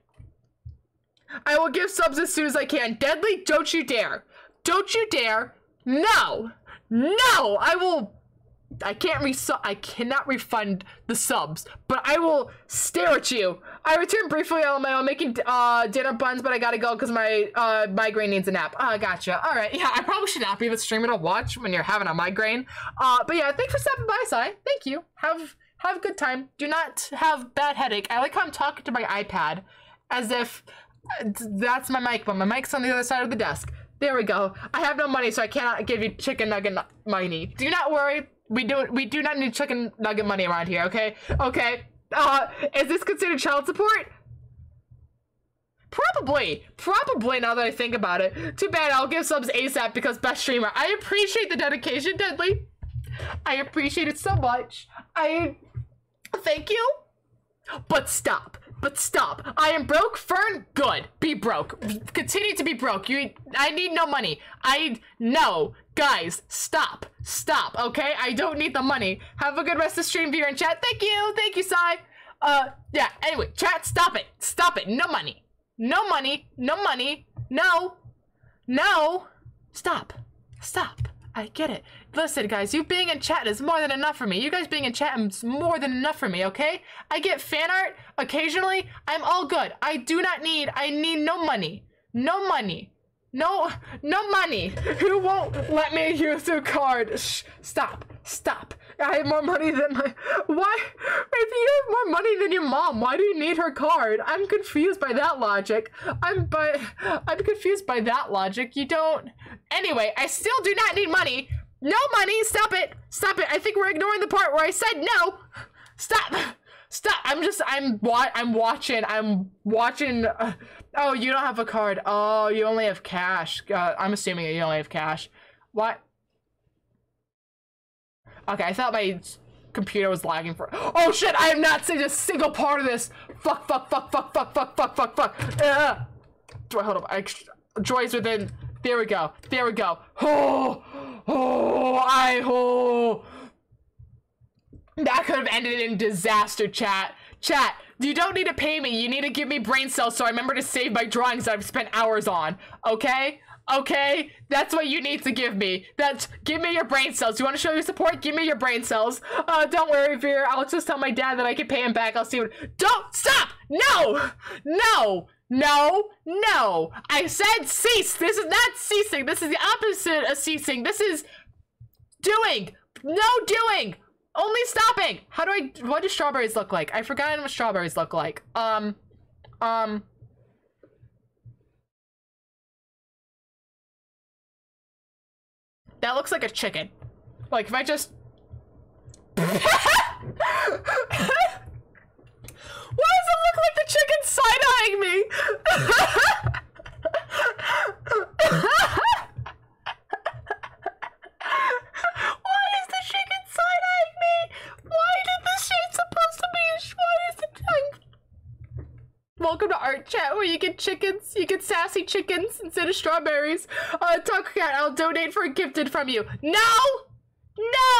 I will give subs as soon as I can. Deadly, don't you dare. Don't you dare. No. No, I will. I can't re I cannot refund the subs, but I will stare at you. I returned briefly on my own making uh, dinner buns, but I gotta go because my uh, migraine needs a nap. Oh, gotcha. All right. Yeah, I probably should not be streamer to watch when you're having a migraine. Uh, but yeah, thanks for stopping by, Sai. Thank you. Have have a good time. Do not have bad headache. I like how I'm talking to my iPad as if that's my mic, but my mic's on the other side of the desk. There we go. I have no money, so I cannot give you chicken nugget money. Do not worry. We do we do not need chicken nugget money around here. Okay. Okay. Uh, is this considered child support? Probably. Probably now that I think about it. Too bad I'll give subs ASAP because best streamer. I appreciate the dedication, Deadly. I appreciate it so much. I thank you. But stop. But stop. I am broke, Fern. Good. Be broke. Continue to be broke. You I need no money. I no. Guys, stop. Stop, okay? I don't need the money. Have a good rest of stream viewer and chat. Thank you. Thank you, Sai. Uh yeah, anyway, chat, stop it. Stop it. No money. No money. No money. No. No. Stop. Stop. I get it. Listen, guys, you being in chat is more than enough for me. You guys being in chat is more than enough for me, okay? I get fan art occasionally. I'm all good. I do not need, I need no money. No money. No, no money. Who won't let me use their card? Shh, stop, stop. I have more money than my, why? If you have more money than your mom, why do you need her card? I'm confused by that logic. I'm, but, I'm confused by that logic. You don't, anyway, I still do not need money. No money, stop it, stop it. I think we're ignoring the part where I said no. Stop. Stop! I'm just, I'm wa I'm watching, I'm watching, uh, oh, you don't have a card. Oh, you only have cash. Uh, I'm assuming you only have cash. What? Okay, I thought my computer was lagging for, oh shit, I have not seen a single part of this. Fuck, fuck, fuck, fuck, fuck, fuck, fuck, fuck, fuck. Uh, joy, hold up, I, joy's within, there we go, there we go. Oh, oh, I, oh. That could have ended in disaster, chat. Chat, You don't need to pay me. You need to give me brain cells so I remember to save my drawings that I've spent hours on. Okay? Okay? That's what you need to give me. That's give me your brain cells. You want to show your support? Give me your brain cells. Uh, don't worry, Vir. I'll just tell my dad that I can pay him back. I'll see what. Don't stop! No! No! No, no. I said cease. This is not ceasing. This is the opposite of ceasing. This is doing. No doing. Only stopping. How do I what do strawberries look like? I forgot what strawberries look like. Um um That looks like a chicken. Like if I just Why does it look like the chicken side-eyeing me? Why is the chicken side-eyeing me? Why did the shade supposed to be? Why is the Welcome to Art Chat, where you get chickens, you get sassy chickens instead of strawberries. Uh, Taco Cat, I'll donate for a gifted from you. No! No!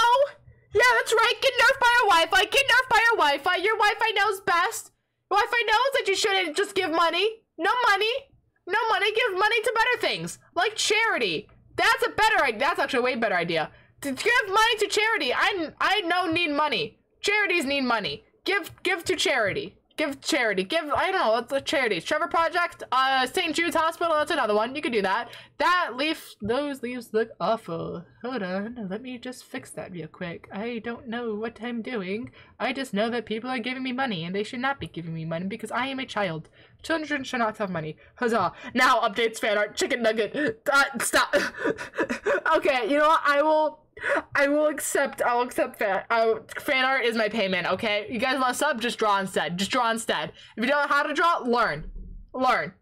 Yeah, that's right. Get nerfed by your Wi-Fi. Get nerfed by your Wi-Fi. Your Wi-Fi knows best. Wi-Fi knows that you shouldn't just give money. No money. No money. Give money to better things, like charity. That's a better idea. That's actually a way better idea. To give money to charity. I I know need money. Charities need money. Give give to charity. Give charity. Give I don't know. What's a charity? Trevor Project. Uh, St. Jude's Hospital. That's another one. You could do that. That leaf. Those leaves look awful. Hold on. Let me just fix that real quick. I don't know what I'm doing. I just know that people are giving me money, and they should not be giving me money because I am a child. Children should not have money. Huzzah! Now updates fan art. Chicken nugget. Uh, stop. okay. You know what? I will. I will accept. I'll accept fan. I, fan art is my payment. Okay, you guys to sub? Just draw instead. Just draw instead. If you don't know how to draw, learn. Learn.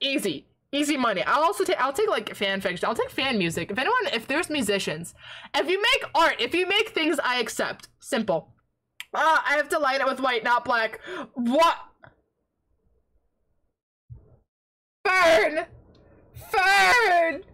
Easy. Easy money. I'll also take. I'll take like fan fiction. I'll take fan music. If anyone, if there's musicians, if you make art, if you make things, I accept. Simple. Ah, I have to line it with white, not black. What? Fern. Fern.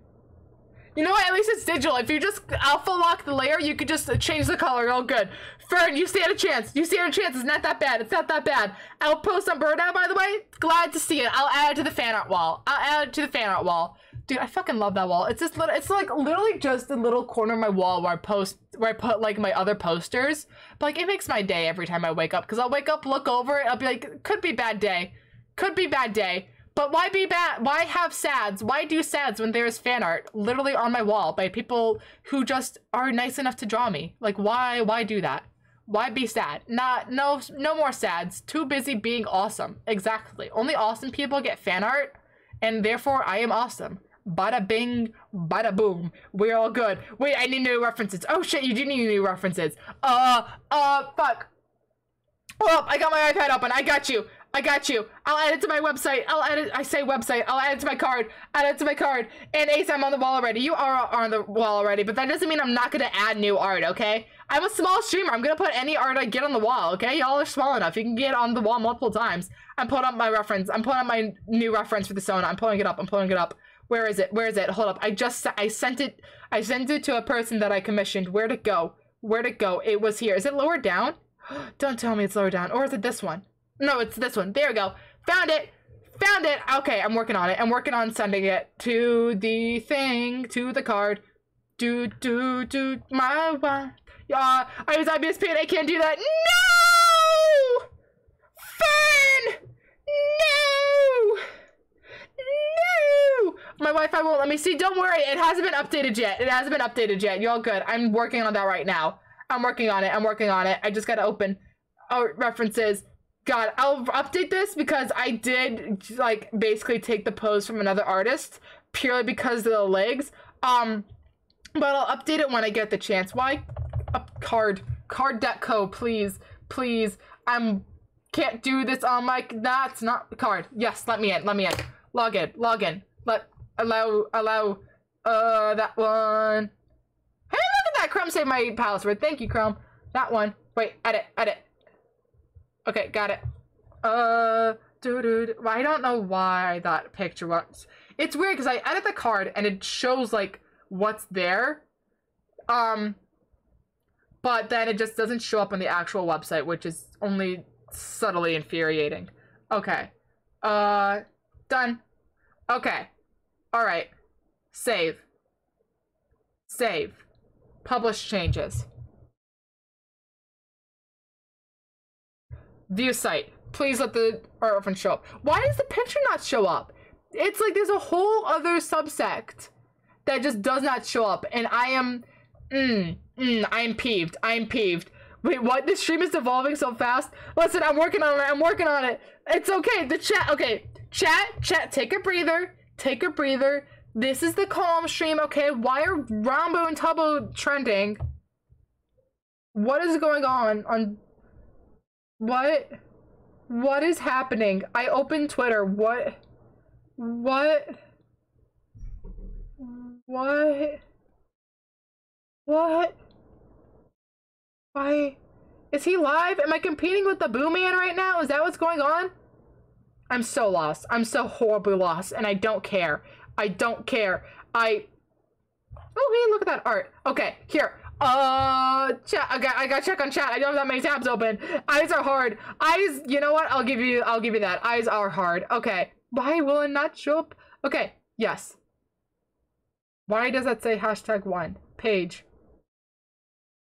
You know what? At least it's digital. If you just alpha lock the layer, you could just change the color. All good. Fern, you stand a chance. You stand a chance. It's not that bad. It's not that bad. I'll post on Bird by the way. Glad to see it. I'll add it to the fan art wall. I'll add it to the fan art wall. Dude, I fucking love that wall. It's just little. It's like literally just a little corner of my wall where I post, where I put like my other posters. But like, it makes my day every time I wake up because I'll wake up, look over it, I'll be like, could be bad day, could be bad day. But why be bad? Why have sads? Why do sads when there is fan art literally on my wall by people who just are nice enough to draw me? Like why? Why do that? Why be sad? Not no no more sads. Too busy being awesome. Exactly. Only awesome people get fan art, and therefore I am awesome. Bada bing, bada boom. We're all good. Wait, I need new references. Oh shit, you do need new references. Uh, uh, fuck. Oh, I got my iPad open. I got you. I got you. I'll add it to my website. I'll add it. I say website. I'll add it to my card. Add it to my card. And Ace, I'm on the wall already. You are on the wall already, but that doesn't mean I'm not gonna add new art. Okay? I'm a small streamer. I'm gonna put any art I get on the wall. Okay? Y'all are small enough. You can get on the wall multiple times. I'm pulling up my reference. I'm pulling up my new reference for the Sona. I'm pulling it up. I'm pulling it up. Where is it? Where is it? Hold up. I just I sent it. I sent it to a person that I commissioned. Where'd it go? Where'd it go? It was here. Is it lower down? Don't tell me it's lower down. Or is it this one? No, it's this one. There we go. Found it. Found it. Okay, I'm working on it. I'm working on sending it to the thing, to the card. Do, do, do, my wife. Yeah, I was IBSP and I can't do that. No! Fern! No! No! My Wi-Fi won't let me see. Don't worry, it hasn't been updated yet. It hasn't been updated yet. You're all good. I'm working on that right now. I'm working on it. I'm working on it. I just gotta open oh, references. God, I'll update this because I did like basically take the pose from another artist purely because of the legs. Um, but I'll update it when I get the chance. Why? Up card, carrd.co, please, please. I'm can't do this on my. That's not the card. Yes, let me in. Let me in. Log in. Log in. Let allow allow. Uh, that one. Hey, look at that. Chrome saved my password. Thank you, Chrome. That one. Wait, edit, edit. Okay, got it. Uh, dude, I don't know why that picture was. It's weird because I edit the card and it shows like what's there. Um, but then it just doesn't show up on the actual website, which is only subtly infuriating. Okay. Uh, done. Okay. All right. Save. Save. Publish changes. View site. Please let the reference show up. Why does the picture not show up? It's like there's a whole other subsect that just does not show up, and I am, mm, mm, I am peeved. I am peeved. Wait, what? This stream is evolving so fast. Listen, I'm working on it. I'm working on it. It's okay. The chat. Okay, chat. Chat. Take a breather. Take a breather. This is the calm stream. Okay. Why are Ranboo and Tubbo trending? What is going on on? What? What is happening? I opened Twitter. What? What? What? What? Why? Is he live? Am I competing with the Boo Man right now? Is that what's going on? I'm so lost. I'm so horribly lost, and I don't care. I don't care. I. Oh, hey, look at that art. Okay, here. Uh, chat. I got. I got check on chat. I don't have that many tabs open. Eyes are hard. Eyes. You know what? I'll give you. I'll give you that. Eyes are hard. Okay. Why will it not show up? Okay. Yes. Why does that say hashtag one page?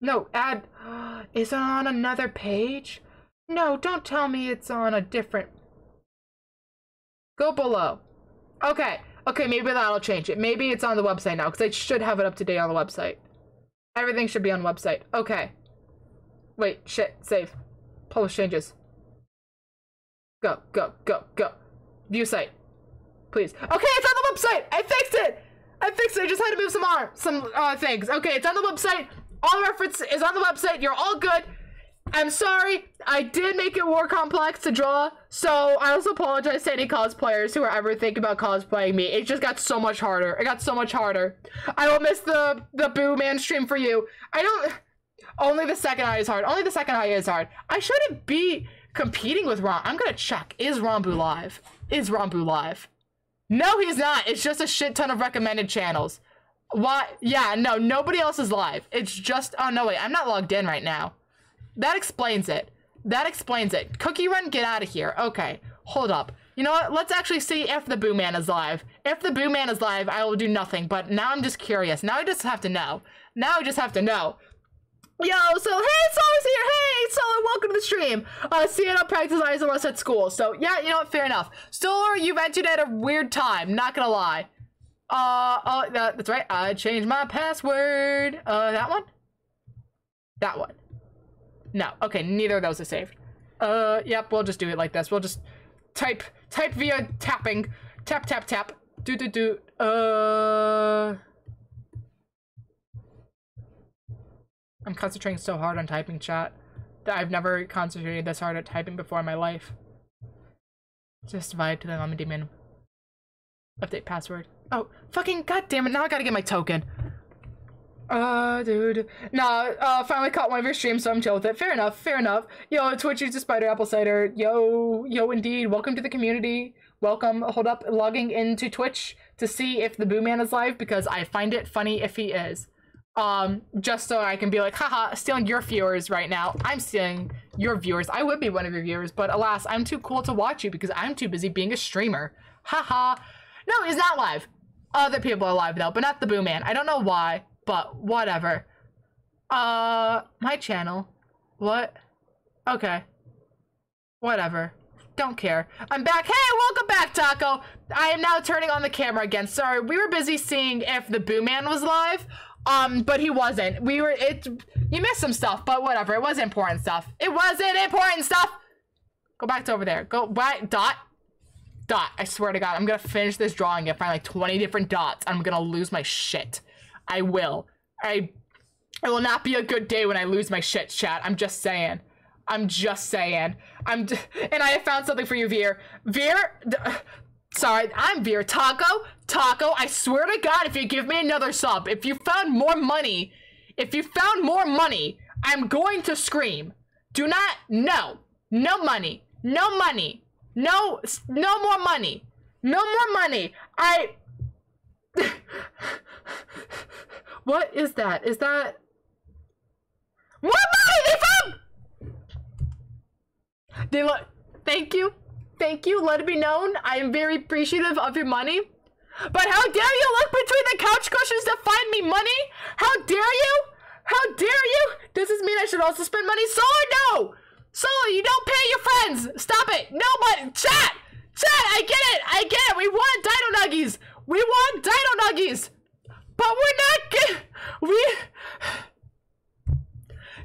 No, add. Is it on another page? No, don't tell me it's on a different. Go below. Okay. Okay, maybe that'll change it. Maybe it's on the website now, because I should have it up to date on the website. Everything should be on website. Okay. Wait, shit, save. Publish changes. Go, go, go, go. View site. Please. Okay, it's on the website! I fixed it! I fixed it, I just had to move some arm, some uh, things. Okay, it's on the website. All reference is on the website. You're all good. I'm sorry. I did make it more complex to draw, so I also apologize to any cosplayers who are ever thinking about cosplaying me. It just got so much harder. It got so much harder. I will miss the the Boo Man stream for you. I don't. Only the second eye is hard. Only the second eye is hard. I shouldn't be competing with Ron. I'm gonna check. Is Ranboo live? Is Ranboo live? No, he's not. It's just a shit ton of recommended channels. Why? Yeah, no, nobody else is live. It's just. Oh no, wait. I'm not logged in right now. That explains it. That explains it. Cookie Run, get out of here. Okay, hold up. You know what? Let's actually see if the Boo Man is live. If the Boo Man is live, I will do nothing. But now I'm just curious. Now I just have to know. Now I just have to know. Yo, so hey, Sol's here. Hey, Sol, welcome to the stream. Uh, see, I don't practice eyes unless at school. So yeah, you know what? Fair enough. Solar, you've entered at a weird time. Not gonna lie. Uh, oh, that, that's right. I changed my password. Uh, that one. That one. No. Okay, neither of those are saved. Uh, yep, we'll just do it like this. We'll just type type via tapping. Tap tap tap. Do do do. Uh I'm concentrating so hard on typing chat that I've never concentrated this hard at typing before in my life. Just vibe to the mom demon. Update password. Oh, fucking goddamn it! Now I gotta get my token. Uh, dude. Nah, uh, finally caught one of your streams, so I'm chill with it. Fair enough, fair enough. Yo, Twitch uses Spider Apple Cider. Yo, yo, indeed. Welcome to the community. Welcome. Hold up, logging into Twitch to see if the Boo Man is live because I find it funny if he is. Um, just so I can be like, haha, stealing your viewers right now. I'm stealing your viewers. I would be one of your viewers, but alas, I'm too cool to watch you because I'm too busy being a streamer. Haha. no, he's not live. Other people are live though, but not the Boo Man. I don't know why but whatever. Uh, my channel. What? Okay. Whatever. Don't care. I'm back. Hey, welcome back, Taco. I am now turning on the camera again. Sorry, we were busy seeing if the Boo Man was live. Um, but he wasn't. We were, it, you missed some stuff, but whatever. It was important stuff. It wasn't important stuff. Go back to over there. Go back. Dot. Dot. I swear to God, I'm gonna finish this drawing and find like 20 different dots. I'm gonna lose my shit. I will. I it will not be a good day when I lose my shit, chat. I'm just saying. I'm just saying. I'm and I have found something for you, Vir. Vir, sorry, I'm Vir. Taco, Taco. I swear to God, if you give me another sub, if you found more money, if you found more money, I'm going to scream. Do not, no, no money, no money, no, no more money, no more money. I. what is that? Is that more money? They found They look. Thank you. Thank you. Let it be known. I am very appreciative of your money. But how dare you look between the couch cushions to find me money? How dare you? How dare you? Does this mean I should also spend money? Solar, no! Solar, you don't pay your friends! Stop it! Nobody! Chat! Chat, I get it! I get it! We want Dino Nuggies! We want Dino Nuggies! But we're not get we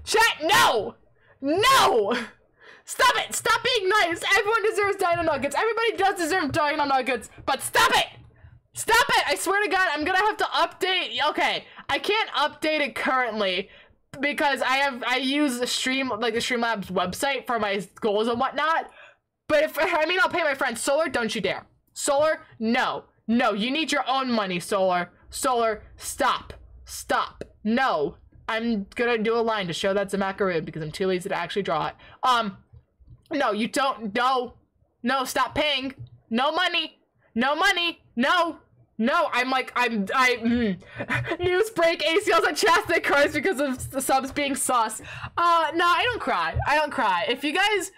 Chat, no! No! Stop it! Stop being nice! Everyone deserves Dino Nuggets! Everybody does deserve Dino Nuggets! But stop it! Stop it! I swear to God, I'm gonna have to update. Okay, I can't update it currently because I have I use the stream like the Streamlabs website for my goals and whatnot. But if I mean, I'll pay my friend Solar. Don't you dare, Solar. No, no, you need your own money, Solar. Solar, stop, stop. No, I'm gonna do a line to show that's a macaroon because I'm too lazy to actually draw it. Um, no, you don't. No, no, stop paying. No money. No money. No. No, I'm like, I'm, I, mm. News break, ACLs on Chastity cries because of the subs being sus. Uh, no, I don't cry. I don't cry. If you guys,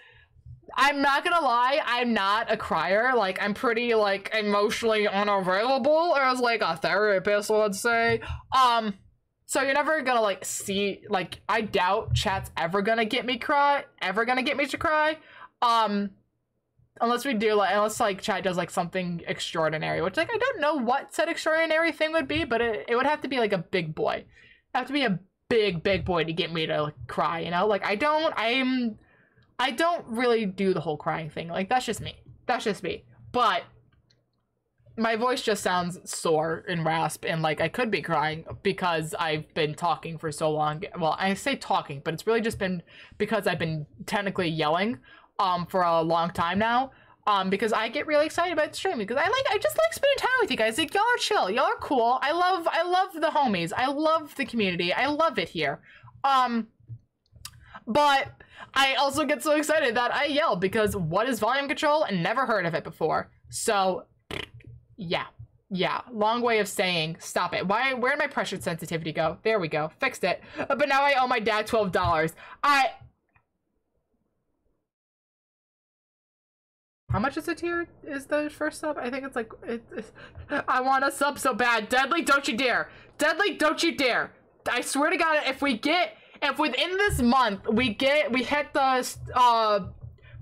I'm not gonna lie, I'm not a crier. Like, I'm pretty, like, emotionally unavailable, as, like, a therapist would say. Um, so you're never gonna, like, see, like, I doubt chat's ever gonna get me cry, ever gonna get me to cry. Um, unless we do like unless like chat does like something extraordinary which like i don't know what said extraordinary thing would be but it, it would have to be like a big boy have to be a big big boy to get me to like, cry you know like i don't i'm i don't really do the whole crying thing like that's just me that's just me but my voice just sounds sore and rasp and like i could be crying because i've been talking for so long well i say talking but it's really just been because i've been technically yelling um for a long time now. Um, because I get really excited about streaming because I like I just like spending time with you guys. Like y'all are chill, y'all are cool. I love I love the homies. I love the community. I love it here. Um, but I also get so excited that I yell because what is volume control? And never heard of it before. So, yeah. Yeah, long way of saying stop it. Why? Where did my pressure sensitivity go? There we go, fixed it. Uh, but now I owe my dad twelve dollars. I How much is a tier? Is the first sub? I think it's like it, it's, I want a sub so bad. Deadly, don't you dare! Deadly, don't you dare! I swear to God, if we get if within this month we get we hit the uh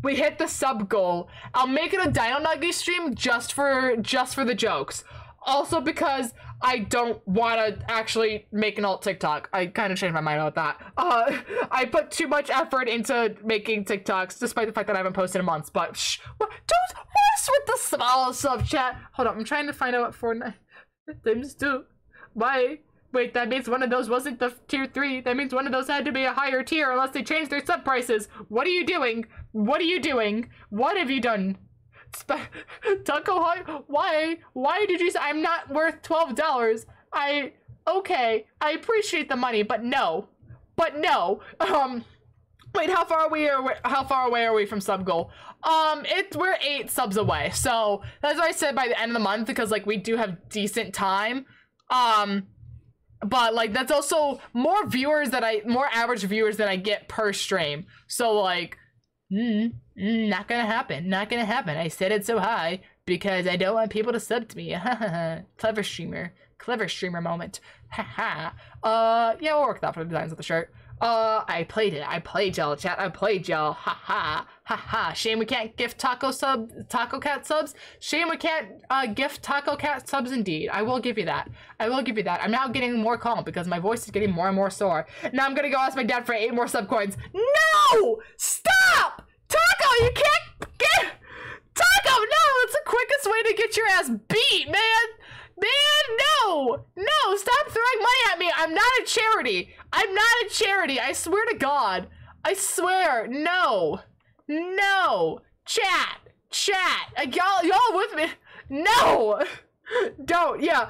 we hit the sub goal, I'll make it a Dino stream just for just for the jokes. Also because I don't want to actually make an alt TikTok. I kind of changed my mind about that. Uh, I put too much effort into making TikToks, despite the fact that I haven't posted in months. But shh, what, don't mess with the small sub chat. Hold on, I'm trying to find out what Fortnite times two. Why? Wait, that means one of those wasn't the tier 3. That means one of those had to be a higher tier unless they changed their sub prices. What are you doing? What are you doing? What have you done? Taco Hut, why? Why did you say I'm not worth $12? I, okay, I appreciate the money, but no. But no. Um, wait, how far are we, how far away are we from sub goal? Um, it's, we're eight subs away. So that's why I said by the end of the month, because like we do have decent time. Um, but like that's also more viewers that I, more average viewers than I get per stream. So like, mm, mm, not gonna happen. Not gonna happen. I set it so high because I don't want people to sub to me. Clever streamer. Clever streamer moment. Haha. uh, yeah, we'll work that for the designs of the shirt. Uh, I played it. I played y'all, chat. I played y'all. Ha ha. Ha ha. Shame we can't gift taco sub, taco cat subs. Shame we can't uh, gift taco cat subs indeed. I will give you that. I will give you that. I'm now getting more calm because my voice is getting more and more sore. Now I'm gonna go ask my dad for eight more sub coins. No! Stop! Taco, you can't get... Taco, no! That's the quickest way to get your ass beat, man! Man, no! No, stop throwing money at me! I'm not a charity! I'm not a charity, I swear to God! I swear, no! No! Chat! Chat! Uh, y'all, y'all with me? No! Don't, yeah.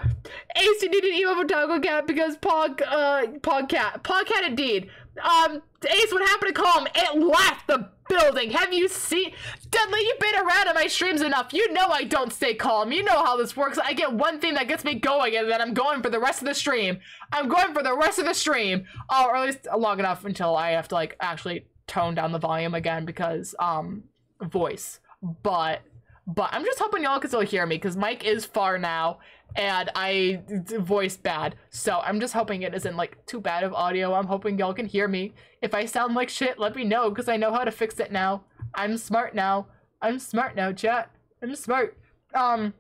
Ace, you need an emo for Taco Cat because Pog, uh, Pogcat. Pogcat indeed. Um, Ace, what happened to Calm? It left the building. Have you seen? Dudley, you've been around in my streams enough. You know I don't stay calm. You know how this works. I get one thing that gets me going and then I'm going for the rest of the stream. I'm going for the rest of the stream. Oh, or at least long enough until I have to like actually tone down the volume again because um voice. But but I'm just hoping y'all can still hear me because Mike is far now and I voice bad. So I'm just hoping it isn't like too bad of audio. I'm hoping y'all can hear me. If I sound like shit, let me know because I know how to fix it now. I'm smart now. I'm smart now, chat. I'm smart. Um,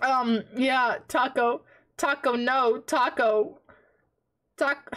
um, yeah, taco, taco, no, taco, taco.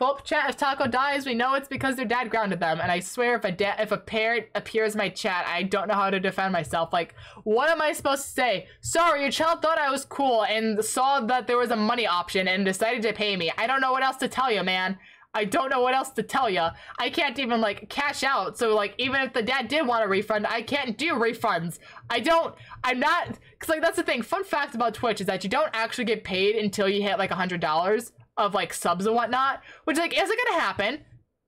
Well, chat, if Taco dies, we know it's because their dad grounded them. And I swear, if a da- if a parent appears in my chat, I don't know how to defend myself. Like, what am I supposed to say? Sorry, your child thought I was cool and saw that there was a money option and decided to pay me. I don't know what else to tell you, man. I don't know what else to tell you. I can't even like cash out. So like even if the dad did want a refund, I can't do refunds. I don't. I'm not. Cause like that's the thing. Fun fact about Twitch is that you don't actually get paid until you hit like a hundred dollars of like subs and whatnot, which like isn't gonna happen.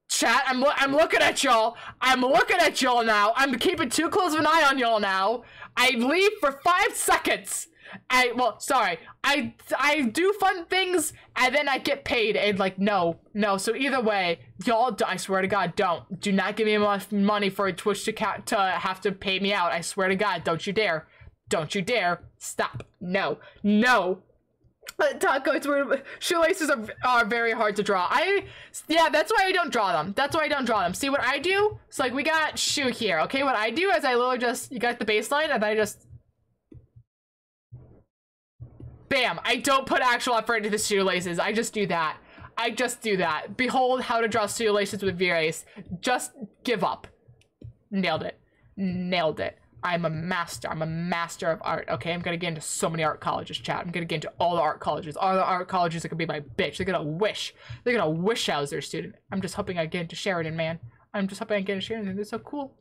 Chat, I'm lo- I'm looking at y'all. I'm looking at y'all now. I'm keeping too close of an eye on y'all now. I leave for five seconds. I well, sorry. I I do fun things and then I get paid and like no, no. So either way, y'all, I swear to God, don't do not give me enough money for a Twitch to ca- to have to pay me out. I swear to God, don't you dare, don't you dare, stop. No, no, uh, Taco, it's weird. Shoelaces are, are very hard to draw. I, yeah, that's why I don't draw them. That's why I don't draw them. See what I do? It's like we got shoe here. Okay, what I do is I literally just, you got the baseline and I just, bam. I don't put actual effort into the shoelaces. I just do that. I just do that. Behold how to draw shoelaces with VirAce. Just give up. Nailed it. Nailed it. I'm a master. I'm a master of art. Okay, I'm gonna get into so many art colleges, chat. I'm gonna get into all the art colleges. All the art colleges are gonna be my bitch. They're gonna wish. They're gonna wish I was their student. I'm just hoping I get into Sheridan, man. I'm just hoping I get into Sheridan. They're so cool,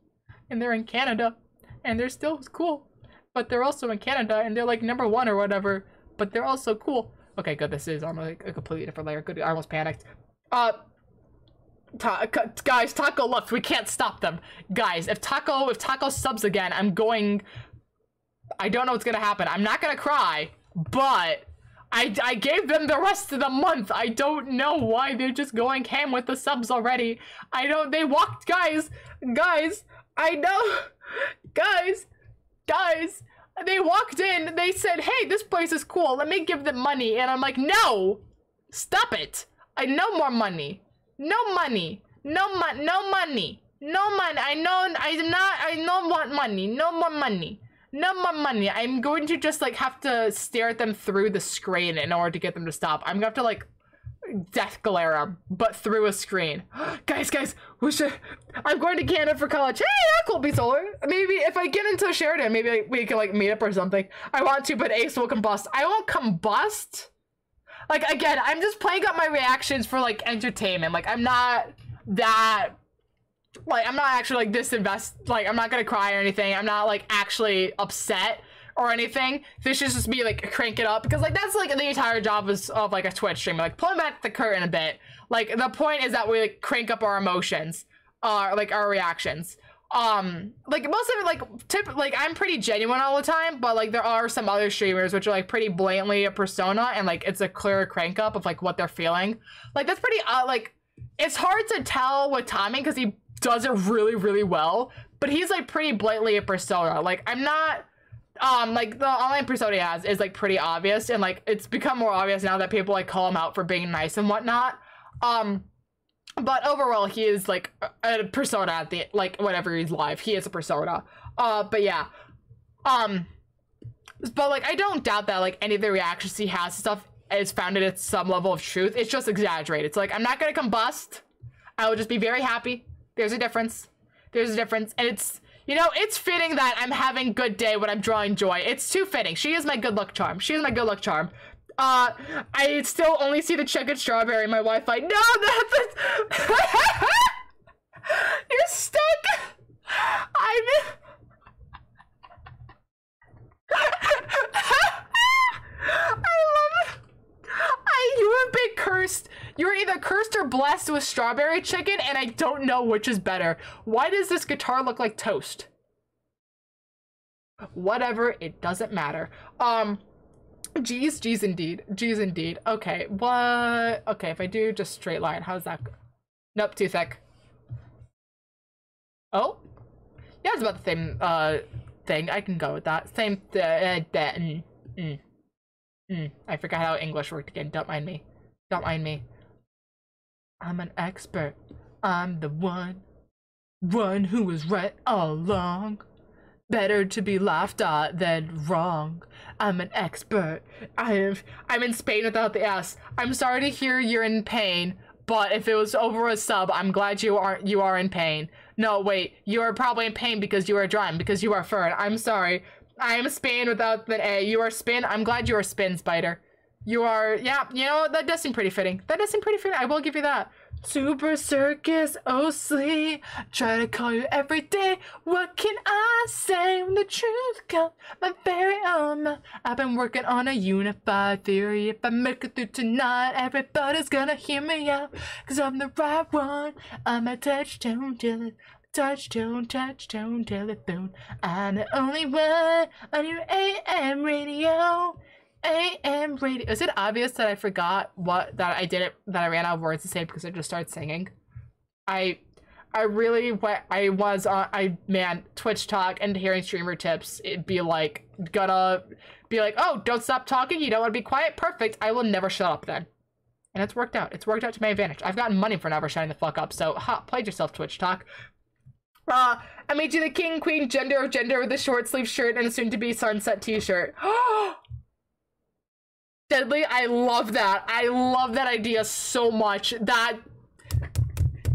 and they're in Canada, and they're still cool, but they're also in Canada, and they're like number one or whatever. But they're also cool. Okay, good. This is on like a completely different layer. Good. I almost panicked. Uh, Ta guys, Taco left. We can't stop them. Guys, if Taco if Taco subs again, I'm going I don't know what's gonna happen. I'm not gonna cry, but I, I gave them the rest of the month. I don't know why they're just going ham with the subs already. I don't they walked guys, guys, I know guys, guys, they walked in, they said, hey, this place is cool, let me give them money. And I'm like, no, stop it. I no more money. No money. No money. No money. No money. I know. I'm not. I don't want money. No more money. No more money. I'm going to just like have to stare at them through the screen in order to get them to stop. I'm gonna have to like death glare them, but through a screen. guys, guys, we should. I'm going to Canada for college. Hey, that could be solar. Maybe if I get into Sheridan, maybe like, we can like meet up or something. I want to, but Ace will combust. I won't combust like again, I'm just playing up my reactions for like entertainment. Like I'm not that like I'm not actually like disinvest like I'm not gonna cry or anything. I'm not like actually upset or anything. This is just me like crank it up because like that's like the entire job is of like a Twitch stream. Like pulling back the curtain a bit. Like the point is that we like crank up our emotions, uh like our reactions um like most of it like tip like i'm pretty genuine all the time but like there are some other streamers which are like pretty blatantly a persona and like it's a clear crank up of like what they're feeling. Like that's pretty uh like it's hard to tell with timing because he does it really really well but he's like pretty blatantly a persona. Like i'm not um like the online persona he has is like pretty obvious and like it's become more obvious now that people like call him out for being nice and whatnot. Um but overall he is like a persona at the like whenever he's live he is a persona. Uh but yeah. Um but like i don't doubt that like any of the reactions he has stuff is founded at some level of truth. It's just exaggerated. It's like i'm not gonna combust. I will just be very happy. There's a difference. There's a difference. And it's you know it's fitting that i'm having good day when i'm drawing joy. It's too fitting. She is my good luck charm. She is my good luck charm uh, I still only see the checkered strawberry. in My Wi-Fi. No, that's. You're stuck. I'm. I love it. I, you have been cursed. You're either cursed or blessed with strawberry chicken, and I don't know which is better. Why does this guitar look like toast? Whatever, it doesn't matter. Um, G's, G's indeed. G's indeed. Okay, what? Okay, if I do just straight line, how's that? Nope, too thick. Oh, yeah, it's about the same uh thing. I can go with that. Same th- uh. Mm, mm, mm. I forgot how English worked again. Don't mind me. Don't mind me. I'm an expert. I'm the one, one who was right all along. Better to be laughed at than wrong. I'm an expert. I have. I'm in Spain without the S. I'm sorry to hear you're in pain, but if it was over a sub, I'm glad you aren't. you are in pain. No, wait, you are probably in pain because you are drum, because you are fern. I'm sorry. I am Spain without the A. You are spin. I'm glad you are spin, spider. You are, yeah, you know, that does seem pretty fitting. That does seem pretty fitting. I will give you that. Super Circus oh Osley, try to call you every day. What can I say when the truth comes? My very own. I've been working on a unified theory. If I make it through tonight, everybody's gonna hear me out. Cause I'm the right one. I'm a touchstone tele, touchstone, touchstone telephone. I'm the only one on your AM radio. AM radio. Is it obvious that I forgot what that I didn't that I ran out of words to say because I just started singing? I I really what I was on I man Twitch talk and hearing streamer tips it'd be like gonna be like oh don't stop talking you don't want to be quiet perfect I will never shut up then and it's worked out it's worked out to my advantage I've gotten money for never shutting the fuck up so ha played yourself Twitch talk uh, I made you the king, queen, gender of gender with a short sleeve shirt and a soon to be sunset t-shirt. Deadly, I love that. I love that idea so much. That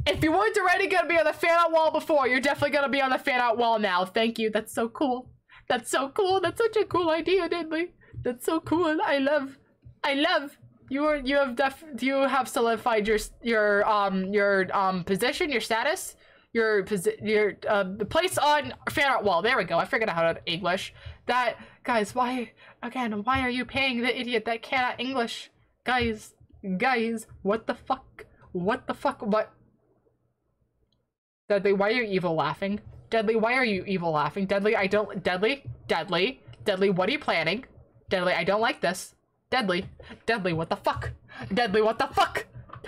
if you weren't already gonna be on the fan out wall before, you're definitely gonna be on the fan out wall now. Thank you. That's so cool. That's so cool. That's such a cool idea, Deadly. That's so cool. I love. I love. You are. You have def. You have solidified your your um your um position, your status, your posi your uh the place on fan art wall. There we go. I figured out how to English. That guys, why again? Why are you paying the idiot that cannot English? Guys, guys, what the fuck? What the fuck? What? Deadly, why are you evil laughing? Deadly, why are you evil laughing? Deadly, I don't. Deadly, Deadly, Deadly, what are you planning? Deadly, I don't like this. Deadly, Deadly, what the fuck? Deadly, what the fuck?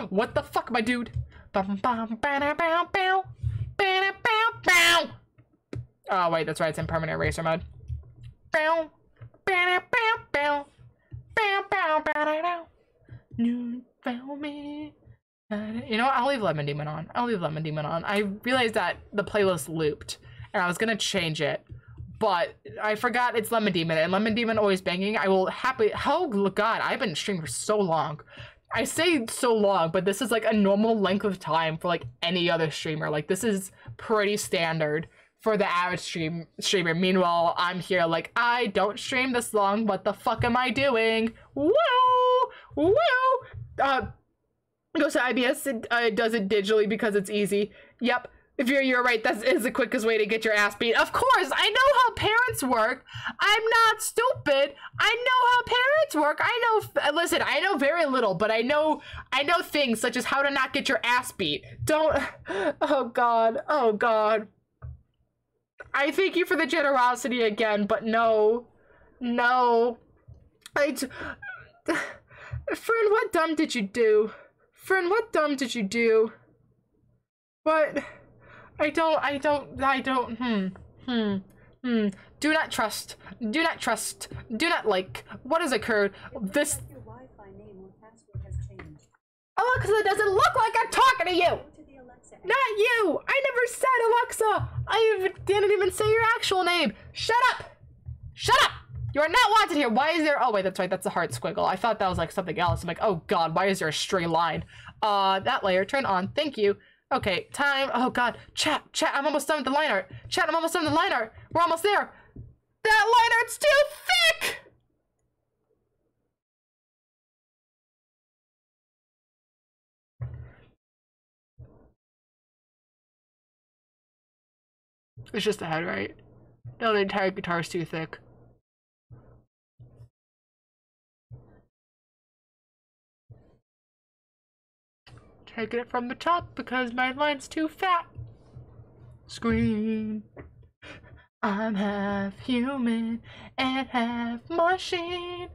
What the fuck, my dude? Bum bum bow bow bow bow bow. Oh wait, that's right. It's in permanent eraser mode. Bow You. You know what? I'll leave Lemon Demon on. I'll leave Lemon Demon on. I realized that the playlist looped, and I was gonna change it, but I forgot it's Lemon Demon, and Lemon Demon always banging. I will happily. Oh God, I've been streaming for so long. I say so long, but this is like a normal length of time for like any other streamer. Like this is pretty standard for the average stream streamer. Meanwhile, I'm here like I don't stream this long. What the fuck am I doing? Woo! Woo! Uh goes to IBS It uh, does it digitally because it's easy. Yep. If you're you're right, that is the quickest way to get your ass beat. Of course, I know how parents work. I'm not stupid. I know how parents work. I know. Listen, I know very little, but I know I know things such as how to not get your ass beat. Don't. Oh God. Oh God. I thank you for the generosity again, but no, no. I. Friend, what dumb did you do? Friend, what dumb did you do? What? I don't, I don't, I don't, hmm, hmm, hmm. Do not trust, do not trust, do not like. What has occurred? This. Your Wi-Fi name or password has changed. Alexa doesn't look like I'm talking to you! Not you! I never said Alexa! I didn't even say your actual name! Shut up! Shut up! You are not wanted here! Why is there- oh wait, that's right, that's a heart squiggle. I thought that was like something else. I'm like, oh god, why is there a stray line? Uh, that layer, turn on, thank you. Okay, time, oh god, chat, chat, I'm almost done with the line art. Chat, I'm almost done with the line art. We're almost there! That line art's too thick! It's just the head, right? No, the entire guitar is too thick. Taking it from the top because my line's too fat. Scream. I'm half human and half machine.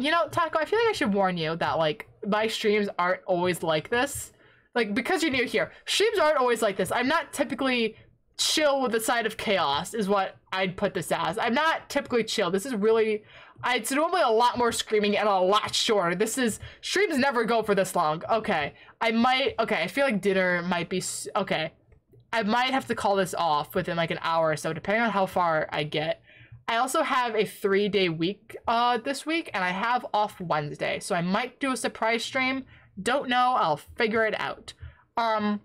You know, Taco, I feel like I should warn you that, like, my streams aren't always like this. Like, because you're new here, streams aren't always like this. I'm not typically chill with the side of chaos is what I'd put this as. I'm not typically chill. This is really it's normally a lot more screaming and a lot shorter. This is streams never go for this long. Okay, I might. Okay, I feel like dinner might be okay. I might have to call this off within like an hour or so, depending on how far I get. I also have a three day week uh this week, and I have off Wednesday, so I might do a surprise stream. Don't know. I'll figure it out. Um,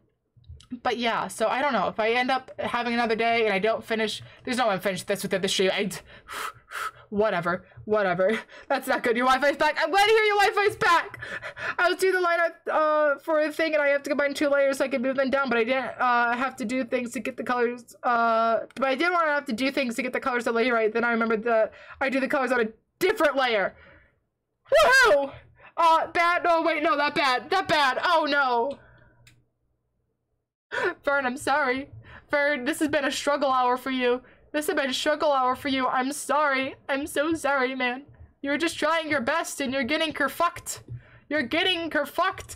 but yeah, so I don't know if I end up having another day and I don't finish. There's no way I'm finished this within the stream. I, whatever, whatever. That's not good. Your Wi-Fi's back. I'm glad to hear your Wi-Fi's back. I was doing the line uh for a thing and I have to combine two layers so I can move them down, but I didn't uh have to do things to get the colors. Uh, but I didn't want to have to do things to get the colors to lay right. Then I remembered that I do the colors on a different layer. Woohoo! Uh, bad. No, wait, no, that bad. That bad. Oh no. Fern, I'm sorry. Fern, this has been a struggle hour for you. This has been a struggle hour for you. I'm sorry. I'm so sorry, man. You're just trying your best and you're getting kerfucked. You're getting kerfucked.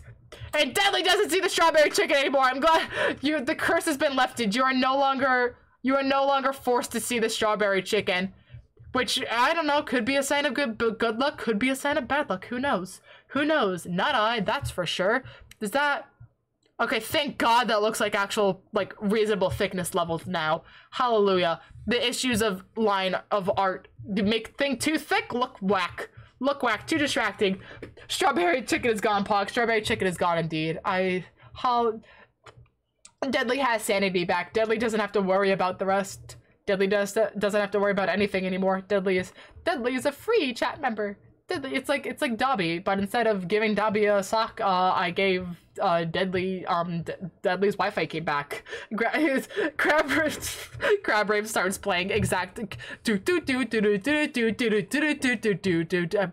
And Deadly doesn't see the strawberry chicken anymore. I'm glad you the curse has been lifted. You are no longer you are no longer forced to see the strawberry chicken. Which I don't know, could be a sign of good good luck, could be a sign of bad luck. Who knows? Who knows? Not I, that's for sure. Does that Okay, thank God that looks like actual, like, reasonable thickness levels now. Hallelujah. The issues of line of art make thing too thick, look whack. Look whack, too distracting. Strawberry chicken is gone, Pog. Strawberry chicken is gone indeed. I, how, Deadly has sanity back. Deadly doesn't have to worry about the rest. Deadly does, doesn't have to worry about anything anymore. Deadly is, Deadly is a free chat member. It's like it's like Dobby, but instead of giving Dobby a sock, uh, I gave uh, Deadly um D Deadly's Wi-Fi came back. Gra his Crab Crab Rave starts playing exact do do do do do do do do do do do do do do.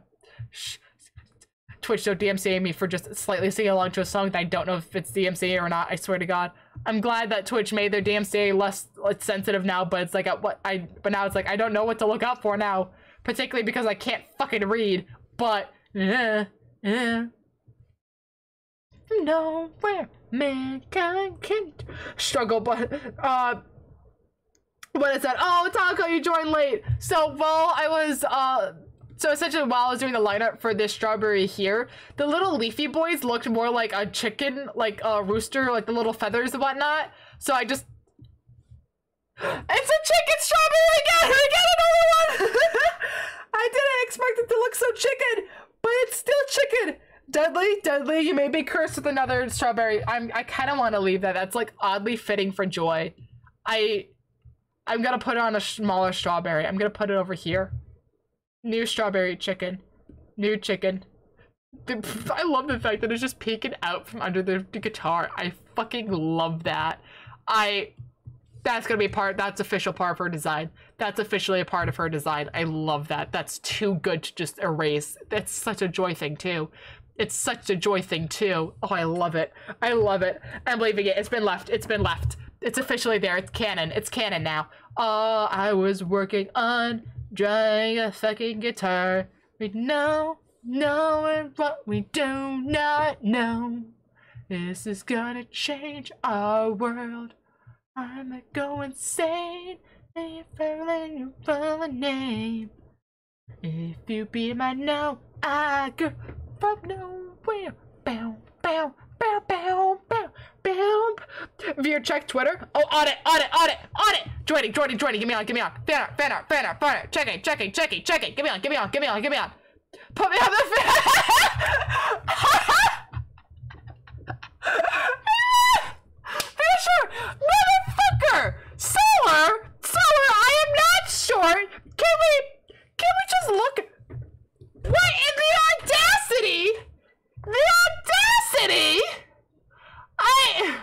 Twitch don't DMCA me for just slightly singing along to a song that I don't know if it's DMCA or not. I swear to God. I'm glad that Twitch made their DMCA less sensitive now, but it's like at what I but now it's like I don't know what to look out for now particularly because I can't fucking read, but yeah, yeah. Nowhere mankind can't struggle, but uh what is that? Oh, Taco, you joined late. So while I was uh so essentially while I was doing the lineup for this strawberry here, the little leafy boys looked more like a chicken, like a rooster, like the little feathers and whatnot. So I just It's a chicken strawberry again! I another one! I didn't expect it to look so chicken, but it's still chicken. Deadly, deadly, you may be cursed with another strawberry. I'm I kind of want to leave that. That's like oddly fitting for joy. I I'm gonna put on a smaller strawberry. I'm gonna put it over here. New strawberry chicken. New chicken. I love the fact that it's just peeking out from under the, the guitar. I fucking love that. I that's gonna be part that's official part of her design that's officially a part of her design i love that that's too good to just erase that's such a joy thing too it's such a joy thing too. Oh i love it. I love it. I'm leaving it. It's been left. It's been left. It's officially there. It's canon. It's canon now. Oh i was working on drawing a fucking guitar. We know knowing what we do not know. This is gonna change our world. I'ma go insane. If I let you for a name. If you be my now, I go from nowhere. Bow, bow, bow, bow, bow, bow. Via check Twitter. Oh, audit, audit, audit, audit. Joining, joining, joining. Give me on, give me on. Fan art, fan art, fan art, fan art. Checking, checking, checking, checking. Give me on, give me on, give me on, give me on. Put me on the fan. Motherfucker! Solar! Solar, I am not short! Can we can we just look What in the audacity? The audacity! I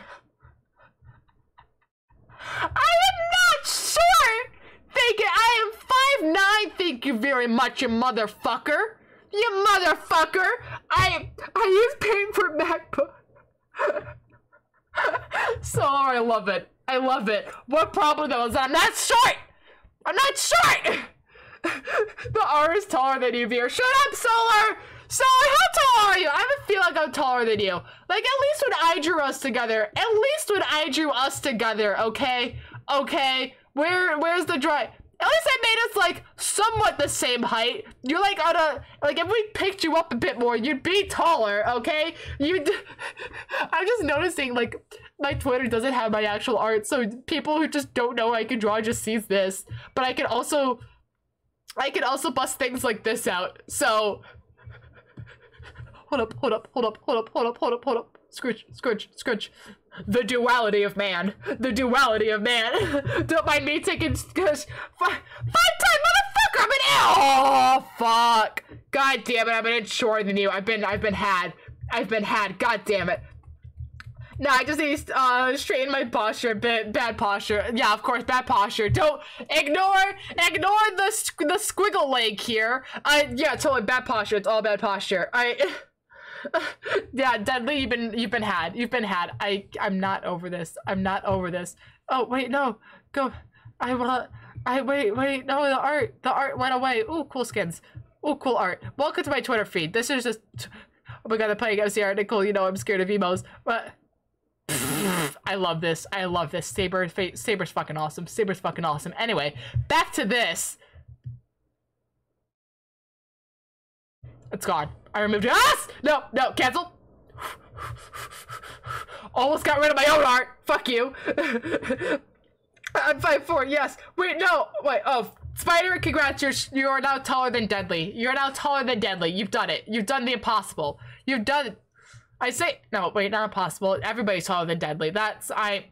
I am not short! Thank you, I am five nine. thank you very much, you motherfucker! You motherfucker! I I use paint for MacBook. so I love it. I love it. What problem though is that I'm not short. I'm not short. the R is taller than you, Vir. Shut up, Solar. Solar, how tall are you? I feel like I'm taller than you. Like at least when I drew us together, at least when I drew us together, okay? Okay, where where's the dry? At least I made us like somewhat the same height. You're like on a like if we picked you up a bit more, you'd be taller. Okay, you'd. I'm just noticing like my Twitter doesn't have my actual art, so people who just don't know I can draw just sees this. But I can also, I can also bust things like this out. So hold up, hold up, hold up, hold up, hold up, hold up, hold up. Scrooge, Scrooge, Scrooge. The duality of man. The duality of man. Don't mind me taking because five time motherfucker. I'm an oh fuck. God damn it. I've been shorter than you. I've been I've been had. I've been had. God damn it. No, I just need to uh, straighten my posture bit. Bad posture. Yeah, of course, bad posture. Don't ignore ignore the the squiggle leg here. I yeah, totally bad posture. It's all bad posture. I. yeah, Deadly, you've been you've been had. You've been had. I I'm not over this. I'm not over this. Oh wait, no, go. I want. I wait wait no the art the art went away. Oh cool skins. Oh cool art. Welcome to my Twitter feed. This is just. Oh my god, I'm playing MC article. You know I'm scared of emos, but. I love this. I love this. Saber, Saber's fucking awesome. Saber's fucking awesome. Anyway, back to this. It's gone. I removed it. Ah! No, no, cancel. Almost got rid of my own art. Fuck you. I'm five four. yes. Wait, no. Wait, oh. Spider, congrats. You're, you are now taller than Deadly. You're now taller than Deadly. You've done it. You've done the impossible. You've done... I say... No, wait, not impossible. Everybody's taller than Deadly. That's... I...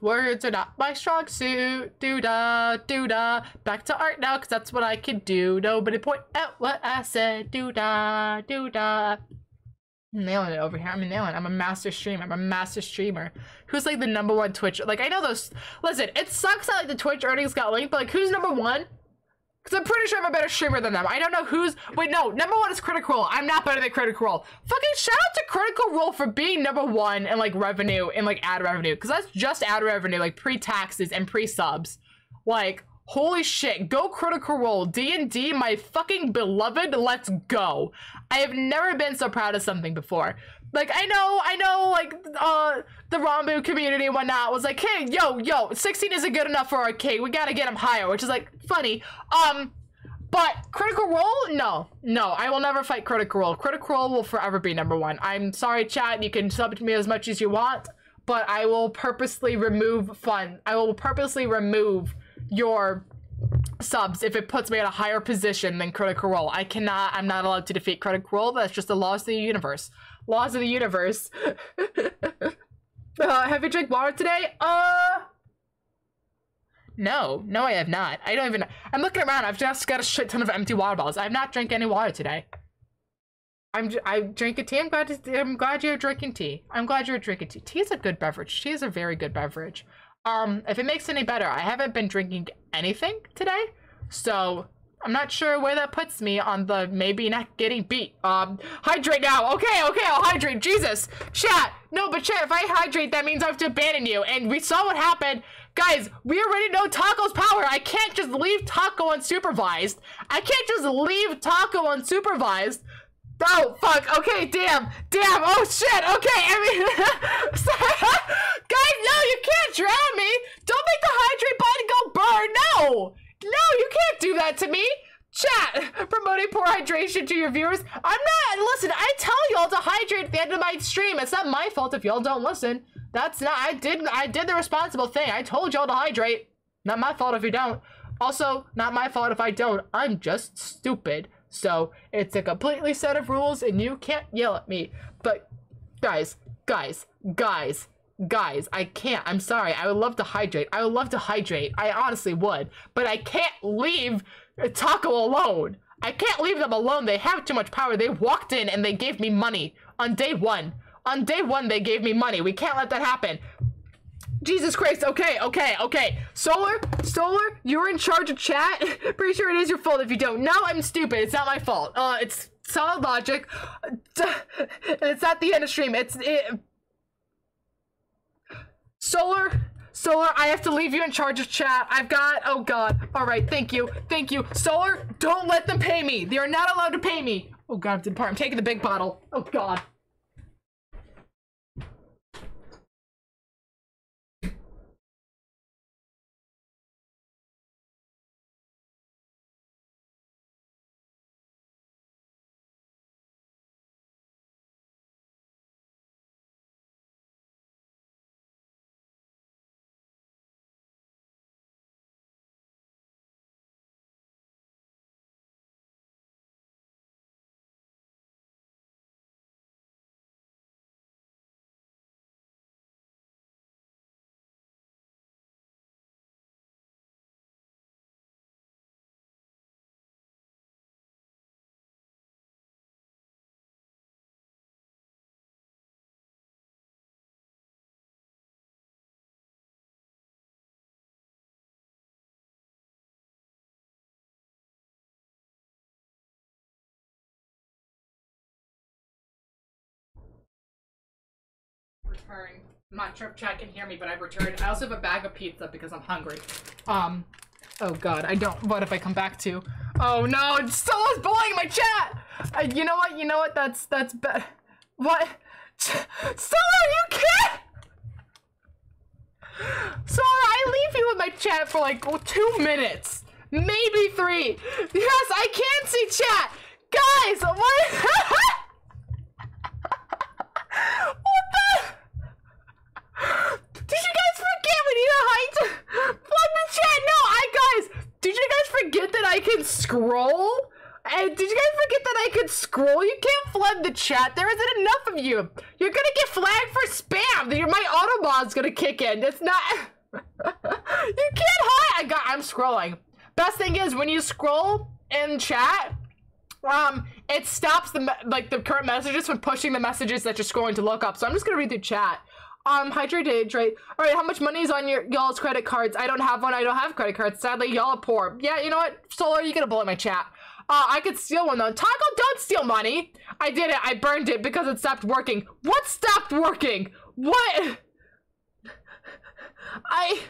Words are not my strong suit. Do da, do da. Back to art now, because that's what I can do. Nobody point out what I said. Do da, do da. Nailing it over here. I'm nailing. It. I'm a master streamer. I'm a master streamer. Who's like the number one Twitch? Like I know those. Listen, it sucks that like the Twitch earnings got linked, but like who's number one? Because I'm pretty sure I'm a better streamer than them. I don't know who's... Wait, no. Number one is Critical Role. I'm not better than Critical Role. Fucking shout out to Critical Role for being number one in, like, revenue and, like, ad revenue. Because that's just ad revenue, like, pre-taxes and pre-subs. Like, holy shit. Go Critical Role. D&D, my fucking beloved. Let's go. I have never been so proud of something before. Like, I know, I know, like, uh, the Ranboo community and whatnot was like, hey, yo, yo, 16 isn't good enough for our king. We gotta get him higher, which is, like, funny. Um, but Critical Role? No. No, I will never fight Critical Role. Critical Role will forever be number one. I'm sorry, chat. You can sub to me as much as you want, but I will purposely remove fun. I will purposely remove your subs if it puts me at a higher position than Critical Role. I cannot, I'm not allowed to defeat Critical Role. That's just the laws of the universe laws of the universe. uh, have you drank water today? Uh. No, no, I have not. I don't even. I'm looking around. I've just got a shit ton of empty water bottles. I have not drank any water today. I'm. I drink a tea. I'm glad. To, I'm glad you're drinking tea. I'm glad you're drinking tea. Tea is a good beverage. Tea is a very good beverage. Um, if it makes any better, I haven't been drinking anything today, so I'm not sure where that puts me on the maybe not getting beat. Um, hydrate now. Okay, okay, I'll hydrate. Jesus. Chat. No, but chat, if I hydrate, that means I have to abandon you. And we saw what happened. Guys, we already know Taco's power. I can't just leave Taco unsupervised. I can't just leave Taco unsupervised. Oh, fuck. Okay, damn. Damn. Oh, shit. Okay, I mean... Guys, no, you can't drown me. Don't make the hydrate button go burn. No. No, you can't do that to me. Chat, promoting poor hydration to your viewers. I'm not, listen, I tell y'all to hydrate at the end of my stream. It's not my fault if y'all don't listen. That's not, I did, I did the responsible thing. I told y'all to hydrate. Not my fault if you don't. Also, not my fault if I don't. I'm just stupid. So, it's a completely set of rules and you can't yell at me. But, guys, guys, guys, guys, I can't. I'm sorry. I would love to hydrate. I would love to hydrate. I honestly would. But I can't leave Taco alone. I can't leave them alone. They have too much power. They walked in and they gave me money on day one. On day one, they gave me money. We can't let that happen. Jesus Christ. Okay, okay, okay. Solar, Solar, you're in charge of chat. Pretty sure it is your fault if you don't. No, I'm stupid. It's not my fault. Uh, it's solid logic. It's at the end of stream. It's it, Solar, Solar, I have to leave you in charge of chat. I've got, oh god. All right, thank you, thank you. Solar, don't let them pay me. They are not allowed to pay me. Oh god, I'm, I'm taking the big bottle. Oh god. Returned. I'm not sure if chat can hear me, but I've returned. I also have a bag of pizza because I'm hungry. Um, oh god, I don't. What if I come back to? Oh no, someone's bullying my chat. Uh, you know what? You know what? That's that's bad. What? Stella, you can't. So I leave you in my chat for like two minutes, maybe three. Yes, I can see chat. Guys, what? what the? Did you guys forget we need a height? Plug the chat. No, I guys. Did you guys forget that I can scroll? And did you guys forget that I could scroll? You can't flood the chat. There isn't enough of you. You're gonna get flagged for spam. My automod's gonna kick in. It's not. you can't hide. I got. I'm scrolling. Best thing is when you scroll in chat, um, it stops the like the current messages from pushing the messages that you're scrolling to look up. So I'm just gonna read the chat. Um, hydrate, right? All right, how much money is on your y'all's credit cards? I don't have one. I don't have credit cards. Sadly, y'all are poor. Yeah, you know what? Solar, you get a bullet my chat. Uh, I could steal one though. Taco, don't steal money. I did it. I burned it because it stopped working. What stopped working? What? I.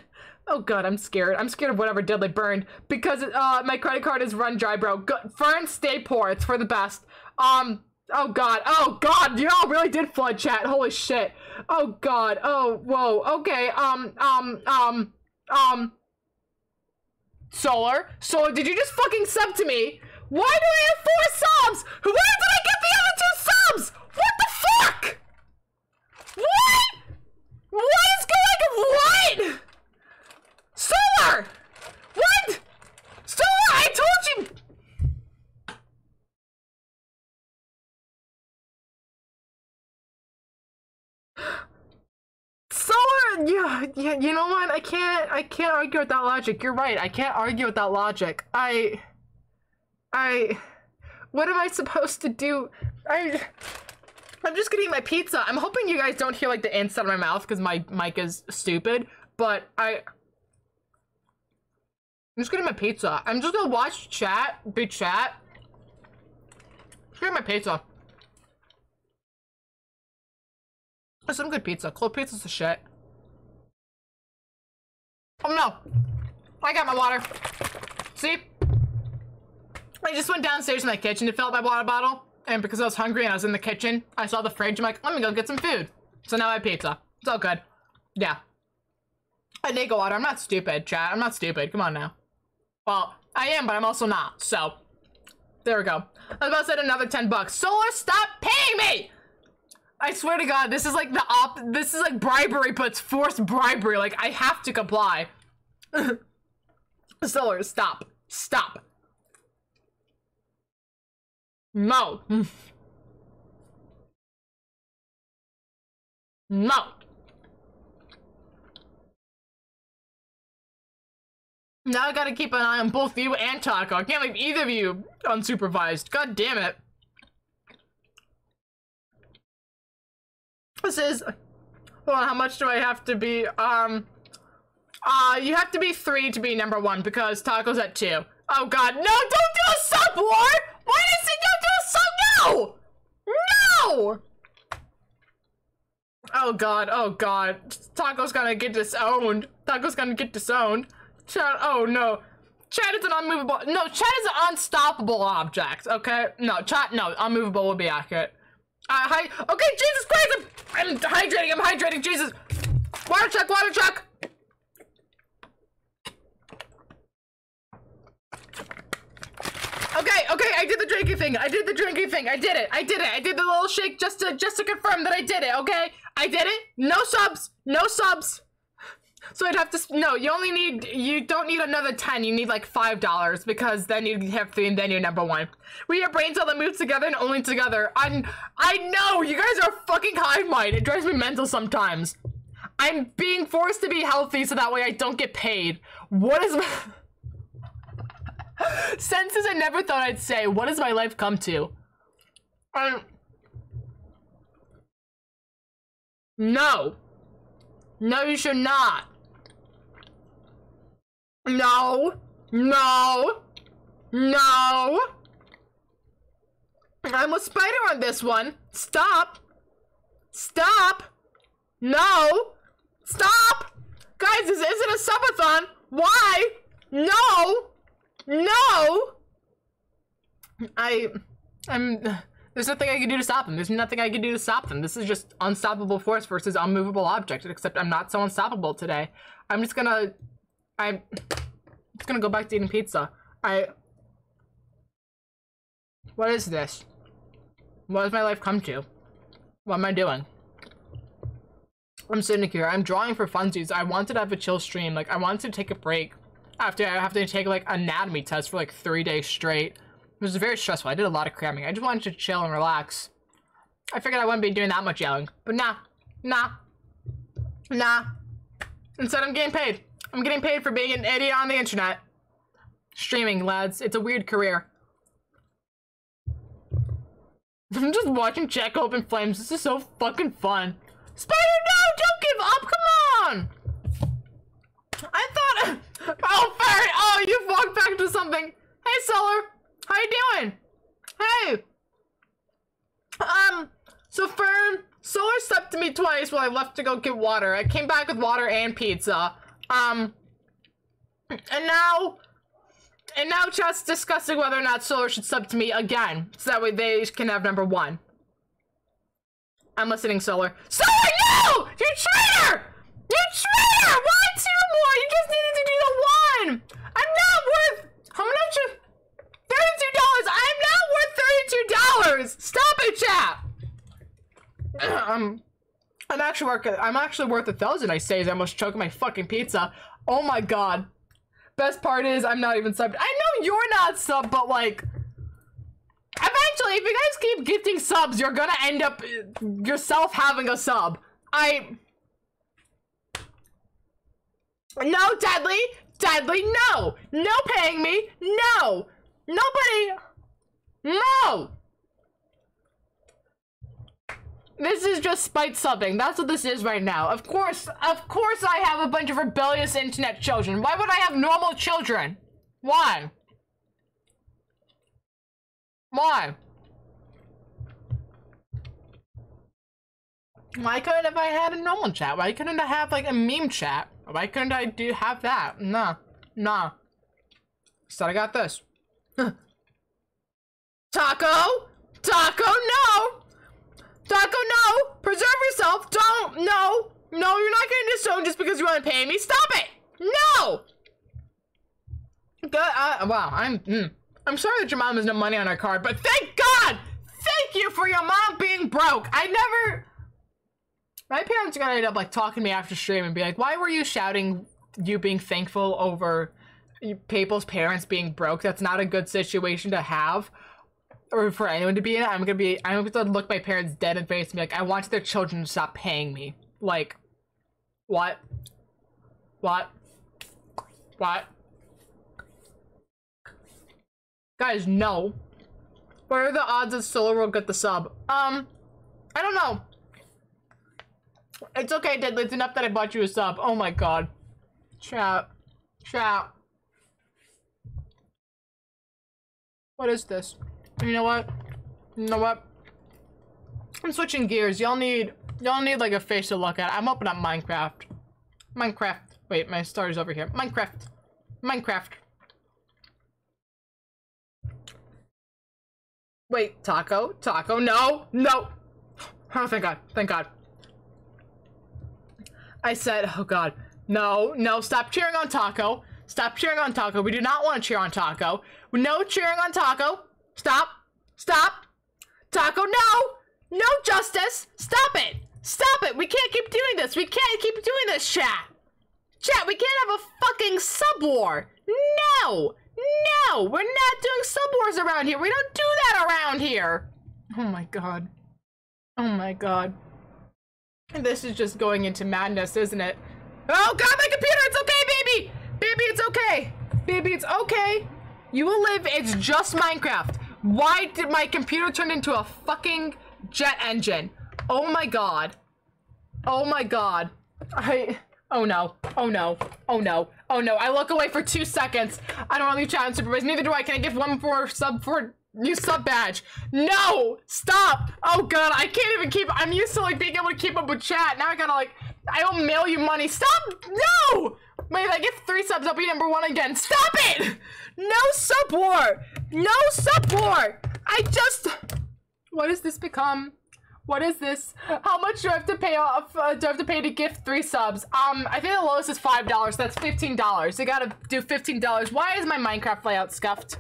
Oh god, I'm scared. I'm scared of whatever deadly burned because uh my credit card is run dry, bro. Go- Fern, stay poor. It's for the best. Um. Oh god. Oh god. Y'all really did flood chat. Holy shit. Oh god. Oh whoa. Okay. Um. Um. Um. Um. Solar. Solar. Did you just fucking sub to me? Why do I have four subs? Where did I get the other two subs? What the fuck? What? What is going? What? Solar. What? Solar. I told you. Solar, yeah, yeah, you know what? I can't, I can't argue with that logic. You're right. I can't argue with that logic. I, I, what am I supposed to do? I, I'm just gonna eat my pizza. I'm hoping you guys don't hear like the inside of my mouth because my mic is stupid. But I, I'm just gonna eat my pizza. I'm just gonna watch chat, big chat. Just my pizza. That's some good pizza. Cold pizza's the shit. Oh no! I got my water. See? I just went downstairs in my kitchen to fill up my water bottle, and because I was hungry and I was in the kitchen, I saw the fridge. I'm like, let me go get some food. So now I have pizza. It's all good. Yeah. I need water. I'm not stupid, chat. I'm not stupid. Come on now. Well, I am, but I'm also not. So, there we go. I was about to say another 10 bucks. Solar, stop paying me! I swear to God, this is like the op- this is like bribery, but it's forced bribery. Like, I have to comply. Solar, stop. Stop. No. No. Now I gotta keep an eye on both you and Taco. I can't leave either of you unsupervised. God damn it. This is... Hold on, how much do I have to be? Um... Uh, you have to be three to be number one because Taco's at two. Oh god, no, don't do a sub war! Why I say don't do a sub? No! No! Oh god, oh god. Taco's gonna get disowned. Taco's gonna get disowned. Chat, oh no. Chat is an unmovable, no, chat is an unstoppable object, okay? No, chat, no, unmovable would be accurate. Uh, hi, okay, Jesus Christ, I'm, I'm hydrating, I'm hydrating, Jesus. Water truck, water truck. Okay, okay, I did the drinking thing. I did the drinking thing. I did it. I did it. I did the little shake just to just to confirm that I did it. Okay, I did it. No subs. No subs. So I'd have to no. You only need you don't need another ten. You need like five dollars because then you have three and then you're number one. We have brains cell that moves together and only together. I I know you guys are fucking hive mind. It drives me mental sometimes. I'm being forced to be healthy so that way I don't get paid. What is my sentences I never thought I'd say? What does my life come to? Um. No. No, you should not. No. No. No. I'm a spider on this one. Stop. Stop. No! Stop! Guys, this isn't a subathon! Why? No! No! I. I'm. There's nothing I can do to stop them. There's nothing I can do to stop them. This is just unstoppable force versus unmovable object, except I'm not so unstoppable today. I'm just gonna. I'm just gonna go back to eating pizza. I. What is this? What has my life come to? What am I doing? I'm sitting here. I'm drawing for funsies. I wanted to have a chill stream. Like, I wanted to take a break after I have to take, like, anatomy tests for, like, three days straight. It was very stressful. I did a lot of cramming. I just wanted to chill and relax. I figured I wouldn't be doing that much yelling. But nah. Nah. Nah. Instead, I'm getting paid. I'm getting paid for being an idiot on the internet. Streaming, lads. It's a weird career. I'm just watching Jack open flames. This is so fucking fun. Spider, no! Don't give up! Come on! I thought... Oh, Fairy! Oh, you walked back to something. Hey, Solar. How you doing? Hey. Um, so Fern, Solar stepped to me twice while I left to go get water. I came back with water and pizza. Um, and now... And now chat's discussing whether or not Solar should sub to me again. So that way they can have number one. I'm listening, Solar. Solar, no! You traitor! You traitor! Why two more? You just needed to do the one! I'm not worth... How much? $32! I'm not worth $32! Stop it, chat! um... I'm actually worth I'm actually worth a thousand, I say as I almost choke my fucking pizza. Oh my god. Best part is I'm not even subbed. I know you're not sub, but like eventually if you guys keep gifting subs, you're gonna end up yourself having a sub. I No, Deadly! Deadly, no! No paying me! No! Nobody No! This is just spite subbing. That's what this is right now. Of course, of course I have a bunch of rebellious internet children. Why would I have normal children? Why? Why? Why couldn't have I had a normal chat? Why couldn't I have like a meme chat? Why couldn't I do have that? Nah, nah. So I got this. Taco? Taco, no! Taco, no! Preserve yourself! Don't! No! No, you're not getting disowned just because you want to pay me. Stop it! No! Good. Uh, wow, I'm. Mm. I'm sorry that your mom has no money on her card, but thank God! Thank you for your mom being broke. I never. My parents are gonna end up like talking to me after stream and be like, "Why were you shouting? You being thankful over people's parents being broke? That's not a good situation to have." Or for anyone to be in it, I'm gonna be I'm gonna look my parents dead in the face and be like, I want their children to stop paying me. Like, what? What? What? Guys, no. What are the odds that Solar will get the sub? Um, I don't know. It's okay, Deadly. It's enough that I bought you a sub. Oh my god. Chat. Chat. What is this? You know what? You know what? I'm switching gears. Y'all need y'all need like a face to look at. I'm opening up Minecraft. Minecraft. Wait, my star's over here. Minecraft. Minecraft. Wait, taco? Taco? No! No! Oh, thank God. Thank God. I said, oh God. No, no, stop cheering on Taco. Stop cheering on Taco. We do not want to cheer on Taco. No cheering on Taco. Stop. Stop. Taco, no. No justice. Stop it. Stop it. We can't keep doing this. We can't keep doing this, chat. Chat, we can't have a fucking sub war. No. No. We're not doing sub wars around here. We don't do that around here. Oh my god. Oh my god. This is just going into madness, isn't it? Oh god, my computer! It's okay, baby! Baby, it's okay! Baby, it's okay! You will live, it's just Minecraft. Why did my computer turn into a fucking jet engine? Oh my god. Oh my god. I... Oh no. Oh no. Oh no. Oh no. I look away for two seconds. I don't really chat and supervise. Neither do I. Can I give one more sub for New sub badge. No! Stop! Oh god, I can't even keep I'm used to like being able to keep up with chat. Now I gotta like I don't mail you money. Stop! No! Wait, if I get three subs, I'll be number one again. Stop it! No sub war! No sub war! I just What does this become? What is this? How much do I have to pay off? Uh, do I have to pay to gift three subs? Um, I think the lowest is five dollars. That's fifteen dollars. I gotta do fifteen dollars. Why is my Minecraft layout scuffed?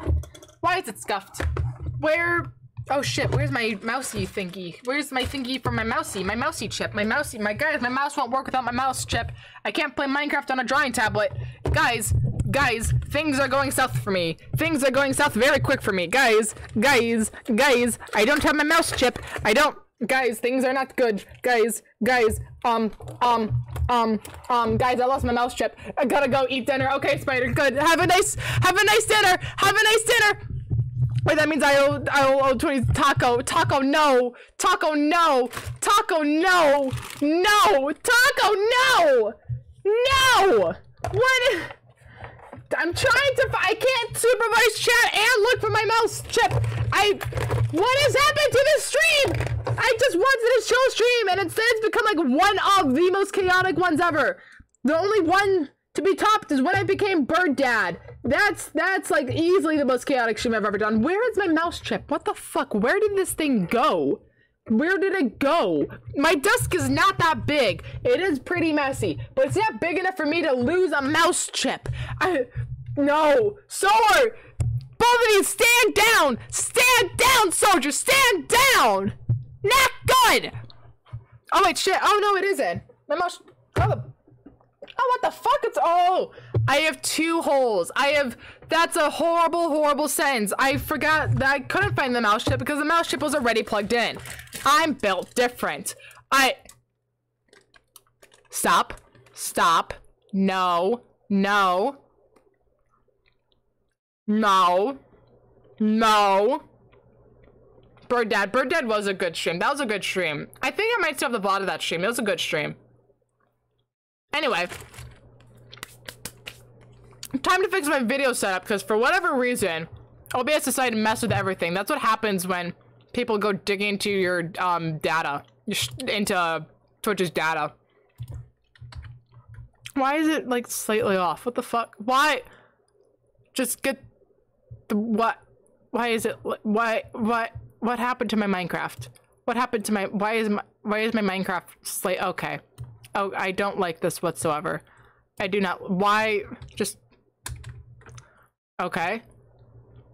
Why is it scuffed? Where? Oh shit! Where's my mousey thingy? Where's my thingy for my mousey? My mousey chip. My mousey. My guys. My mouse won't work without my mouse chip. I can't play Minecraft on a drawing tablet. Guys, guys, things are going south for me. Things are going south very quick for me. Guys, guys, guys. I don't have my mouse chip. I don't. Guys, things are not good. Guys, guys, um, um, um, um, guys, I lost my mouse chip. I gotta go eat dinner. Okay, Spider, good. Have a nice, have a nice dinner. Have a nice dinner. Wait, that means I owe, I owe, owe 20 taco. Taco, no. Taco, no. Taco, no. No. Taco, no. No. What? I'm trying to. I can't supervise chat and look for my mouse chip. I. What has happened to this stream? I just wanted to show stream, and instead it's become like one of the most chaotic ones ever. The only one to be topped is when I became Bird Dad. That's that's like easily the most chaotic stream I've ever done. Where is my mouse chip? What the fuck? Where did this thing go? Where did it go? My desk is not that big. It is pretty messy, but it's not big enough for me to lose a mouse chip. I no, Sword! Both of you stand down! Stand down, soldier! Stand down! Not good! Oh wait, shit. Oh no, it isn't. My mouse. Oh, oh what the fuck? It's oh. I have two holes. I have. That's a horrible, horrible sentence. I forgot that I couldn't find the mouse chip because the mouse chip was already plugged in. I'm built different. I. Stop. Stop. No. No. No. No. Bird Dad. Bird Dad was a good stream. That was a good stream. I think I might still have the VOD of that stream. It was a good stream. Anyway. Time to fix my video setup because for whatever reason, OBS decided to mess with everything. That's what happens when people go digging into your um, data, into Twitch's data. Why is it like slightly off? What the fuck? Why? Just get the what? Why is it? Why? What? What happened to my Minecraft? What happened to my? Why is my? Why is my Minecraft slight? Okay. Oh, I don't like this whatsoever. I do not. Why? Just. Okay.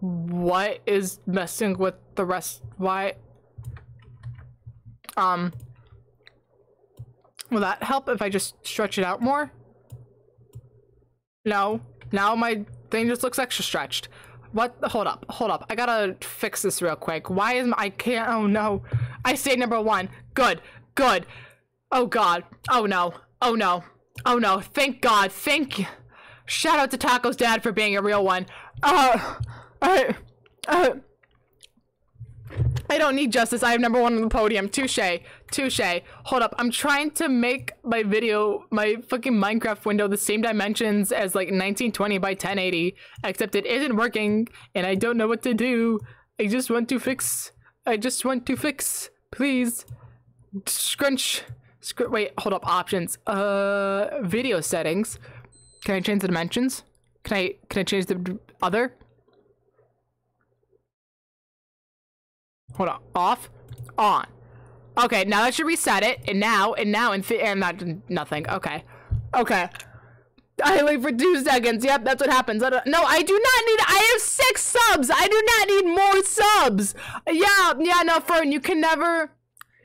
What is messing with the rest? Why? Um. Will that help if I just stretch it out more? No. Now my thing just looks extra stretched. What? Hold up. Hold up. I gotta fix this real quick. Why is my, I can't. Oh no. I say number one. Good. Good. Oh god. Oh no. Oh no. Oh no. Thank god. Thank you. Shout out to Taco's dad for being a real one. Uh. I. Uh. I don't need justice. I have number one on the podium. Touche. Touche. Hold up. I'm trying to make my video, my fucking Minecraft window the same dimensions as like 1920 by 1080, except it isn't working and I don't know what to do. I just want to fix. I just want to fix. Please. Scrunch. Scr wait, hold up. Options. Uh, video settings. Can I change the dimensions? Can I, can I change the other? Hold on. Off. On. Okay, now that should reset it. And now, and now, and, and not, nothing. Okay. Okay. I wait for two seconds. Yep, that's what happens. I no, I do not need. I have six subs. I do not need more subs. Yeah, yeah, no, Fern, you can never,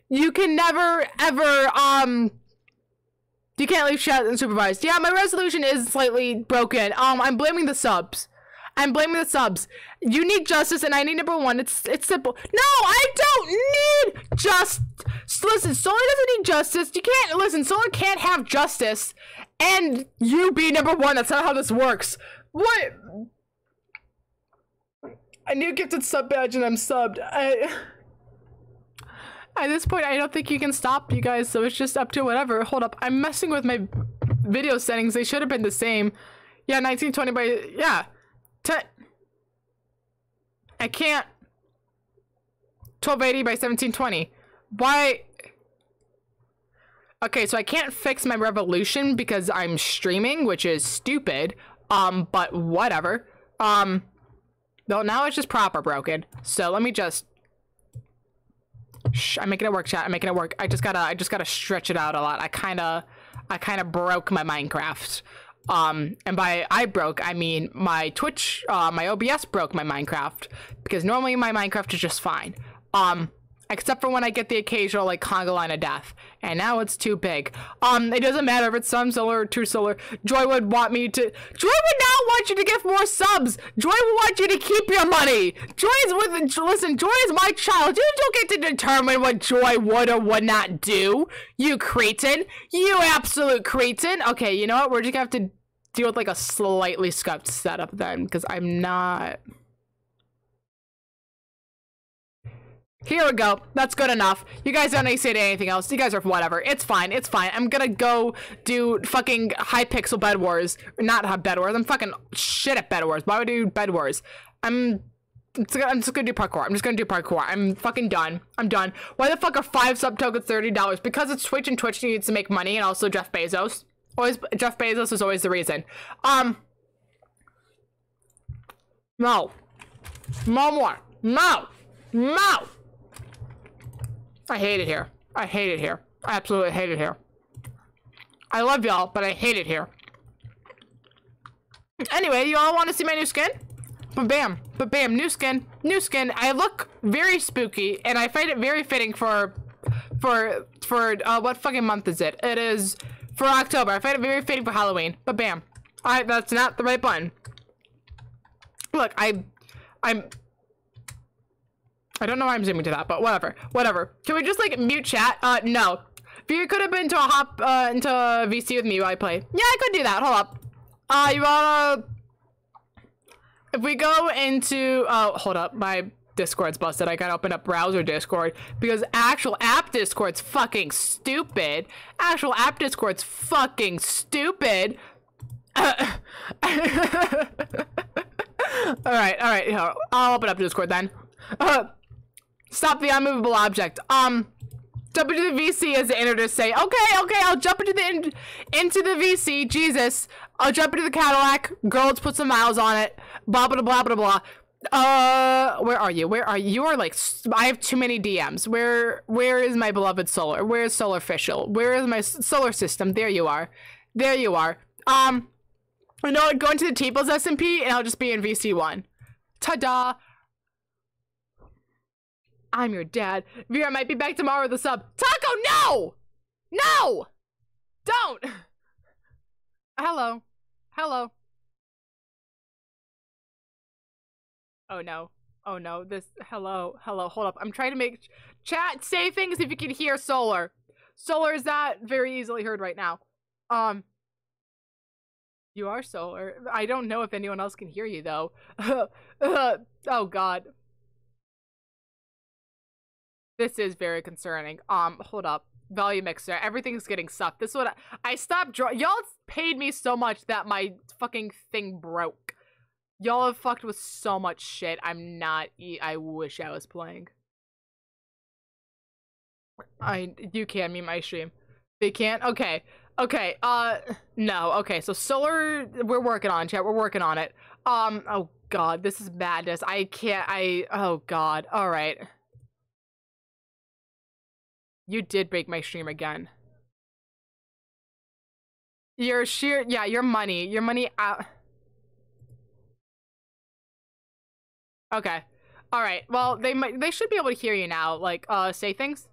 you can never ever um. You can't leave chat unsupervised. Yeah, my resolution is slightly broken. Um, I'm blaming the subs. I'm blaming the subs. You need justice, and I need number one. It's it's simple. No, I don't need just. Listen, Solar doesn't need justice. You can't listen. Solar can't have justice, and you be number one. That's not how this works. What? I need a gifted sub badge, and I'm subbed. I. At this point, I don't think you can stop you guys, so it's just up to whatever. Hold up, I'm messing with my video settings. They should have been the same. Yeah, 1920 by yeah. I can't. 1280 by 1720. Why? Okay, so I can't fix my revolution because I'm streaming, which is stupid. Um, but whatever. Um, no, now it's just proper broken. So let me just. Shh, I'm making it work, chat. I'm making it work. I just gotta, I just gotta stretch it out a lot. I kind of, I kind of broke my Minecraft. Um, and by I broke, I mean my Twitch, uh, my OBS broke my Minecraft because normally my Minecraft is just fine. Um, except for when I get the occasional like conga line of death, and now it's too big. Um, it doesn't matter if it's some solar or two solar. Joy would want me to. Joy would now want you to get more subs. Joy would want you to keep your money. Joy is with. Listen, Joy is my child. You don't get to determine what Joy would or would not do. You cretin. You absolute cretin. Okay, you know what? We're just gonna have to deal with like a slightly scuffed setup then, because I'm not. Here we go. That's good enough. You guys don't need to say anything else. You guys are whatever. It's fine. It's fine. I'm gonna go do fucking Hypixel Bed Wars. Not Bed Wars. I'm fucking shit at Bed Wars. Why would I do Bed Wars? I'm I'm just gonna do parkour. I'm just gonna do parkour. I'm fucking done. I'm done. Why the fuck are five sub tokens thirty dollars? Because it's Twitch and Twitch needs to make money, and also Jeff Bezos. Always Jeff Bezos is always the reason. Um. No. No more. No. No. I hate it here. I hate it here. I absolutely hate it here. I love y'all, but I hate it here. Anyway, you all want to see my new skin? But bam, but bam, new skin, new skin. I look very spooky, and I find it very fitting for, for, for, uh, what fucking month is it? It is for October. I find it very fitting for Halloween. But bam, I that's not the right button. Look, I, I'm I don't know why I'm zooming to that, but whatever. Whatever. Can we just like mute chat? Uh, no. If you could have been to a hop uh, into a VC with me while I play. Yeah, I could do that. Hold up. Uh, you wanna? If we go into, oh, hold up, my Discord's busted. I gotta open up browser Discord because actual app Discord's fucking stupid. Actual app Discord's fucking stupid. all right, all right. I'll open up Discord then. Uh, Stop the unmovable object. Um, jump into the VC as the editor say, okay, okay, I'll jump into the in into the VC. Jesus, I'll jump into the Cadillac. Girl, let's put some miles on it. Blah blah blah blah blah. Uh, where are you? Where are you? You are like, I have too many DMs. Where, where is my beloved solar? Where is solar official? Where is my solar system? There you are. There you are. Um, you know what? Go into the T-Pulse SMP and I'll just be in VC1. Ta-da! I'm your dad. Vera might be back tomorrow with a sub. Taco, no! No! Don't! Hello. Hello. Oh no. Oh no. This. Hello. Hello. Hold up. I'm trying to make chat say things if you can hear Solar. Solar is not very easily heard right now. Um. You are Solar. I don't know if anyone else can hear you though. oh god. This is very concerning. Um, hold up. Volume mixer. Everything's getting sucked. This is what I, stopped draw- Y'all paid me so much that my fucking thing broke. Y'all have fucked with so much shit. I'm not. E I wish I was playing. I you can meme my stream. They can't. Okay. Okay. Uh, no. Okay. So solar, we're working on chat. We're working on it. Um. Oh God, this is madness. I can't. I. Oh God. All right. You did break my stream again. Your sheer, yeah, your money, your money out. Okay. All right. Well, they might, they should be able to hear you now. Like, uh, say things.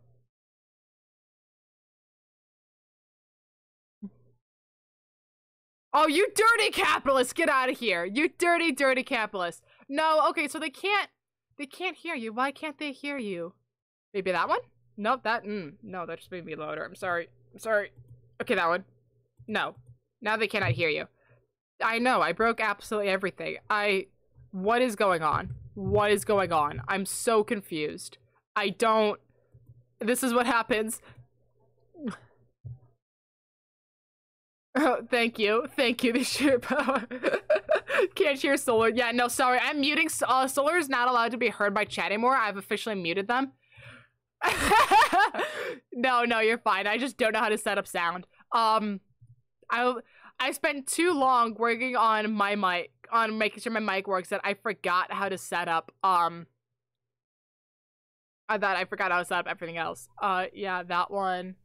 Oh, you dirty capitalist! Get out of here! You dirty, dirty capitalist! No, okay, so they can't, they can't hear you. Why can't they hear you? Maybe that one? Nope, that, mm, no, that just made me louder. I'm sorry. I'm sorry. Okay, that one. No. Now they cannot hear you. I know, I broke absolutely everything. I, what is going on? What is going on? I'm so confused. I don't, this is what happens. Oh, thank you. Thank you, the sheer power. Can't hear Solar. Yeah, no, sorry. I'm muting. Uh, Solar is not allowed to be heard by chat anymore. I've officially muted them no, no, you're fine. I just don't know how to set up sound. Um, I I spent too long working on my mic, on making sure my mic works that I forgot how to set up. Um, I thought I forgot how to set up everything else. Uh, yeah, that one.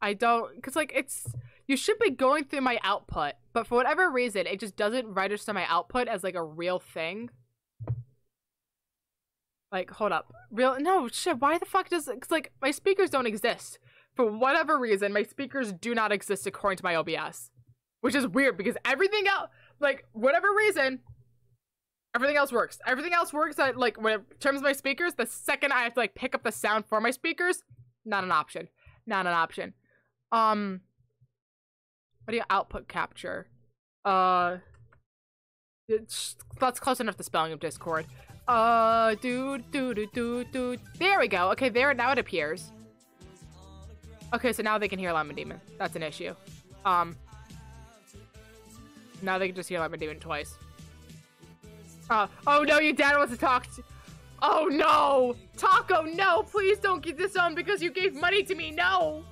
I don't, cause like it's you should be going through my output, but for whatever reason, it just doesn't register my output as like a real thing. Like, hold up. Real no shit. Why the fuck does cause like my speakers don't exist for whatever reason? My speakers do not exist according to my OBS, which is weird because everything else, like whatever reason, everything else works. Everything else works. At like when it terms of my speakers, the second I have to like pick up the sound for my speakers, not an option. Not an option. Um, what do you output capture? Uh, it's that's close enough to spelling of Discord. Uh, do do do do do. There we go. Okay, there now it appears. Okay, so now they can hear Lemon Demon. That's an issue. Um, now they can just hear Lemon Demon twice. Uh, oh no, your dad wants to talk. To oh no, Taco, no! Please don't get this on because you gave money to me. No,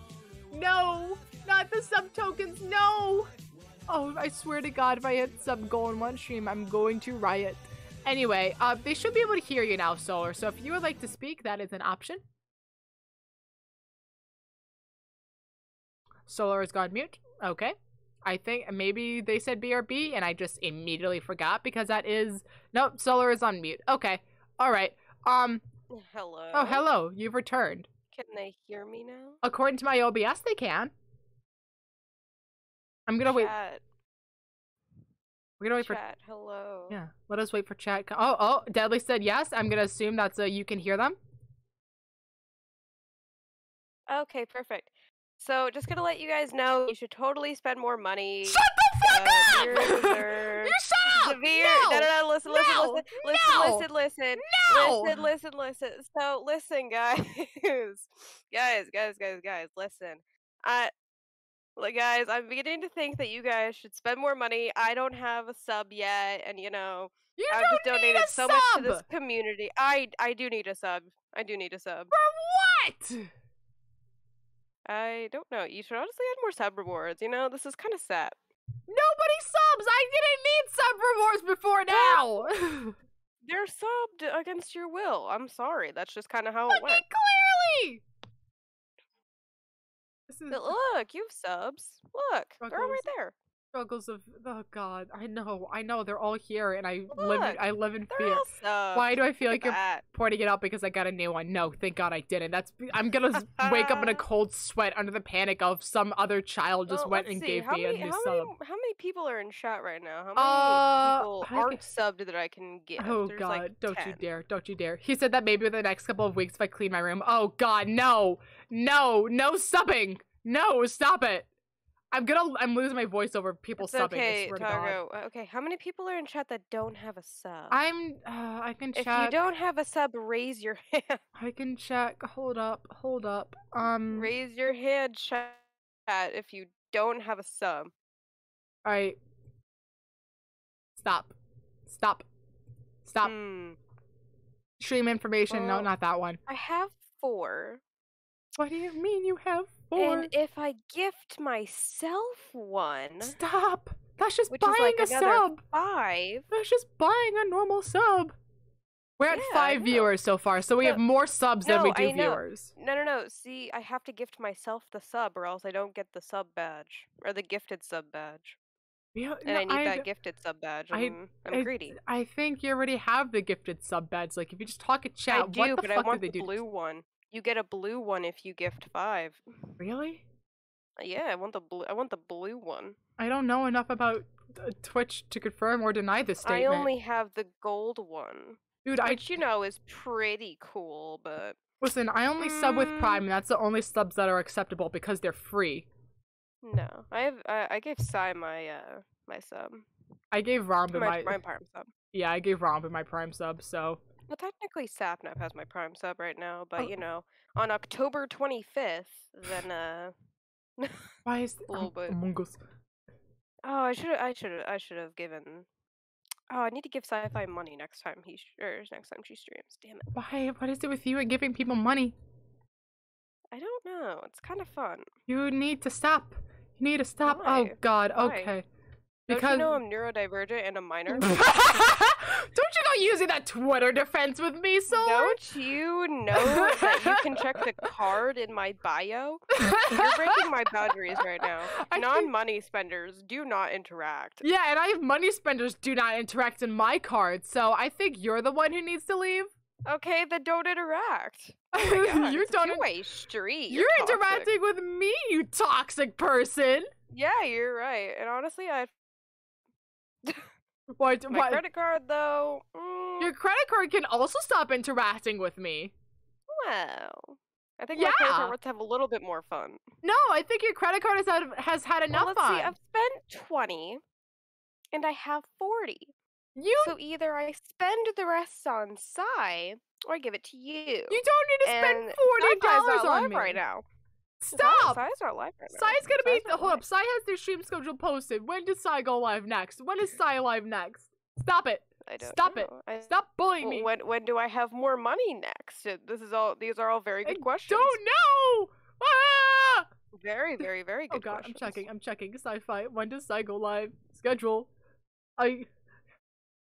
no, not the sub tokens. No. Oh, I swear to God, if I hit sub goal in one stream, I'm going to riot. Anyway, uh, they should be able to hear you now, Solar. So if you would like to speak, that is an option. Solar has gone mute. Okay. I think maybe they said BRB and I just immediately forgot because that is nope, Solar is on mute. Okay. All right. Um Hello. Oh, hello. You've returned. Can they hear me now? According to my OBS, they can. I'm gonna wait. We're gonna wait for chat, hello. yeah. Let us wait for chat. Oh, oh, Deadly said yes. I'm gonna assume that's a you can hear them. Okay, perfect. So, just gonna let you guys know, you should totally spend more money. Shut the fuck Uh, up! you're a loser. you shut up! Severe. No! No, no, no. Listen, listen, No! listen, No! listen, listen, listen. No! Listen, listen, listen. So, listen, guys. guys, guys, guys, guys, listen. I, like, guys, I'm beginning to think that you guys should spend more money. I don't have a sub yet, and you know, You I've just donated so much to this community. I, I do need a sub. I do need a sub. For what? I don't know. You should honestly add more sub rewards. You know, this is kind of sad. Nobody subs. I didn't need sub rewards before now. They're subbed against your will. I'm sorry. That's just kind of how it went. clearly. This is But look, you've subs. Look, they're all right there. struggles of oh god. I know, I know. They're all here, and I live. I live in fear. Why do I feel Look like you're that. pointing it out because I got a new one? No, thank God I didn't. That's I'm gonna wake up in a cold sweat under the panic of some other child just Well, went and see, gave how me many, a new how sub. Many, how many people are in chat right now? How many Uh, people aren't subbed that I can get? Oh There's god, like don't you dare, don't you dare. He said that maybe within the next couple of weeks if I clean my room. Oh god, no. No, no subbing. No, stop it. I'm gonna I'm losing my voice over people It's subbing, okay. Targo. Okay, how many people are in chat that don't have a sub? I'm uh, I can check. if you don't have a sub, raise your hand. I can check. Hold up, hold up. Um raise your hand, chat, if you don't have a sub. alright. Stop. Stop. Stop. Hmm. Stream information. no, not that one. I have four. What do you mean you have And if I gift myself one, Stop. That's just buying like a sub. five. That's just buying a normal sub. We're at Yeah, I five viewers so far, so we No- have more subs than we no, do I viewers. No, no, no. See, I have to gift myself the sub, or else I don't get the sub badge or the gifted sub badge, Yeah, and no, I need I, that gifted sub badge. I- I'm, I'm greedy. I think you already have the gifted sub beds. Like, if you just talk a chat, I do, what the but I fuck want did they the do? blue one. You get a blue one if you gift five. Really? Yeah, I want the blue. I want the blue one. I don't know enough about uh, Twitch to confirm or deny this statement. I only have the gold one, Dude, I you know is pretty cool, but listen. I only sub with Mm. Prime, and that's the only subs that are acceptable because they're free. no. I have. I, I gave Sai my uh my sub, I gave Ranboo my, my, my prime sub. yeah, I gave Ranboo my Prime sub. So Well, technically, Sapnap has my Prime sub right now, but Oh. you know, on October 25th, then uh, why is A little bit. Among Us? oh, I should, I should, I should have given. Oh, I need to give Sci-Fi money next time he, sh- or next time she streams. Damn it. Why? What is it with you and giving people money? I don't know. It's kind of fun. You need to stop. You need to stop. Oh Why? God. Why? Okay. Don't you know I'm neurodivergent and a minor? don't you go using that Twitter defense with me, Sword? Don't you know that you can check the card in my bio? You're breaking my boundaries right now. Non-money spenders do not interact. Yeah, and I have money spenders do not interact in my card, so I think you're the one who needs to leave. Okay, then don't interact. Oh God, you it's a don't. two-way street. You're, toxic. interacting with me, you toxic person. Yeah, you're right. And honestly, I What? my what? credit card though. mm, Your credit card can also stop interacting with me. well, I think my credit card wants to have a little bit more fun. No, I think your credit card has had has had Well, enough let's fun. see. I've spent twenty, and I have forty. You So either I spend the rest on Psy, or I give it to you. you don't need to spend And forty dollars on me right now. Stop. Psy's not live right now. Sai's gonna be hold live. up. Sai has their stream schedule posted. When does Sai go live next? When is Sai live next? Stop it! I don't Stop it. I, Stop bullying well, me! when when do I have more money next? Uh, This is all. These are all very I good questions. don't know. Ah! Very, very, very Oh good god, questions. I'm checking. I'm checking. Sci-fi. When does Sai go live? Schedule. I.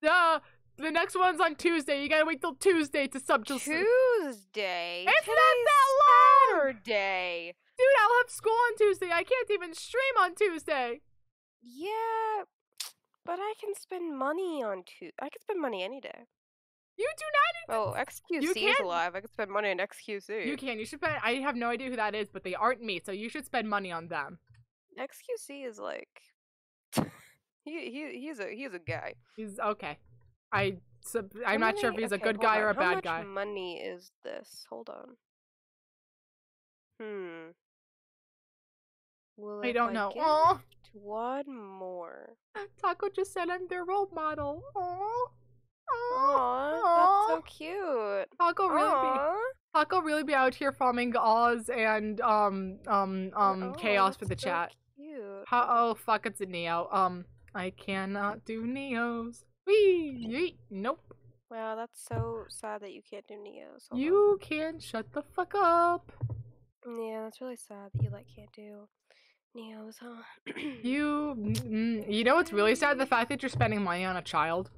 Yeah. The next one's on Tuesday. You gotta wait till Tuesday to sub to. Tuesday. It's not that long! Saturday. Dude, I'll have school on Tuesday. I can't even stream on Tuesday. Yeah, but I can spend money on two. I can spend money any day. You do not. Oh, XQC is can't- alive. I can spend money on XQC. You can. You should spend. I have no idea who that is, but they aren't me, so you should spend money on them. XQC is like. he he he's a he's a guy. He's okay. I. Sub, I'm not sure if he's a good guy on. or a How bad much guy. money is this? Hold on. Hmm. Well, I don't know. Oh, one more. Taco just said I'm their role model. Oh. Aw, that's so cute. Taco really be Taco really be out here farming Oz and um um um Oh, chaos for the so chat. Cute. How, oh fuck it's a Neo. Um I cannot do Neos. Wee. Nope. Wow, that's so sad that you can't do Neos. Hold on. You can shut the fuck up. Yeah, that's really sad that you like can't do Neos, huh? You mm, you know what's really sad? The fact that you're spending money on a child.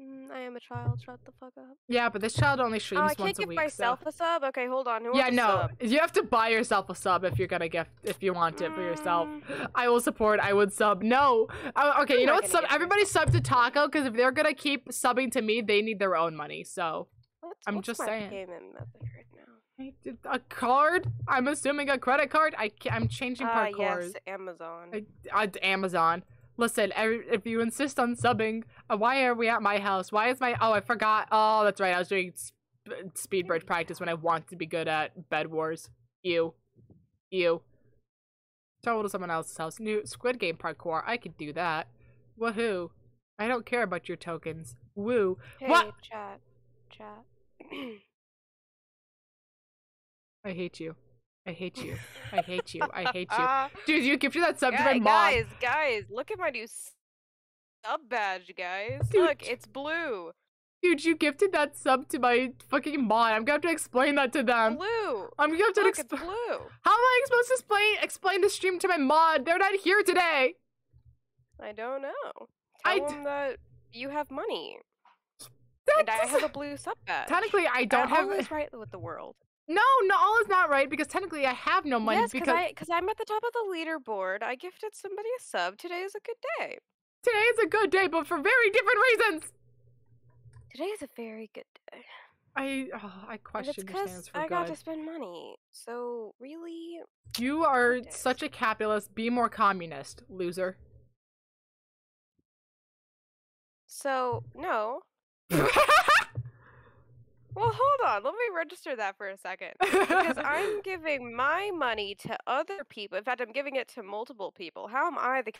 Mm, I am a child. Shut the fuck up. Yeah, but this child only streams once Oh, streams I can't give week. myself so. a sub. Okay, hold on. Who Yeah, wants a no. sub? You have to buy yourself a sub if you're gonna gift if you want it for yourself. Mm. I will support. I would sub. No. Uh, okay, I'm you know what? Sub. Everybody sub to Taco because if they're gonna keep subbing to me, they need their own money. So What's, I'm what's just saying. payment method right now? I a card. I'm assuming a credit card. I I'm changing Ah, per card. yes, Amazon. I, I, Amazon. Listen, if you insist on subbing, uh, why are we at my house? Why is my? Oh, I forgot. Oh, that's right. I was doing sp- speed bridge practice when I want to be good at Bed Wars. You, you. Travel to someone else's house. New Squid Game parkour. I could do that. Woohoo! I don't care about your tokens. Woo! Hey, What? chat, chat. I hate you. I hate you. I hate you. I hate you. Dude, you gifted that sub to my mom. guys, guys, look at my new sub badge, guys. Dude. Look, it's blue. Dude, you gifted that sub to my fucking mod. I'm gonna have to explain that to them. Blue. I'm gonna have to Look, exp- it's blue. How am I supposed to explain explain the stream to my mod? They're not here today. I don't know. I Tell d- them that you have money, That and I have a blue sub badge. technically I don't Uh, have. all is right with the world. No, no, all is not right because technically I have no money yes, because because I because I'm at the top of the leaderboard. I gifted somebody a sub. Today is a good day. today is a good day, but for very different reasons. Today is a very good day. I oh, I question your because stance for I got to spend money. So really, You are such a capitalist. Be more communist, loser. so no. Well, hold on. Let me register that for a second. Because I'm giving my money to other people. In fact, I'm giving it to multiple people. How am I the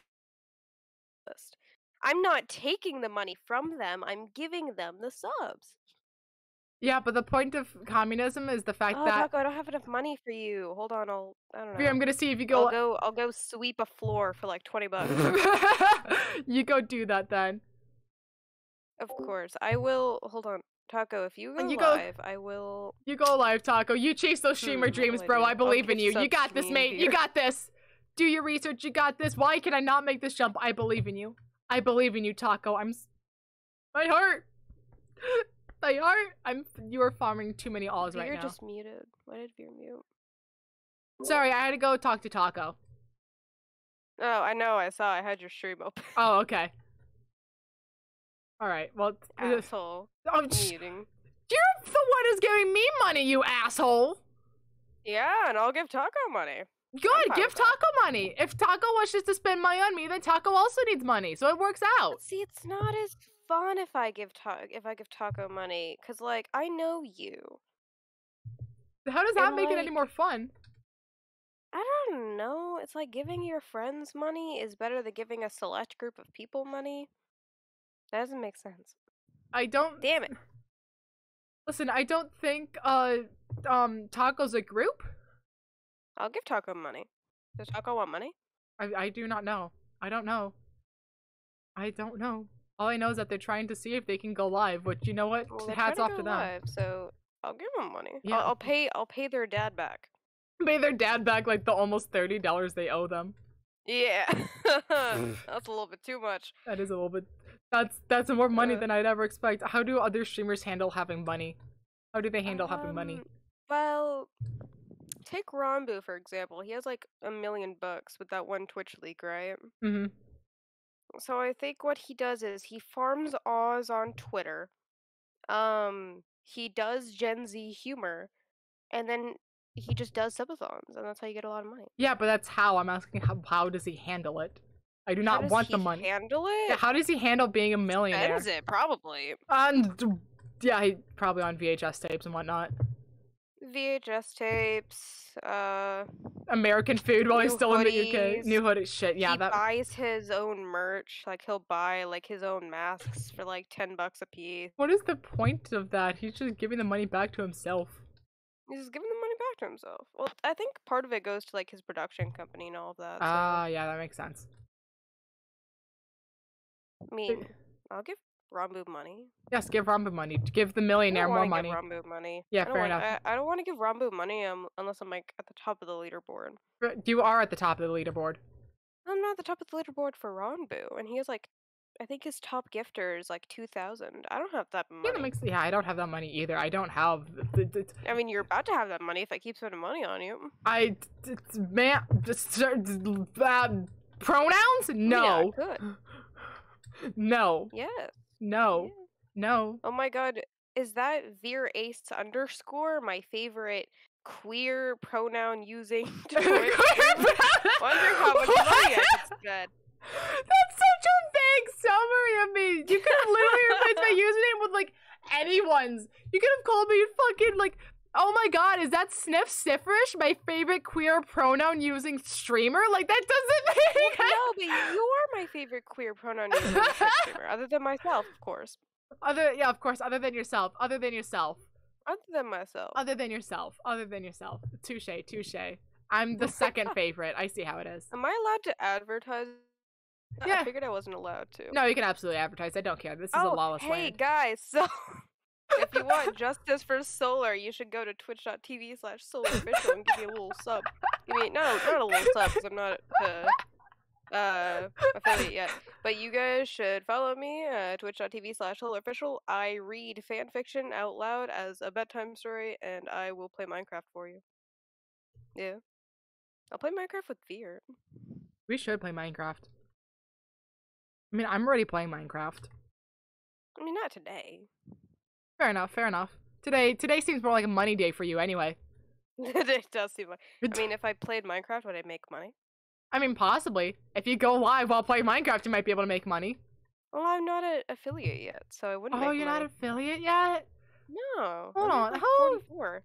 capitalist? I'm not taking the money from them. I'm giving them the subs. yeah, but the point of communism is the fact Oh, that Taco, I don't have enough money for you. Hold on, I'll. I don't know. Here, I'm gonna see if you I'll go. go. I'll go sweep a floor for like twenty bucks. you go do that then. of course, I will. Hold on. Taco, if you go you go- live, I will. You go live, Taco. You chase those streamer Hmm, dreams, bro. I I do? I'll believe in you. You got this, mate. You got this. Do your research. You got this. Why can I not make this jump? I believe in you. I believe in you, Taco. I'm. My heart. My heart. I'm. You are farming too many alls right now. just muted. Why did Vir mute? Sorry, I had to go talk to Taco. Oh, I know. I saw. I had your stream open. Oh, okay. All right. Well, uh, Asshole. oh, sh- Muting. you're the one who's giving me money, you asshole. Yeah, and I'll give Taco money. Good, give that. Taco money. If Taco wishes to spend money on me, then Taco also needs money, so it works out. But see, it's not as fun if I give ta- if I give Taco money, cause like I know you. How does that And, make it any more fun? I don't know. It's like giving your friends money is better than giving a select group of people money. That doesn't make sense. I don't. Damn it. Listen, I don't think uh um Taco's a group. I'll give Taco money. Does Taco want money? I I do not know. I don't know. I don't know. All I know is that they're trying to see if they can go live. Which you know what? Well, Hats off to to go them. live, so I'll give them money. Yeah. I'll, I'll pay. I'll pay their dad back. Pay their dad back like the almost thirty dollars they owe them. Yeah, that's a little bit too much. That is a little bit. That's that's more money Uh. than I'd ever expect. How do other streamers handle having money? How do they handle having money? Um, Well, take Ranboo for example. He has like a million bucks with that one Twitch leak, right? Mm-hmm. So I think what he does is he farms Oz on Twitter. Um, he does Gen Z humor, and then he just does subathons, and that's how you get a lot of money. Yeah, but that's how I'm asking. How how does he handle it? I do not want the money. How does he Handle it? Yeah, how does he handle being a millionaire? Spends it probably. And yeah, he probably on VHS tapes and whatnot. VHS tapes. Uh, American food while he's still in the UK. New hoodie shit. Yeah, he that. buys his own merch. Like he'll buy like his own masks for like ten bucks a piece. What is the point of that? He's just giving the money back to himself. He's just giving the money back to himself. Well, I think part of it goes to like his production company and all of that. So, Ah, yeah, that makes sense. I mean, I'll give Ranboo money. Yes, give Ranboo money. Give the millionaire don't more money. Give Ranboo money. Yeah, I don't fair wanna- enough. I, I don't want to give Ranboo money um, unless I'm like at the top of the leaderboard. You are at the top of the leaderboard. I'm not at the top of the leaderboard for Ranboo, and he has like, I think his top gifter is like two thousand. I don't have that money. Yeah, that makes. Yeah, I don't have that money either. I don't have. I mean, you're about to have that money if I keep spending money on you. I man, just uh, pronouns? Yeah, No, good. No, Yes. no, yeah. no. Oh my god, is that VirAce underscore my favorite queer pronoun using? Wonder how much money I could spend. That's such a vague summary of me. You could have literally replaced my username with like anyone's. You could have called me fucking like. Oh my god, is that Sniff Sifferish, my favorite queer pronoun using streamer? Like that doesn't make No, but you're my favorite queer pronoun using streamer, other than myself, of course. Other yeah, of course, other than yourself. Other than yourself. Other than myself. Other than yourself. Other than yourself. Touche, touche. I'm the second favorite. I see how it is. Am I allowed to advertise? Yeah. I figured I wasn't allowed to. No, you can absolutely advertise. I don't care. This is oh, a lawless hey land. guys, so if you want justice for Solar, you should go to twitch.tv slash solarofficial and give me a little sub. Give me no, not a little sub because I'm not uh, uh affiliate yet. But you guys should follow me uh, twitch.tv slash solarofficial. I read fan fiction out loud as a bedtime story, and I will play Minecraft for you. Yeah, I'll play Minecraft with Vir. We should play Minecraft. I mean, I'm already playing Minecraft. I mean, not today. Fair enough, fair enough. Today today seems more like a money day for you anyway. it does seem like. I mean, if I played Minecraft, would I make money? I mean, possibly. If you go live while playing Minecraft, you might be able to make money. Well, I'm not an affiliate yet, so I wouldn't. Oh, make you're money. not affiliate yet? No. Hold on, like how- 44.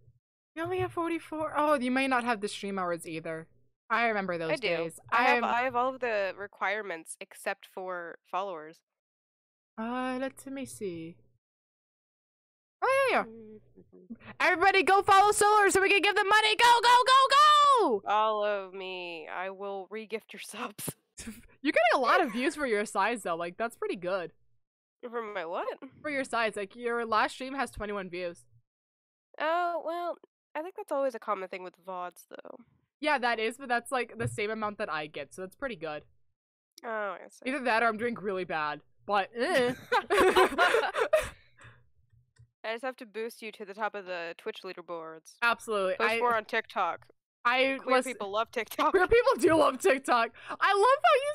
You only have 44. Oh, you may not have the stream hours either. I remember those I do. days. I have I'm- I have all of the requirements except for followers. Uh, let me see. Oh yeah, yeah. Mm-hmm. Everybody, go follow Solar so we can give them money. Go, go, go, go! Follow me. I will regift your subs. You're getting a lot of views for your size though. Like that's pretty good. For my what? For your size, like your last stream has 21 views. Oh well, I think that's always a common thing with VODs, though. Yeah, that is, but that's like the same amount that I get, so that's pretty good. Oh, I see. Either that or I'm doing really bad. But eh. I just have to boost you to the top of the Twitch leaderboards. absolutely. Post I, more on TikTok. I Queer listen- people love TikTok. Queer people do love TikTok. I love how you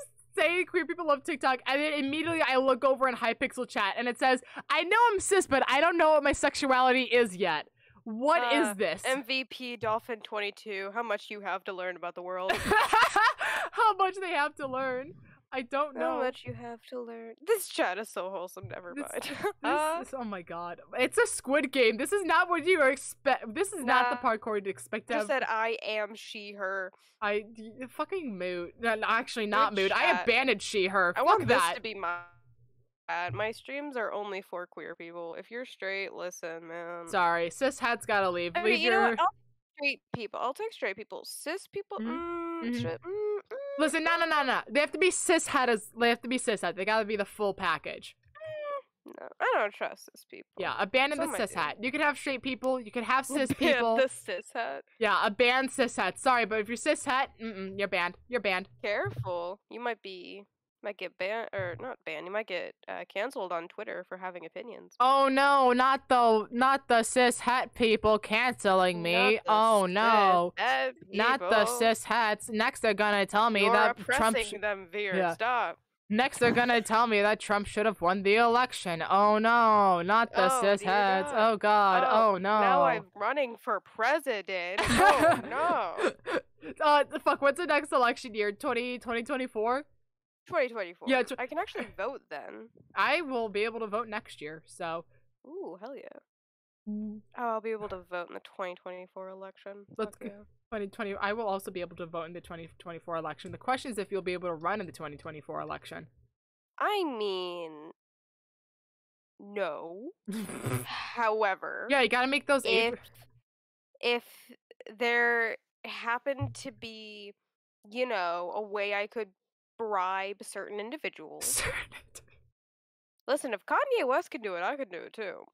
say queer people love TikTok, and then immediately I look over in Hypixel chat and it says, "I know I'm cis, but I don't know what my sexuality is yet. What is Uh, this? MVP Dolphin 22. How much you have to learn about the world? how much they have to learn? I don't know. How much you have to learn. This chat is so wholesome. Never This- mind. This Uh, is, oh my god. It's a squid game. This is not what you expect. This is not the Nah. parkour you'd expect have. said I am she her. I fucking mood. No, actually not Good mood. I abandoned she her. I Fuck want that. this to be my. My streams are only for queer people. If you're straight, listen, man. Sorry, cis hat's gotta leave. I mean, leave you know what? I'll take straight people. I'll take straight people. Cis people. Mhm, Mm, mhm. Mm, mm, Listen, no, no, no, no. They have to be cis as. They have to be cis het. They gotta be the full package. no, I don't trust cis people. Yeah, abandon Some the I cis do. hat. You could have straight people. You could have cis people. The cis hat. Yeah, a banned cis het. Sorry, but if you're cis het, mm-mm, you're banned. You're banned. Careful. You might be. Might get banned or not banned. You might get uh, canceled on Twitter for having opinions. Oh no, not the not the cis het people canceling me. Oh no. Not the cis hats. Next they're gonna tell me You're that Trump sh- them, Vir. Yeah. Stop. Next they're gonna tell me that Trump should have won the election. Oh no, not the Oh, cis hats. God. Oh god. Oh, Oh, no. Now I'm running for president. Oh no. uh fuck, what's the next election year? 20 2024? 2024. Yeah, I can actually vote then. I will be able to vote next year, so Ooh, hell yeah. Oh, I'll be able to vote in the 2024 election. Let's go. yeah. 2020 I will also be able to vote in the 2024 election. The question is if you'll be able to run in the 2024 election. I mean, no. However, yeah, you got to make those if if there happened to be, you know, a way I could bribe certain individuals. Listen, if Kanye West can do it, I could do it too.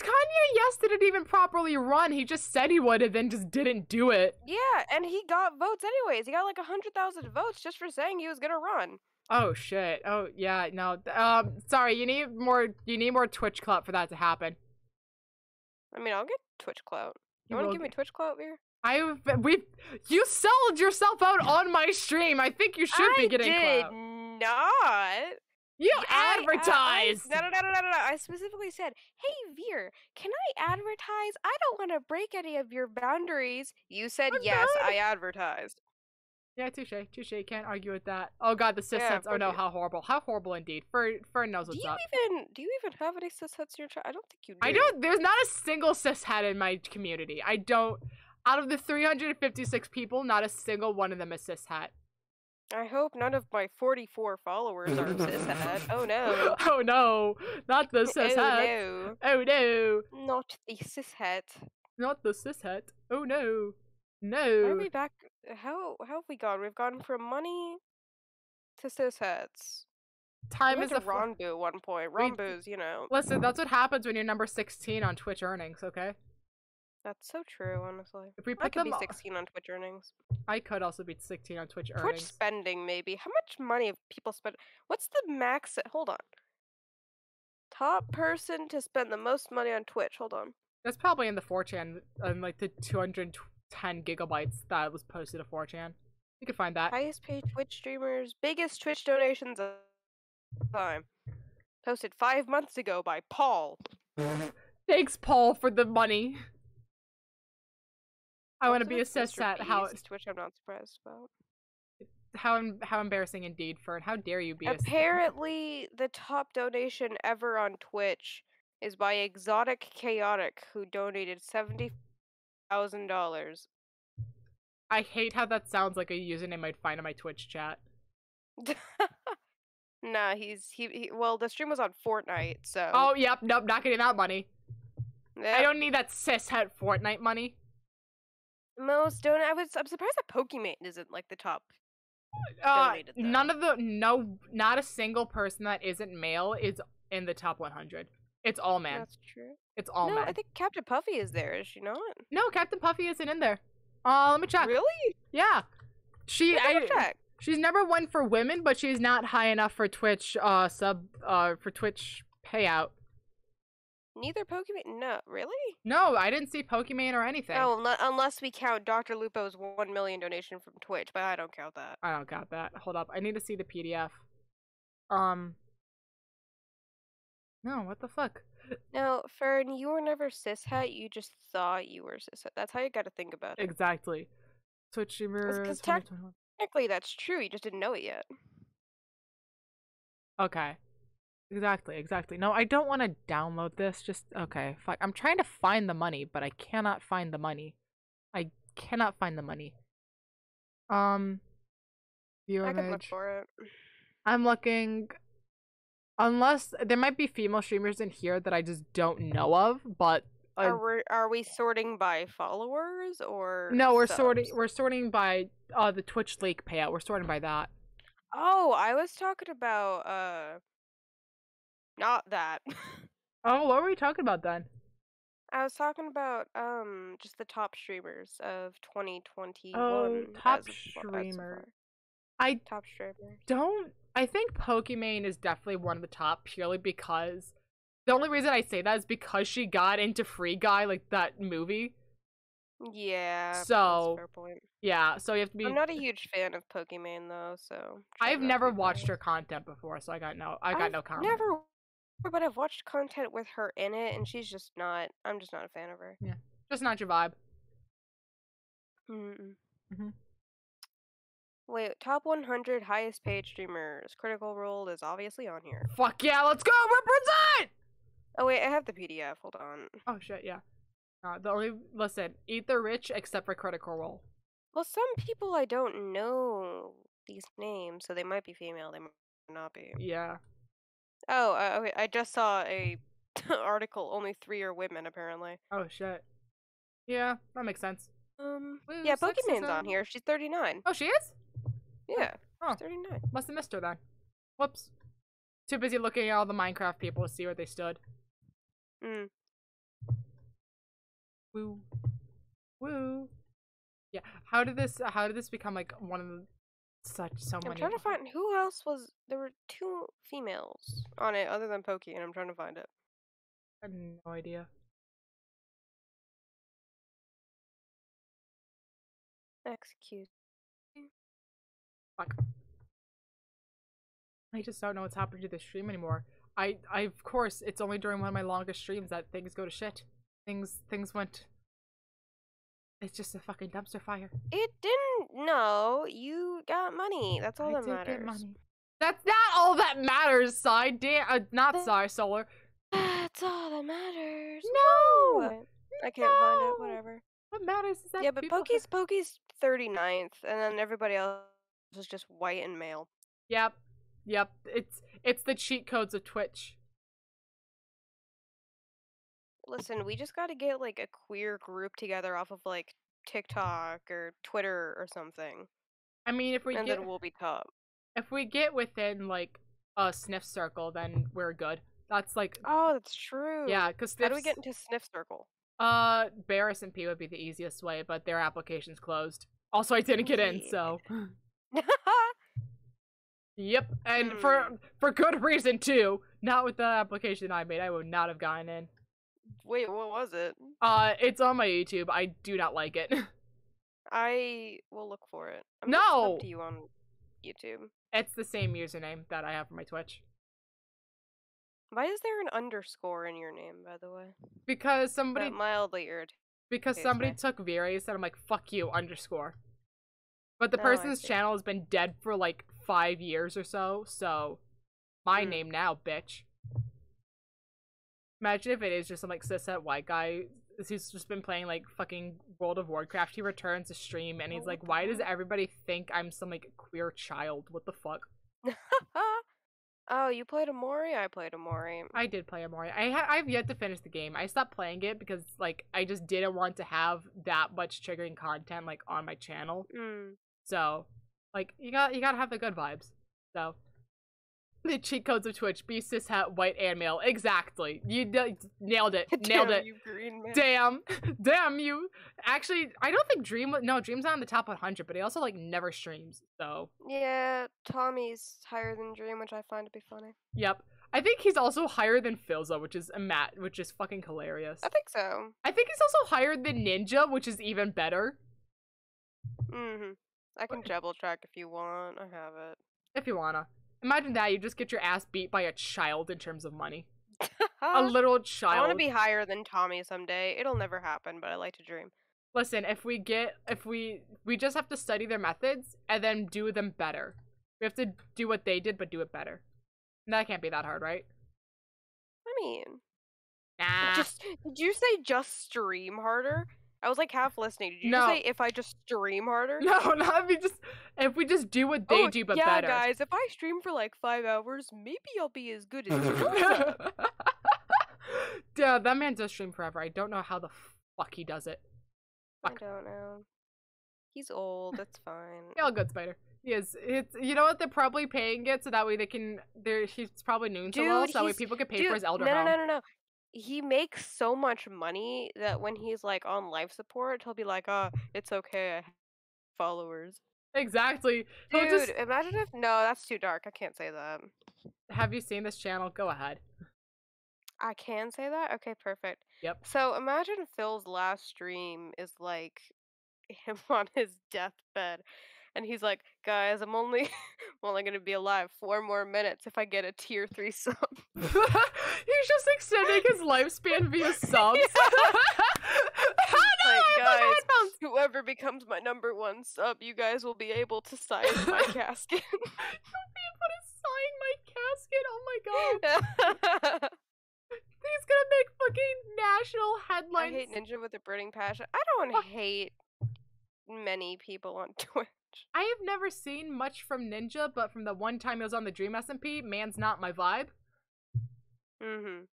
Kanye yes didn't even properly run. He just said he would and then just didn't do it. Yeah, and he got votes anyways. He got like a hundred thousand votes just for saying he was gonna run. Oh shit. Oh yeah, no. Um sorry, you need more you need more Twitch clout for that to happen. I mean, I'll get Twitch clout. You, You want to give me Twitch clout, Vir? I we you sold yourself out on my stream. I think you should be I getting did clout. not. You I- uh, I- I- no, no, no, no, no, no. I specifically said, "Hey, Vir, can I advertise? I don't want to break any of your boundaries." You said I'm yes. not. I advertised. Yeah, touche, touche. Can't argue with that. Oh god, the cis Yeah, sets. Oh no, how horrible. How horrible indeed. Fern, Fern knows Do you up. even do you even have any cis hets in your chat? I don't think you do. I don't. There's not a single cis hat in my community. I don't. Out of the 356 people, not a single one of them is cis hat. I hope none of my 44 followers are cis het. Oh no. oh no, not the cis oh no. Oh no, Not the cis het. not the cis hat. Oh no, Why are we back? How how have we gone? We've gone from money to cis hets. Time we is a Ranboo at one point. Ranboo's, you know. Listen, that's what happens when you're number 16 on Twitch earnings. Okay, That's so true, honestly. if we I could be all- 16 on Twitch earnings. I could also be 16 on Twitch Twitch earnings. Twitch spending, maybe. How much money have people spent? What's the max? Hold on. Top person to spend the most money on Twitch. Hold on. That's probably in the 4chan, um, like the 210 gigabytes that was posted to 4chan. You can find that. Highest paid Twitch streamers, biggest Twitch donations of time. Posted five months ago by Paul. Thanks, Paul, for the money. I want to be a cis Mr. at how Beast, which I'm not surprised about. how how embarrassing indeed, Fern. How dare you be Apparently, the top donation ever on Twitch is by Exotic Chaotic, who donated seventy thousand dollars. I hate how that sounds like a username I'd find in my Twitch chat. nah, he's he, he. Well, the stream was on Fortnite, so. Oh, yep, nope, not getting that money. I don't need that cis het Fortnite money. Most donate. I was. I'm surprised that Pokimane isn't like the top. Uh, none of the no, not a single person that isn't male is in the top 100. It's all men. That's true. It's all no, man. I think Captain Puffy is there. Is she not? No, Captain Puffy isn't in there. Uh, let me check. Really? Yeah. She Let me I, check. she's number 1 for women, but she's not high enough for Twitch uh sub uh for Twitch payout. Neither Pokimane. No, really? No, I didn't see Pokimane or anything. Oh, unle- unless we count Dr. Lupo's one million donation from Twitch, but I don't count that. I don't got that. Hold up. I need to see the PDF. Um No, what the fuck? No, Fern, you were never cishet. You just thought you were cishet. That's how you got to think about it. Exactly. Twitch streamers 'cause tech- 2021. Technically, that's true. You just didn't know it yet. Okay. Exactly, exactly. No, I don't want to download this. Just okay. Fuck. I'm trying to find the money, but I cannot find the money. I cannot find the money. Um view I could look image. for it. I'm looking unless there might be female streamers in here that I just don't know of, but uh, Are we are we sorting by followers or? no, we're sorting we're sorting by uh the Twitch leak payout. We're sorting by that. Oh, I was talking about uh, not that. Oh, what were we talking about then? I was talking about um just the top streamers of 2021. Oh, top as of as streamer. I Top streamer. don't I think Pokimane is definitely one of the top purely because the only reason I say that is because she got into Free Guy, like that movie. Yeah. So, fair point. Yeah, so you have to be I'm not a huge fan of Pokimane though, so. I've never watched her content before, so I got no I got I've no comment. Never, but I've watched content with her in it, and she's just not. I'm just not a fan of her. Yeah, just not your vibe. Mm-mm. Mhm. Wait, top 100 highest paid streamers. Critical Role is obviously on here. Fuck yeah, let's go represent. Oh wait, I have the PDF. Hold on. Oh shit, yeah. Uh, the only listen, eat the rich except for Critical Role. Well, some people I don't know these names, so they might be female. They might not be. Yeah. Oh, uh, okay. I just saw a article. Only three are women, apparently. Oh shit. Yeah, that makes sense. Um. Woo, Yeah, Pokimane's on here. She's 39. Oh, she is? Yeah, Oh, she's 39. must have missed her then. Whoops. Too busy looking at all the Minecraft people to see where they stood. Mm. Woo. Woo. Yeah. How did this how did this become like one of the such so many. I'm trying to find who else was. There were two females on it other than Pokey, and I'm trying to find it. I had no idea. Excuse. Fuck. I just don't know what's happening to the stream anymore. I, I of course, it's only during one of my longest streams that things go to shit. Things, things went. It's just a fucking dumpster fire. It didn't. No, you got money. That's all I that did matters. get money. That's not all that matters, side. Damn, uh, not That- solar. That's all that matters. No, What? I can't find it. Whatever. what matters is that Yeah, but Pokey's Pokey's 39th, and then everybody else is just white and male. Yep, yep. It's it's the cheat codes of Twitch. Listen, we just got to get like a queer group together off of like TikTok or Twitter or something, I mean, if we and get then we'll be top. if we get within like a sniff circle, then we're good. That's like Oh, that's true. yeah, because How do we get into Sniff Circle? Uh, Barris and P would be the easiest way, but their application's closed. Also, I didn't get in, so yep, and for for good reason too. Not with the application I made, I would not have gotten in. Wait, what was it? Uh, it's on my YouTube. I do not like it. I will look for it. I'm No! to you on YouTube. it's the same username that I have for my Twitch Why is there an underscore in your name, by the way? because somebody That mildly irritates because It's somebody me. took Vires and I'm like fuck you underscore. But the Oh, I person's channel has been dead for like five years or so, so my Hmm. name now, bitch. Imagine if it is just some like cishet white guy who's just been playing like fucking World of Warcraft. He returns to stream and he's Oh, like, "Why does everybody think I'm some like queer child? What the fuck?" oh, you played Omori? I played Omori. I did play Omori. I ha- I've yet to finish the game. I stopped playing it because like I just didn't want to have that much triggering content like on my channel. Mm. So, like you got you gotta have the good vibes. So, The cheat codes of Twitch: be cis hat, white, and male. Exactly. You d- nailed it. Nailed Damn it. You green man. Damn, damn you. Actually, I don't think Dream. No, Dream's not on the top 100, but he also like never streams. So, Yeah, Tommy's higher than Dream, which I find to be funny. yep. I think he's also higher than Philza, which is a mat, which is fucking hilarious. I think so. I think he's also higher than Ninja, which is even better. Mm-hmm. I can double track if you want. I have it. If you wanna. Imagine that you just get your ass beat by a child in terms of money. a little child. I want to be higher than Tommy someday. It'll never happen, but I like to dream. Listen, if we get if we we just have to study their methods and then do them better. We have to do what they did but do it better. And that can't be that hard, right? I mean, Nah. just did you say just stream harder? I was like half listening. Did you No. say if I just stream harder? No, not if we just if we just do what they oh, do but yeah, better. guys. If I stream for like five hours, maybe I'll be as good as Philza. yeah, that man does stream forever. I don't know how the fuck he does it. I don't know. He's old. That's fine. Yeah, all good, Spider. Yes, it's you know what? They're probably paying it so that way they can. They're he's probably noon so well, so that way people can pay Dude, for his elder no, home. no, no, no, no. He makes so much money that when he's like on life support, he'll be like, "Oh, it's okay, I have followers." Exactly. He'll Dude, just- imagine if no, that's too dark. I can't say that. have you seen this channel? Go ahead. I can say that. Okay, perfect. Yep. So imagine Phil's last stream is like him on his deathbed, and he's like, "Guys, I'm only, I'm only gonna be alive four more minutes if I get a tier three sub." he's just extending his lifespan via subs. Like, I have those guys. Whoever becomes my number one sub, you guys will be able to sign my casket. You'll be able to sign my casket. Oh my god. He's gonna make fucking national headlines. I hate Ninja with a burning passion. I don't hate many people on Twitch. I have never seen much from Ninja, but from the one time he was on the Dream SMP, man's not my vibe. Mhm.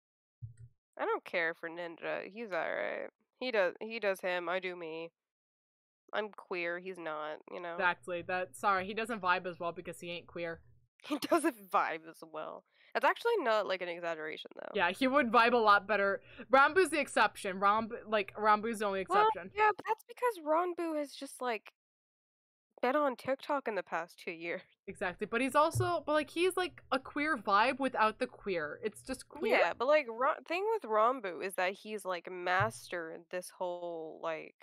I don't care for Ninja. He's alright. He does he does him, I do me. I'm queer, he's not, you know. Exactly. That sorry, he doesn't vibe as well because he ain't queer. He doesn't vibe as well. That's actually not like an exaggeration though. Yeah, he would vibe a lot better. Ranboo's the exception. Ranboo like Ranboo's the only exception. Well, yeah, but that's because Ranboo has just like been on TikTok in the past two years. Exactly. But he's also but like he's like a queer vibe without the queer. It's just queer. Yeah, but like Ron- thing with Ranboo is that he's like mastered this whole like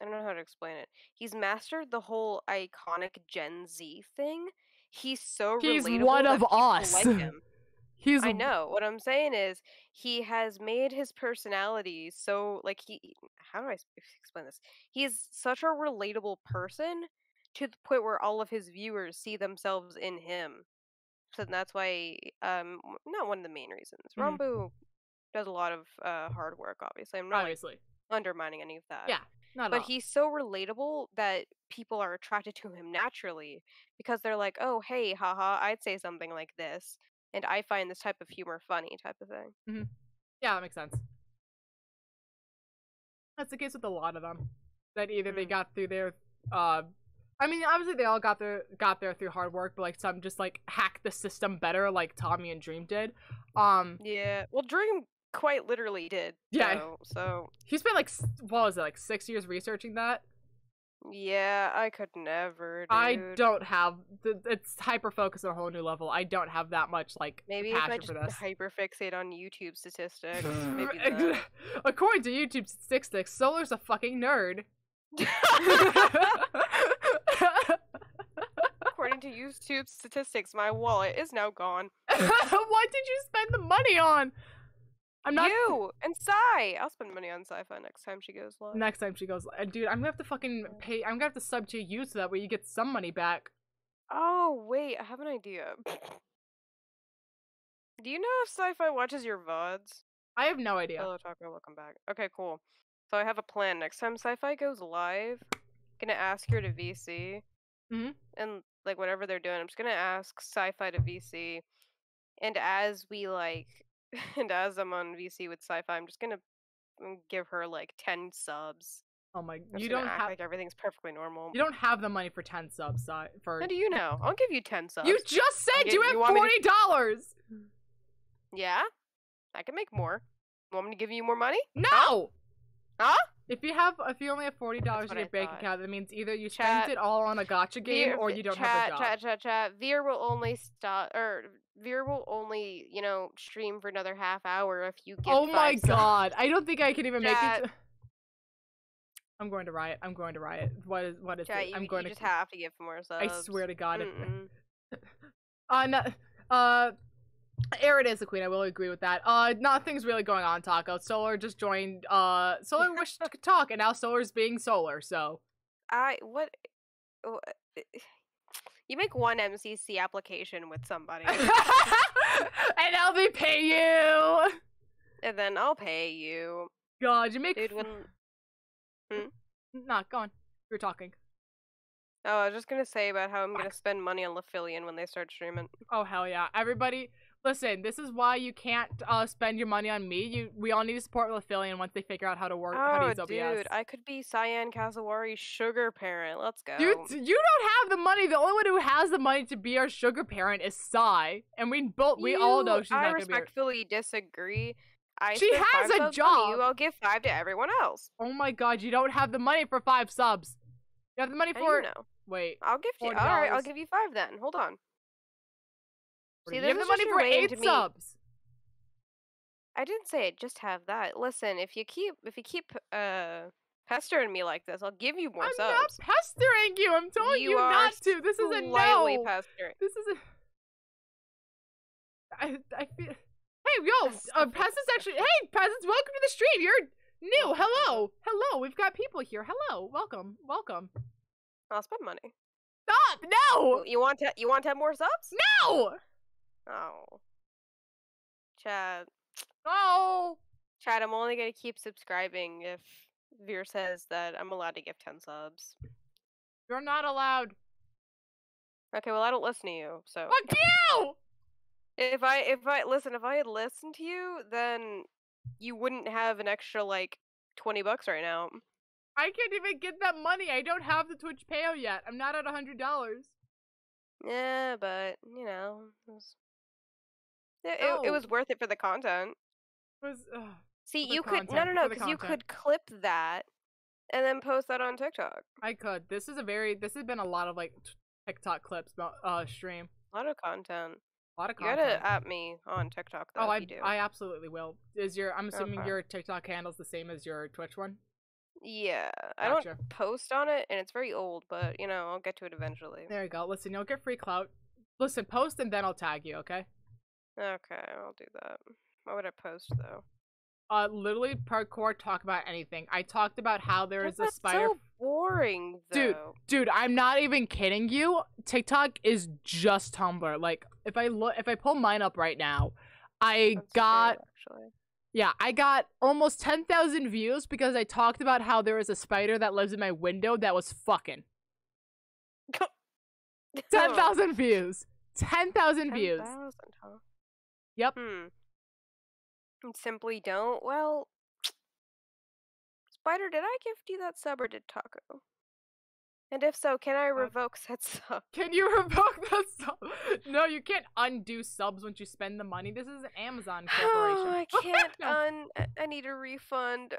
I don't know how to explain it. He's mastered the whole iconic Gen Z thing. He's so relatable He's relatable one of us. Like him. He's I know. What I'm saying is he has made his personality so like he how do I explain this? He's such a relatable person to the point where all of his viewers see themselves in him. So that's why, um, not one of the main reasons. Mhm. Ranboo does a lot of uh hard work obviously. I'm not like, undermining any of that. Yeah, Not at But all. he's so relatable that people are attracted to him naturally because they're like, "Oh, hey, haha, I'd say something like this." And I find this type of humor funny, type of thing. Yeah, that makes sense. That's the case with a lot of them. That either they Mm. got through their uh I mean obviously they all got there got there through hard work, but like some just like hacked the system better like Tommy and Dream did. Um Yeah. Well, Dream quite literally did. Yeah. though, So he spent like what was it, like six years researching that? yeah, I could never. Dude. I don't have it's hyper focused on a whole new level. I don't have that much like Maybe if I just for this. hyperfixate on YouTube statistics. that. According to YouTube statistics, Solar's a fucking nerd. According to YouTube statistics, my wallet is now gone. what did you spend the money on? I'm not. You and Sai. I'll spend money on sci-fi next time she goes live. Next time she goes, uh, dude, I'm gonna have to fucking pay. I'm gonna have to sub to you so that way you get some money back. Oh wait, I have an idea. Do you know if sci-fi watches your vods? I have no idea. Hello, Taco. Welcome back. Okay, cool. So I have a plan. Next time sci-fi goes live, gonna ask her to VC, Mhm. and like whatever they're doing, I'm just gonna ask sci-fi to VC, and as we like, and as I'm on VC with sci-fi, I'm just gonna mm, give her like ten subs Oh my, I'm you don't have like everything's perfectly normal. you don't have the money for ten subs. Si- for How do you know? I'll give you ten subs. you just said get- you you have me forty to- dollars. Yeah, I can make more. You Want me to give you more money? No. Huh? If you have, if you only have forty dollars in your I bank thought. account, that means either you Chat. spent it all on a gotcha game Vir- or you don't chat, have a job. Chat, chat, chat. Vir will only stop, or Vir will only, you know, stream for another half hour if you get. oh my subs. god! I don't think I can even make it. Chat. To... I'm going to riot. I'm going to riot. What is what is Chat, it? you, I'm you going to. just have to give more subs. I swear to God, if Mm-mm. Uh, no, uh, Aaron is the queen. I will agree with that. Uh, nothing's really going on, Taco. Solar just joined. Uh, Solar wished to talk, and now Solar's being Solar. So I what? oh, uh, You make one MCC application with somebody, and I'll be pay you. and then I'll pay you, God, you make. dude. When Nah, go on. You're talking. oh, I was just gonna say about how I'm gonna spend money on Lefillian when they start streaming. Oh hell yeah! Everybody, listen. This is why you can't uh spend your money on me. You, we all need to support Lafillian once they figure out how to work how to Oh, use OBS. dude, I could be Cyan Kazawari's sugar parent. Let's go. You you don't have the money. The only one who has the money to be our sugar parent is Sai, and we both we all know she's I not gonna be. Our... respectfully disagree. I She has a on You, job. I'll give five to everyone else. Oh my god, you don't have the money for five subs. You have the money for you know? wait. I'll give you. All right, I'll give you five then. Hold on. See, you have the money for eight me- subs. I didn't say it. Just have that. Listen, if you keep if you keep uh pestering me like this, I'll give you more subs. I'm not pestering you. I'm telling you, You are not to. This is a no. pestering. This is a. I I feel. Hey yo, That's uh, so peasants actually. Hey peasants, welcome to the stream. You're new. Hello, hello. We've got people here. Hello, welcome, welcome. I'll spend money. Stop! No, You want to? You want to have more subs? no, Oh. Chad, no. Chad, I'm only gonna keep subscribing if Vir says that I'm allowed to give ten subs. You're not allowed. Okay, well I don't listen to you, so Fuck you! if I if I listen, if I had listened to you, then you wouldn't have an extra like twenty bucks right now. I can't even get that money. I don't have the Twitch payout yet. I'm not at a hundred dollars. Yeah, but you know, it was, it, it, it was worth it for the content. It Was ugh. See, you could no no no because you could clip that and then post that on TikTok. I could. This is a very. This has been a lot of like TikTok clips uh stream. A lot of content. A lot of content. You content. gotta at me on TikTok though. oh, I do. I absolutely will. Is your I'm assuming Okay. your TikTok handle's the same as your Twitch one? Yeah, I don't post on it, and it's very old, but you know, I'll get to it eventually. There you go. Listen, you'll get free clout. Listen, post and then I'll tag you. Okay. Okay, I'll do that. What would I post though? Uh, literally parkour. Talk about anything. I talked about how there is a That's spider. so boring, Dude, though. Dude, I'm not even kidding you. TikTok is just Tumblr. Like, if I look, if I pull mine up right now, I That's true, got actually. yeah, I got almost ten thousand views because I talked about how there is a spider that lives in my window that was fucking ten thousand views. Ten thousand views. 10,000, huh? Yep. Hmm. And Simply don't. Well, Spider, did I gift you that sub or did Taco? And if so, can I revoke said sub? Can you revoke the sub? No, you can't undo subs once you spend the money. This is an Amazon corporation. Oh, I can't No, un. I need a refund.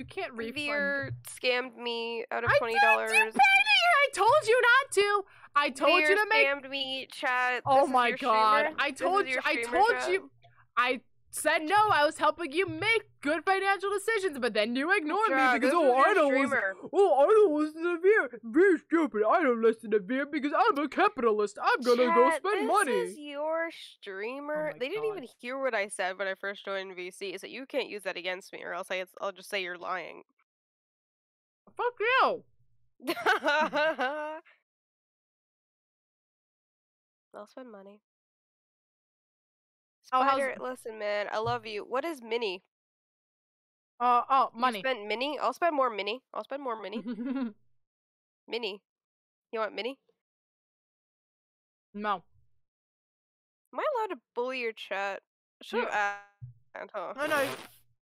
You can't refund. Vir scammed me out of I twenty did, dollars. You paid. I told you not to. I told Vir you to make. scammed me, chat. Oh my god! streamer? I told you. I told chat? you. I said no. I was helping you make good financial decisions, but then you ignored Chat, me because oh, is I your don't listen. Oh, I don't listen to Vir. Vir's stupid. I don't listen to Vir because I'm a capitalist. I'm gonna go Chat, spend this money. is your streamer. Oh my they didn't even hear what I said when I first joined VC, so you can't use that against me, or else I, I'll just say you're lying. Fuck you. I'll spend money. Oh, listen, man, I love you. What is mini? Uh oh, You money. spend mini? I'll spend more mini. I'll spend more mini. mini. You want mini? no. Am I allowed to bully your chat? Should You- have asked, huh? No, no.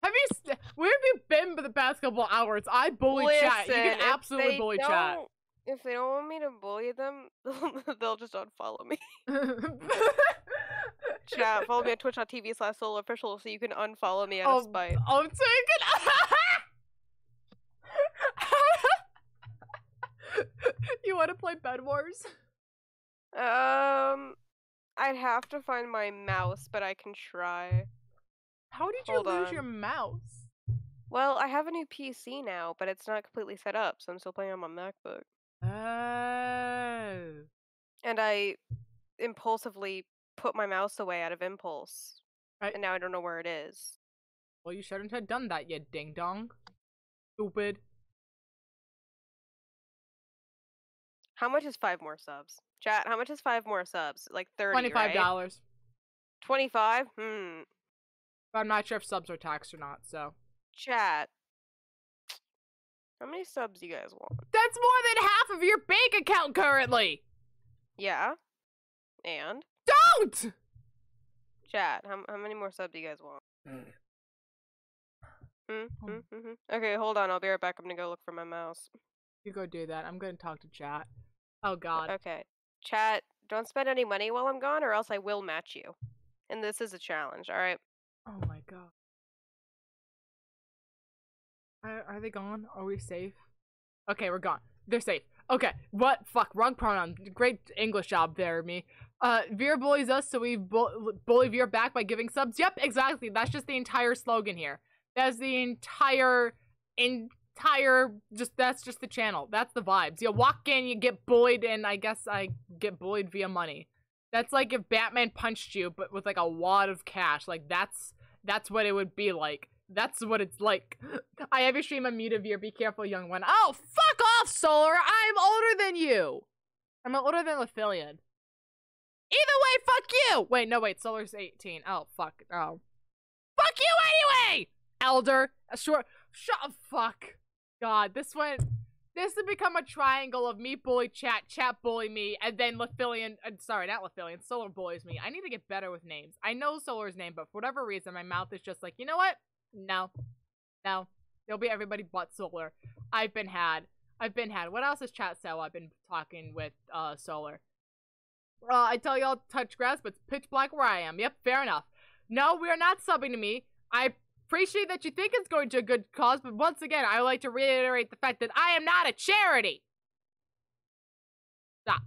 Have you? Where have you been for the past couple hours? I bully chat. You can if absolutely they bully chat. don't- If they don't want me to bully them, they'll, they'll just unfollow me. Chat, follow me on twitch.tv slash solo official so you can unfollow me out oh, of spite. I'm taking. you want to play Bed Wars? Um, I'd have to find my mouse, but I can try. How did you lose on. your mouse? Well, I have a new PC now, but it's not completely set up, so I'm still playing on my MacBook. Oh. And I impulsively put my mouse away out of impulse. Right. And now I don't know where it is. Well, you shouldn't have done that, you ding dong. Stupid. How much is five more subs? Chat, how much is five more subs? Like 30, Twenty-five right? dollars. 25? Hmm. But I'm not sure if subs are taxed or not. So Chat. How many subs you guys want? that's more than half of your bank account currently. Yeah. And? Don't. Chat, how, how many more subs do you guys want? Hmm? hmm Okay, hold on. I'll be right back. I'm gonna go look for my mouse. You go do that. I'm gonna talk to chat. Oh God. Okay. Chat, don't spend any money while I'm gone, or else I will match you. And this is a challenge, alright? Oh my God. Are, are they gone? Are we safe? Okay, we're gone. They're safe. Okay. What? Fuck. Wrong pronoun. Great English job there, me. Uh, Vir bullies us, so we bu- bully Vir back by giving subs. Yep, exactly. That's just the entire slogan here. That's the entire, entire, just, that's just the channel. That's the vibes. You walk in, you get bullied, and I guess I get bullied via money. That's like if Batman punched you, but with like a wad of cash. Like, that's, that's what it would be like. That's what it's like. I have your stream unmuted, Veer. Be careful, young one. Oh, fuck off, Solar! I'm older than you! I'm older than Lithilian. Either way, fuck you! Wait, no, wait, Solar's 18. Oh, fuck. Oh. Fuck you anyway! Elder. A short. Shut up, fuck. God, this one. This has become a triangle of me bully chat, chat bully me, and then Lithilian. Uh, sorry, not Lithilian. Solar bullies me. I need to get better with names. I know Solar's name, but for whatever reason, my mouth is just like, you know what? No. No. There'll be everybody but Solar. I've been had. I've been had. What else has chat while I've been talking with uh Solar? Uh, I tell y'all to touch grass, but it's pitch black where I am. Yep, fair enough. No, we are not subbing to me. I appreciate that you think it's going to a good cause, but once again, I would like to reiterate the fact that I am not a charity. Stop.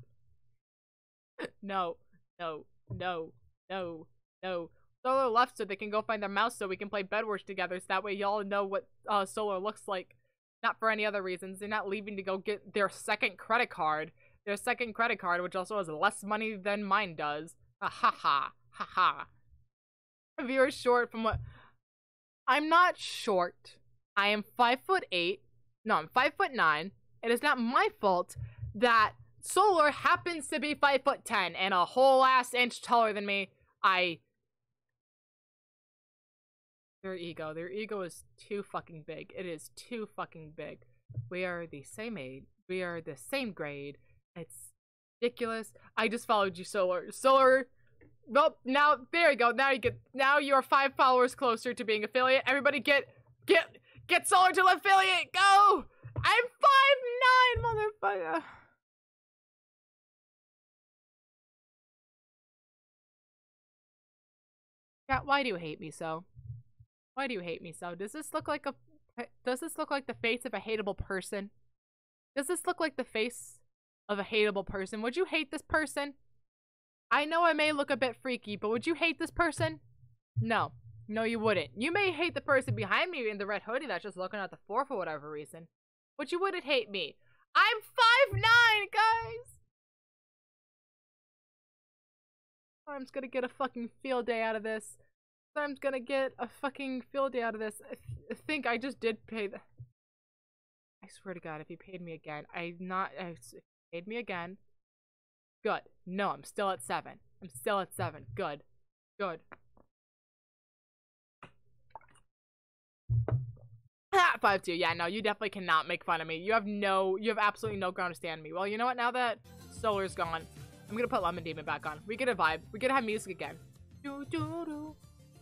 no, no, no, no, no. Solar left so they can go find their mouse so we can play Bedwars together so that way y'all know what uh, Solar looks like. Not for any other reasons. They're not leaving to go get their second credit card. Their second credit card, which also has less money than mine does. Ah, ha ha. Ha ha. Very short from what... I'm not short. I am five foot eight. No, I'm five foot nine. It is not my fault that Solar happens to be five foot ten and a whole ass inch taller than me. I their ego. Their ego is too fucking big. It is too fucking big. We are the same age. We are the same grade. It's ridiculous. I just followed you, Solar. Solar. Well, now there you go. Now you get. Now you are five followers closer to being affiliate. Everybody, get get get Solar to affiliate. Go. I'm five nine, motherfucker. Yeah, why do you hate me so? Why do you hate me so? Does this look like a does this look like the face of a hateable person? Does this look like the face of a hateable person? Would you hate this person? I know I may look a bit freaky, but would you hate this person? No. No, you wouldn't. You may hate the person behind me in the red hoodie that's just looking at the floor for whatever reason. But you wouldn't hate me. I'm five nine, guys! I'm just gonna get a fucking field day out of this. I'm gonna get a fucking field day out of this. I, th- I think I just did pay the. I swear to God, if he paid me again, I'm not. I, me again. Good. No, I'm still at seven. I'm still at seven. Good. Good. Five two. Yeah, no, you definitely cannot make fun of me. You have no. You have absolutely no ground to stand me. Well, you know what? Now that Solar's gone, I'm gonna put Lemon Demon back on. We get a vibe. We get to have music again. Do do do.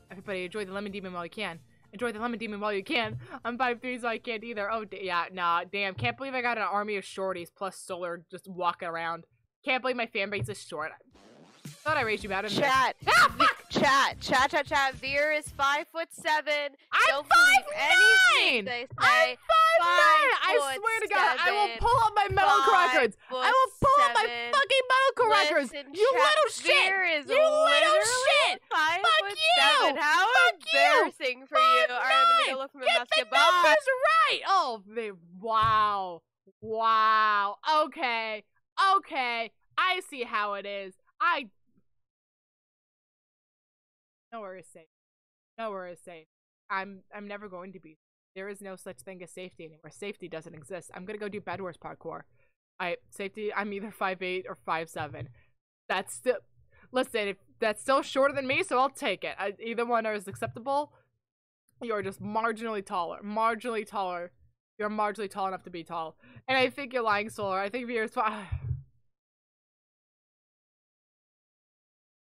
Everybody enjoy the Lemon Demon while you can. Enjoy the lemon demon while you can. I'm 5'3", so I can't either. Oh, d- yeah, nah, damn. Can't believe I got an army of shorties plus Solar just walking around. Can't believe my fan base is short. Thought I raised you bad. didn't Chat, Ah, chat, chat, chat, chat. Vir is five foot seven. I'm Don't believe anything 5'9". they I'm say. 5'9". I swear to God, I will pull up my metal five records. I will pull up my fucking metal records. You chat, little shit. Vir is You little shit. Five Fuck foot you. seven. How Fuck you. embarrassing for you. All right, I'm gonna go 5'9". look for my Get the numbers right. Oh, they, wow, wow. Okay, okay. I see how it is. I nowhere is safe. Nowhere is safe. I'm I'm never going to be. There is no such thing as safety anymore. Safety doesn't exist. I'm gonna go do Bed Wars parkour. I safety. I'm either five eight or five seven. That's still. Listen, if that's still shorter than me, so I'll take it. I, either one is acceptable. You're just marginally taller. Marginally taller. You're marginally tall enough to be tall. And I think you're lying, Solar. I think Vir's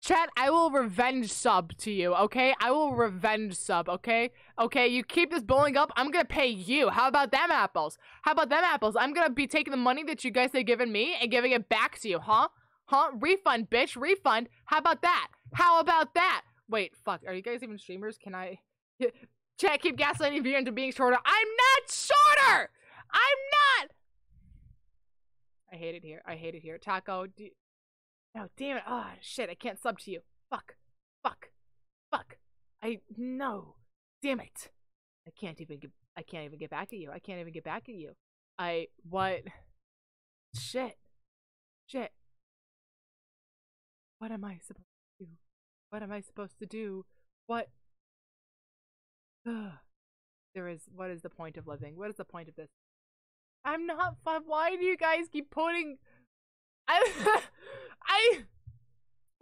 Chat, I will revenge sub to you, okay? I will revenge sub, okay? Okay, you keep this bullying up, I'm gonna pay you. How about them apples? How about them apples? I'm gonna be taking the money that you guys have given me and giving it back to you, huh? Huh? Refund, bitch, refund. How about that? How about that? Wait, fuck, are you guys even streamers? Can I... Chat, keep gaslighting Vir into being shorter. I'm not shorter! I'm not! I hate it here. I hate it here. Taco, do... No, damn it. Oh, shit. I can't sub to you. Fuck. Fuck. Fuck. I. No. Damn it. I can't even get. I can't even get back at you. I can't even get back at you. I. What? Shit. Shit. What am I supposed to do? What am I supposed to do? What? Ugh. There is. What is the point of living? What is the point of this? I'm not fun. Why do you guys keep putting. I. I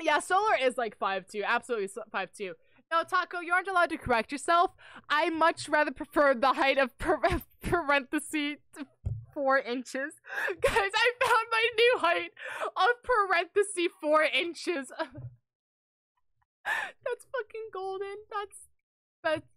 yeah, Solar is like five two, absolutely five two. No, Taco, you aren't allowed to correct yourself. I much rather prefer the height of par- parenthesis four inches. Guys, I found my new height of parenthesis four inches. That's fucking golden. That's that's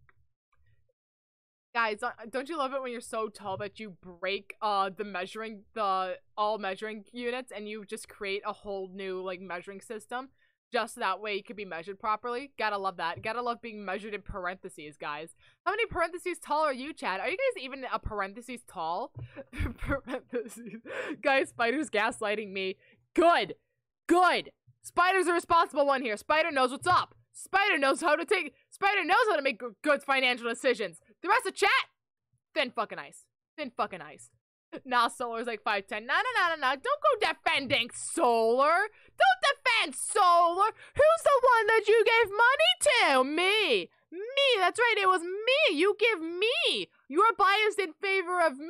Guys, don't you love it when you're so tall that you break uh the measuring the all measuring units and you just create a whole new like measuring system just that way you can be measured properly? Gotta love that. Gotta love being measured in parentheses, guys. How many parentheses tall are you, Chad? Are you guys even a parentheses tall? parentheses. Guys, Spider's gaslighting me. Good. Good. Spider's the responsible one here. Spider knows what's up. Spider knows how to take. Spider knows how to make good financial decisions. The rest of chat, thin fucking ice. Thin fucking ice. Nah, Solar's like 5'10. No, no, no, no, no. Don't go defending Solar. Don't defend Solar. Who's the one that you gave money to? Me. Me. That's right. It was me. You give me. You're biased in favor of me,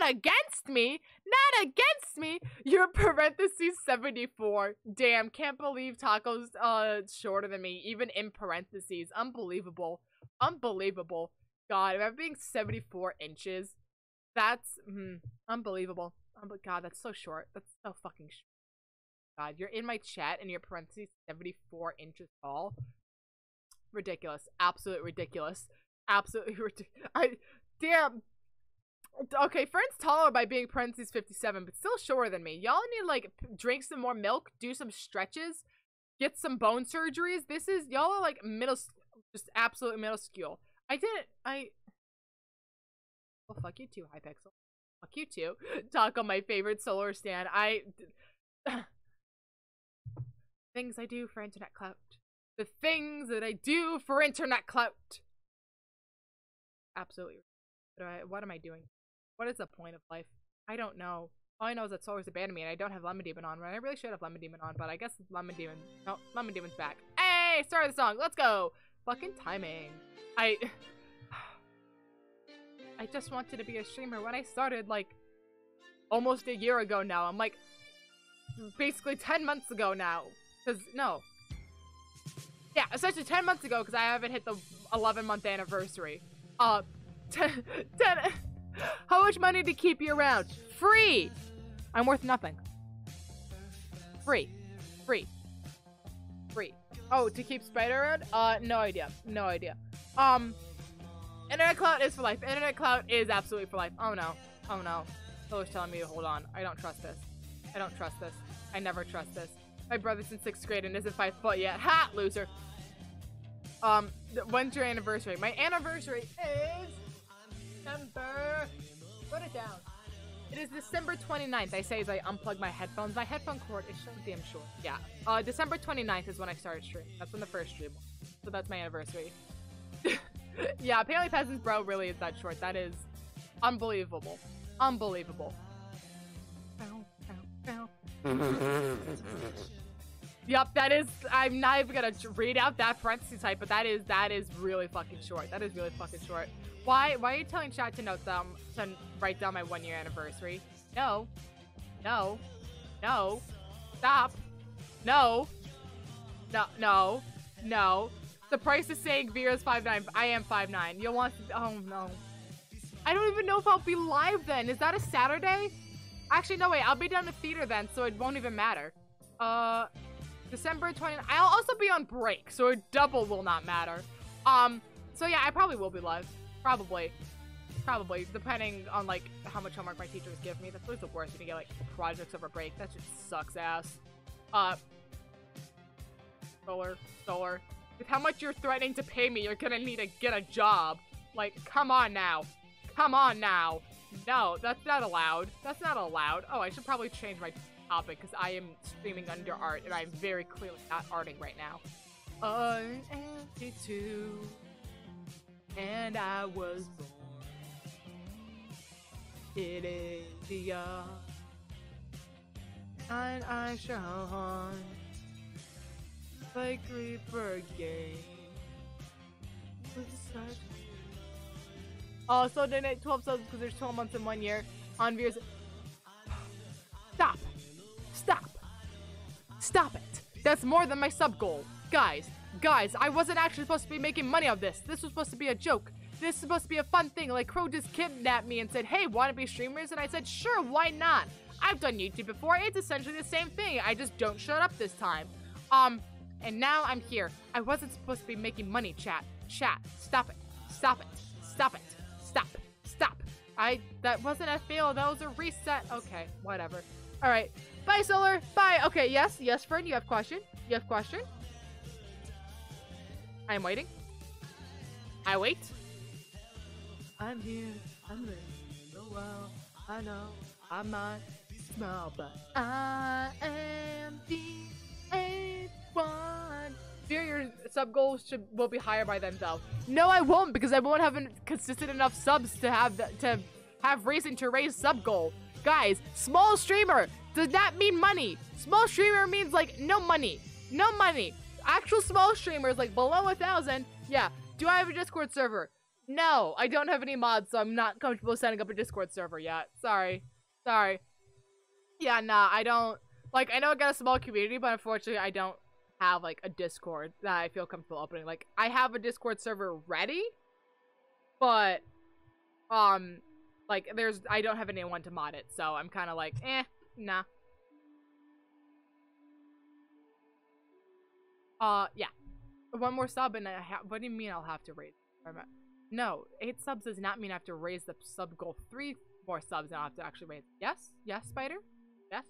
not against me. Not against me. You're parentheses 74. Damn, can't believe Taco's uh shorter than me, even in parentheses. Unbelievable. Unbelievable. God, I'm being 74 inches, that's mm, unbelievable. Oh my god, that's so short. That's so fucking short. God, you're in my chat and your parentheses 74 inches tall. Ridiculous. Absolute ridiculous. Absolutely ridiculous. I damn. Okay, friend's taller by being parentheses 57, but still shorter than me. Y'all need like drink some more milk, do some stretches, get some bone surgeries. This is y'all are like middle, just absolutely minuscule. I didn't. I. Well, fuck you too, Hypixel. Fuck you too. Talk on my favorite solar stand. I. things I do for internet clout. The things that I do for internet clout. Absolutely. What, I, what am I doing? What is the point of life? I don't know. All I know is that Solar's abandoned me and I don't have Lemon Demon on. Right? I really should have Lemon Demon on, but I guess Lemon Demon. No, Lemon Demon's back. Hey, start of the song. Let's go. Fucking timing. I. I just wanted to be a streamer when I started, like, almost a year ago now. I'm like, basically 10 months ago now. Because, no. Yeah, essentially 10 months ago because I haven't hit the 11 month anniversary. Uh, 10, 10 How much money to keep you around? Free! I'm worth nothing. Free. Free. Free. Oh, to keep Spider around? Uh, no idea. No idea. Um, Internet clout is for life. Internet clout is absolutely for life. Oh no. Oh no. Solar's telling me to hold on. I don't trust this. I don't trust this. I never trust this. My brother's in sixth grade and isn't five foot yet. Ha! Loser. Um, when's your anniversary? My anniversary is December. Put it down. It is December 29th. I say as I unplug my headphones. My headphone cord is so damn short. Yeah. Uh, December 29th is when I started streaming. That's when the first stream was. So that's my anniversary. yeah, apparently Peasants Bro really is that short. That is unbelievable. Unbelievable. Yep, that is. I'm not even gonna read out that parenthesis type, but that is that is really fucking short. That is really fucking short. Why why are you telling chat to note them to write down my one year anniversary? No, no, no, stop, no, no, no, no. The price is saying Vera's five nine. I am five nine. You'll want. To, oh no. I don't even know if I'll be live then. Is that a Saturday? Actually, no, wait. I'll be down to theater then, so it won't even matter. Uh, December 20th. I'll also be on break, so a double will not matter. Um, so yeah, I probably will be live. Probably. Probably, depending on, like, how much homework my teachers give me. That's always the worst when you get, like, projects over break. That just sucks ass. Uh, Solar, Solar. With how much you're threatening to pay me, you're gonna need to get a job. Like, come on now. Come on now. No, that's not allowed. That's not allowed. Oh, I should probably change my topic because I am streaming under art and I'm very clearly not arting right now. I'm 82 and I was born in India. And I shall hunt like Reaper game. With such also, donate 12 subs because there's 12 months in one year on viewers. Stop! Stop! Stop it! That's more than my sub goal. Guys, guys, I wasn't actually supposed to be making money off this. This was supposed to be a joke. This is supposed to be a fun thing. Like, Crow just kidnapped me and said, hey, wanna be streamers? And I said, sure, why not? I've done YouTube before. It's essentially the same thing. I just don't shut up this time. Um, and now I'm here. I wasn't supposed to be making money, chat. Chat, stop it. Stop it. Stop it. Stop. Stop. I that wasn't a fail, that was a reset. Okay, whatever. Alright. Bye, Solar. Bye. Okay, yes, yes, friend, you have question. You have question. I am waiting. I wait. I'm here. I'm living so well. I know I might smell, but I am the A one. Fear your sub goals should will be higher by themselves. No, I won't because I won't have consistent enough subs to have th- to have reason to raise sub goal. Guys, small streamer does not mean money. Small streamer means like no money, no money. Actual small streamers like below a thousand. Yeah. Do I have a Discord server? No, I don't have any mods, so I'm not comfortable setting up a Discord server yet. Sorry, sorry. Yeah, nah, I don't. Like, I know I got a small community, but unfortunately, I don't have like a Discord that I feel comfortable opening. Like I have a Discord server ready, but um like there's I don't have anyone to mod it, so I'm kind of like, eh, nah. Uh, yeah. One more sub and I ha- what do you mean I'll have to raise? No, eight subs does not mean I have to raise the sub goal. Three more subs and I'll have to actually raise. Yes, yes, Spider. Yes.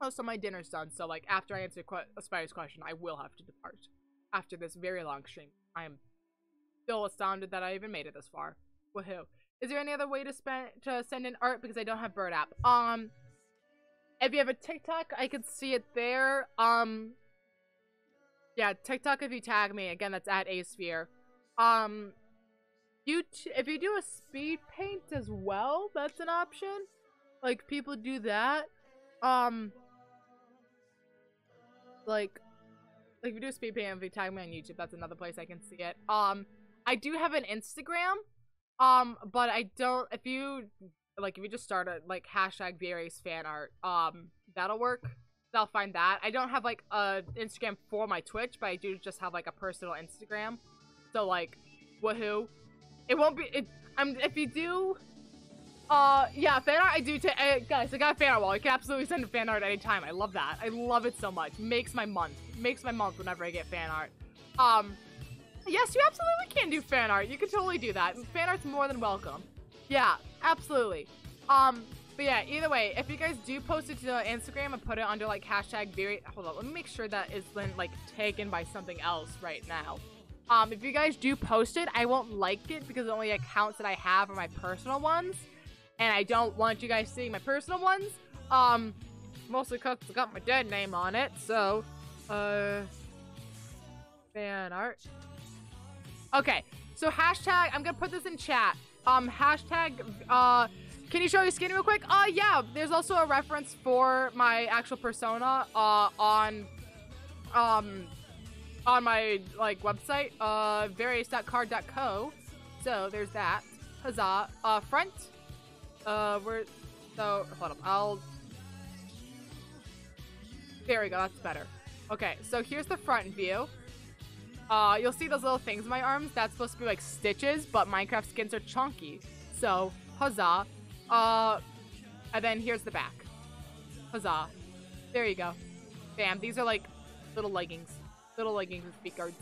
Oh, so my dinner's done. So, like, after I answer que- Spider's question, I will have to depart. After this very long stream, I am still astounded that I even made it this far. Woohoo! Is there any other way to spend to send in art because I don't have Bird app? Um, if you have a TikTok, I could see it there. Um, yeah, TikTok. If you tag me again, that's at AceVir. Um, you if you do a speed paint as well, that's an option. Like people do that. Um, like, like if you do a speed paint, if you tag me on YouTube, that's another place I can see it. Um, I do have an Instagram. Um, but I don't. If you like, if you just start a like hashtag VirAce fan art, um, that'll work. They'll find that. I don't have like a Instagram for my Twitch, but I do just have like a personal Instagram. So like, woohoo! It won't be. It. I'm. If you do, Uh, yeah, fan art I do take. Uh, guys, I got a fan art wall. I can absolutely send a fan art anytime. I love that. I love it so much. Makes my month. Makes my month whenever I get fan art. Um, yes, you absolutely can do fan art. You can totally do that. Fan art's more than welcome. Yeah, absolutely. Um, but yeah, either way, if you guys do post it to Instagram and put it under like hashtag very, hold on, let me make sure that it's been like taken by something else right now. Um, if you guys do post it, I won't like it because the only accounts that I have are my personal ones and I don't want you guys seeing my personal ones. Um, mostly because it's got my dead name on it, so, uh, fan art. Okay, so hashtag, I'm gonna put this in chat. Um, hashtag, uh, can you show your skin real quick? Uh, yeah, there's also a reference for my actual persona, uh, on, um, on my, like, website, uh, virace.carrd.co. So, there's that. Huzzah. Uh, front, uh, we're so hold up. I'll. There we go. That's better. Okay, so here's the front view. Uh, you'll see those little things in my arms. That's supposed to be like stitches, but Minecraft skins are chunky. So huzzah. Uh, and then here's the back. Huzzah. There you go. Bam. These are like little leggings. Little leggings with feet guards.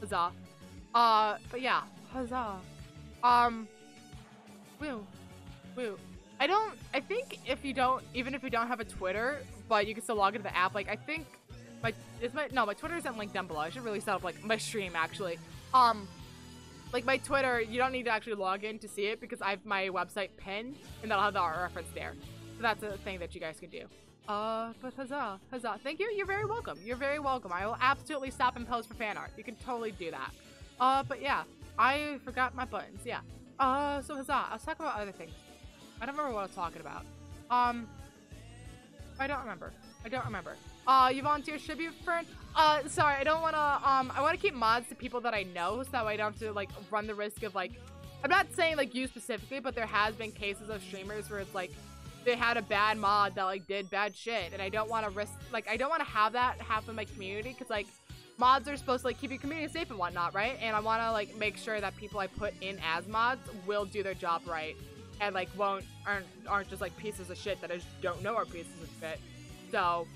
Huzzah. Uh, but yeah. Huzzah. Um. Woo. Woo. I don't. I think if you don't, even if you don't have a Twitter, but you can still log into the app. Like I think my is my no my Twitter isn't linked down below. I should really set up like my stream actually. Um, like my Twitter, you don't need to actually log in to see it because I have my website pinned and that'll have the art reference there. So that's a thing that you guys can do. Uh, but huzzah, huzzah. Thank you. You're very welcome. You're very welcome. I will absolutely stop and pose for fan art. You can totally do that. Uh, but yeah, I forgot my buttons. Yeah. Uh, so huzzah. Let's talk about other things. I don't remember what I was talking about. Um, I don't remember. I don't remember. Uh, you volunteer should be friend. Uh, sorry, I don't want to. Um, I want to keep mods to people that I know, so that way I don't have to like run the risk of like. I'm not saying like you specifically, but there has been cases of streamers where it's like they had a bad mod that like did bad shit, and I don't want to risk like I don't want to have that happen in my community because like mods are supposed to like keep your community safe and whatnot, right? And I want to like make sure that people I put in as mods will do their job right and like won't aren't aren't just like pieces of shit that I just don't know are pieces of shit. So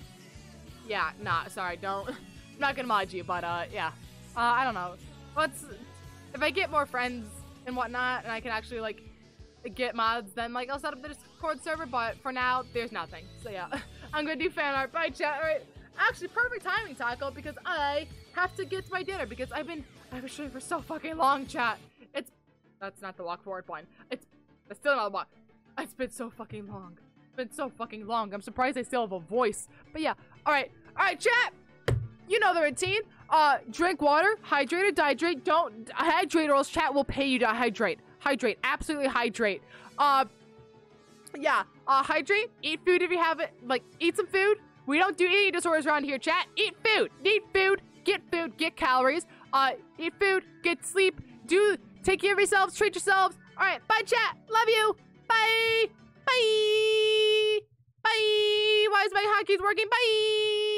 yeah, nah, sorry, don't I'm not gonna mod you, but uh yeah. Uh I don't know. Let's if I get more friends and whatnot and I can actually like get mods, then like I'll set up the Discord server, but for now there's nothing. So yeah. I'm gonna do fan art. Bye chat. Alright. Actually perfect timing, Taco, because I have to get to my dinner because I've been I've been streaming for so fucking long, chat. It's that's not the walk forward one. It's that's still not a lot. It's been so fucking long. Been so fucking long. I'm surprised I still have a voice. But yeah, alright. Alright, chat! You know the routine. Uh, drink water, hydrate or dehydrate. Don't hydrate or else chat will pay you to hydrate. Hydrate. Absolutely hydrate. Uh, yeah. Uh, hydrate. Eat food if you have it. Like, eat some food. We don't do eating disorders around here, chat. Eat food. Eat food. Get food. Get calories. Uh, eat food. Get sleep. Do take care of yourselves. Treat yourselves. All right, bye, chat. Love you. Bye. Bye. Bye. Why is my hotkeys working? Bye.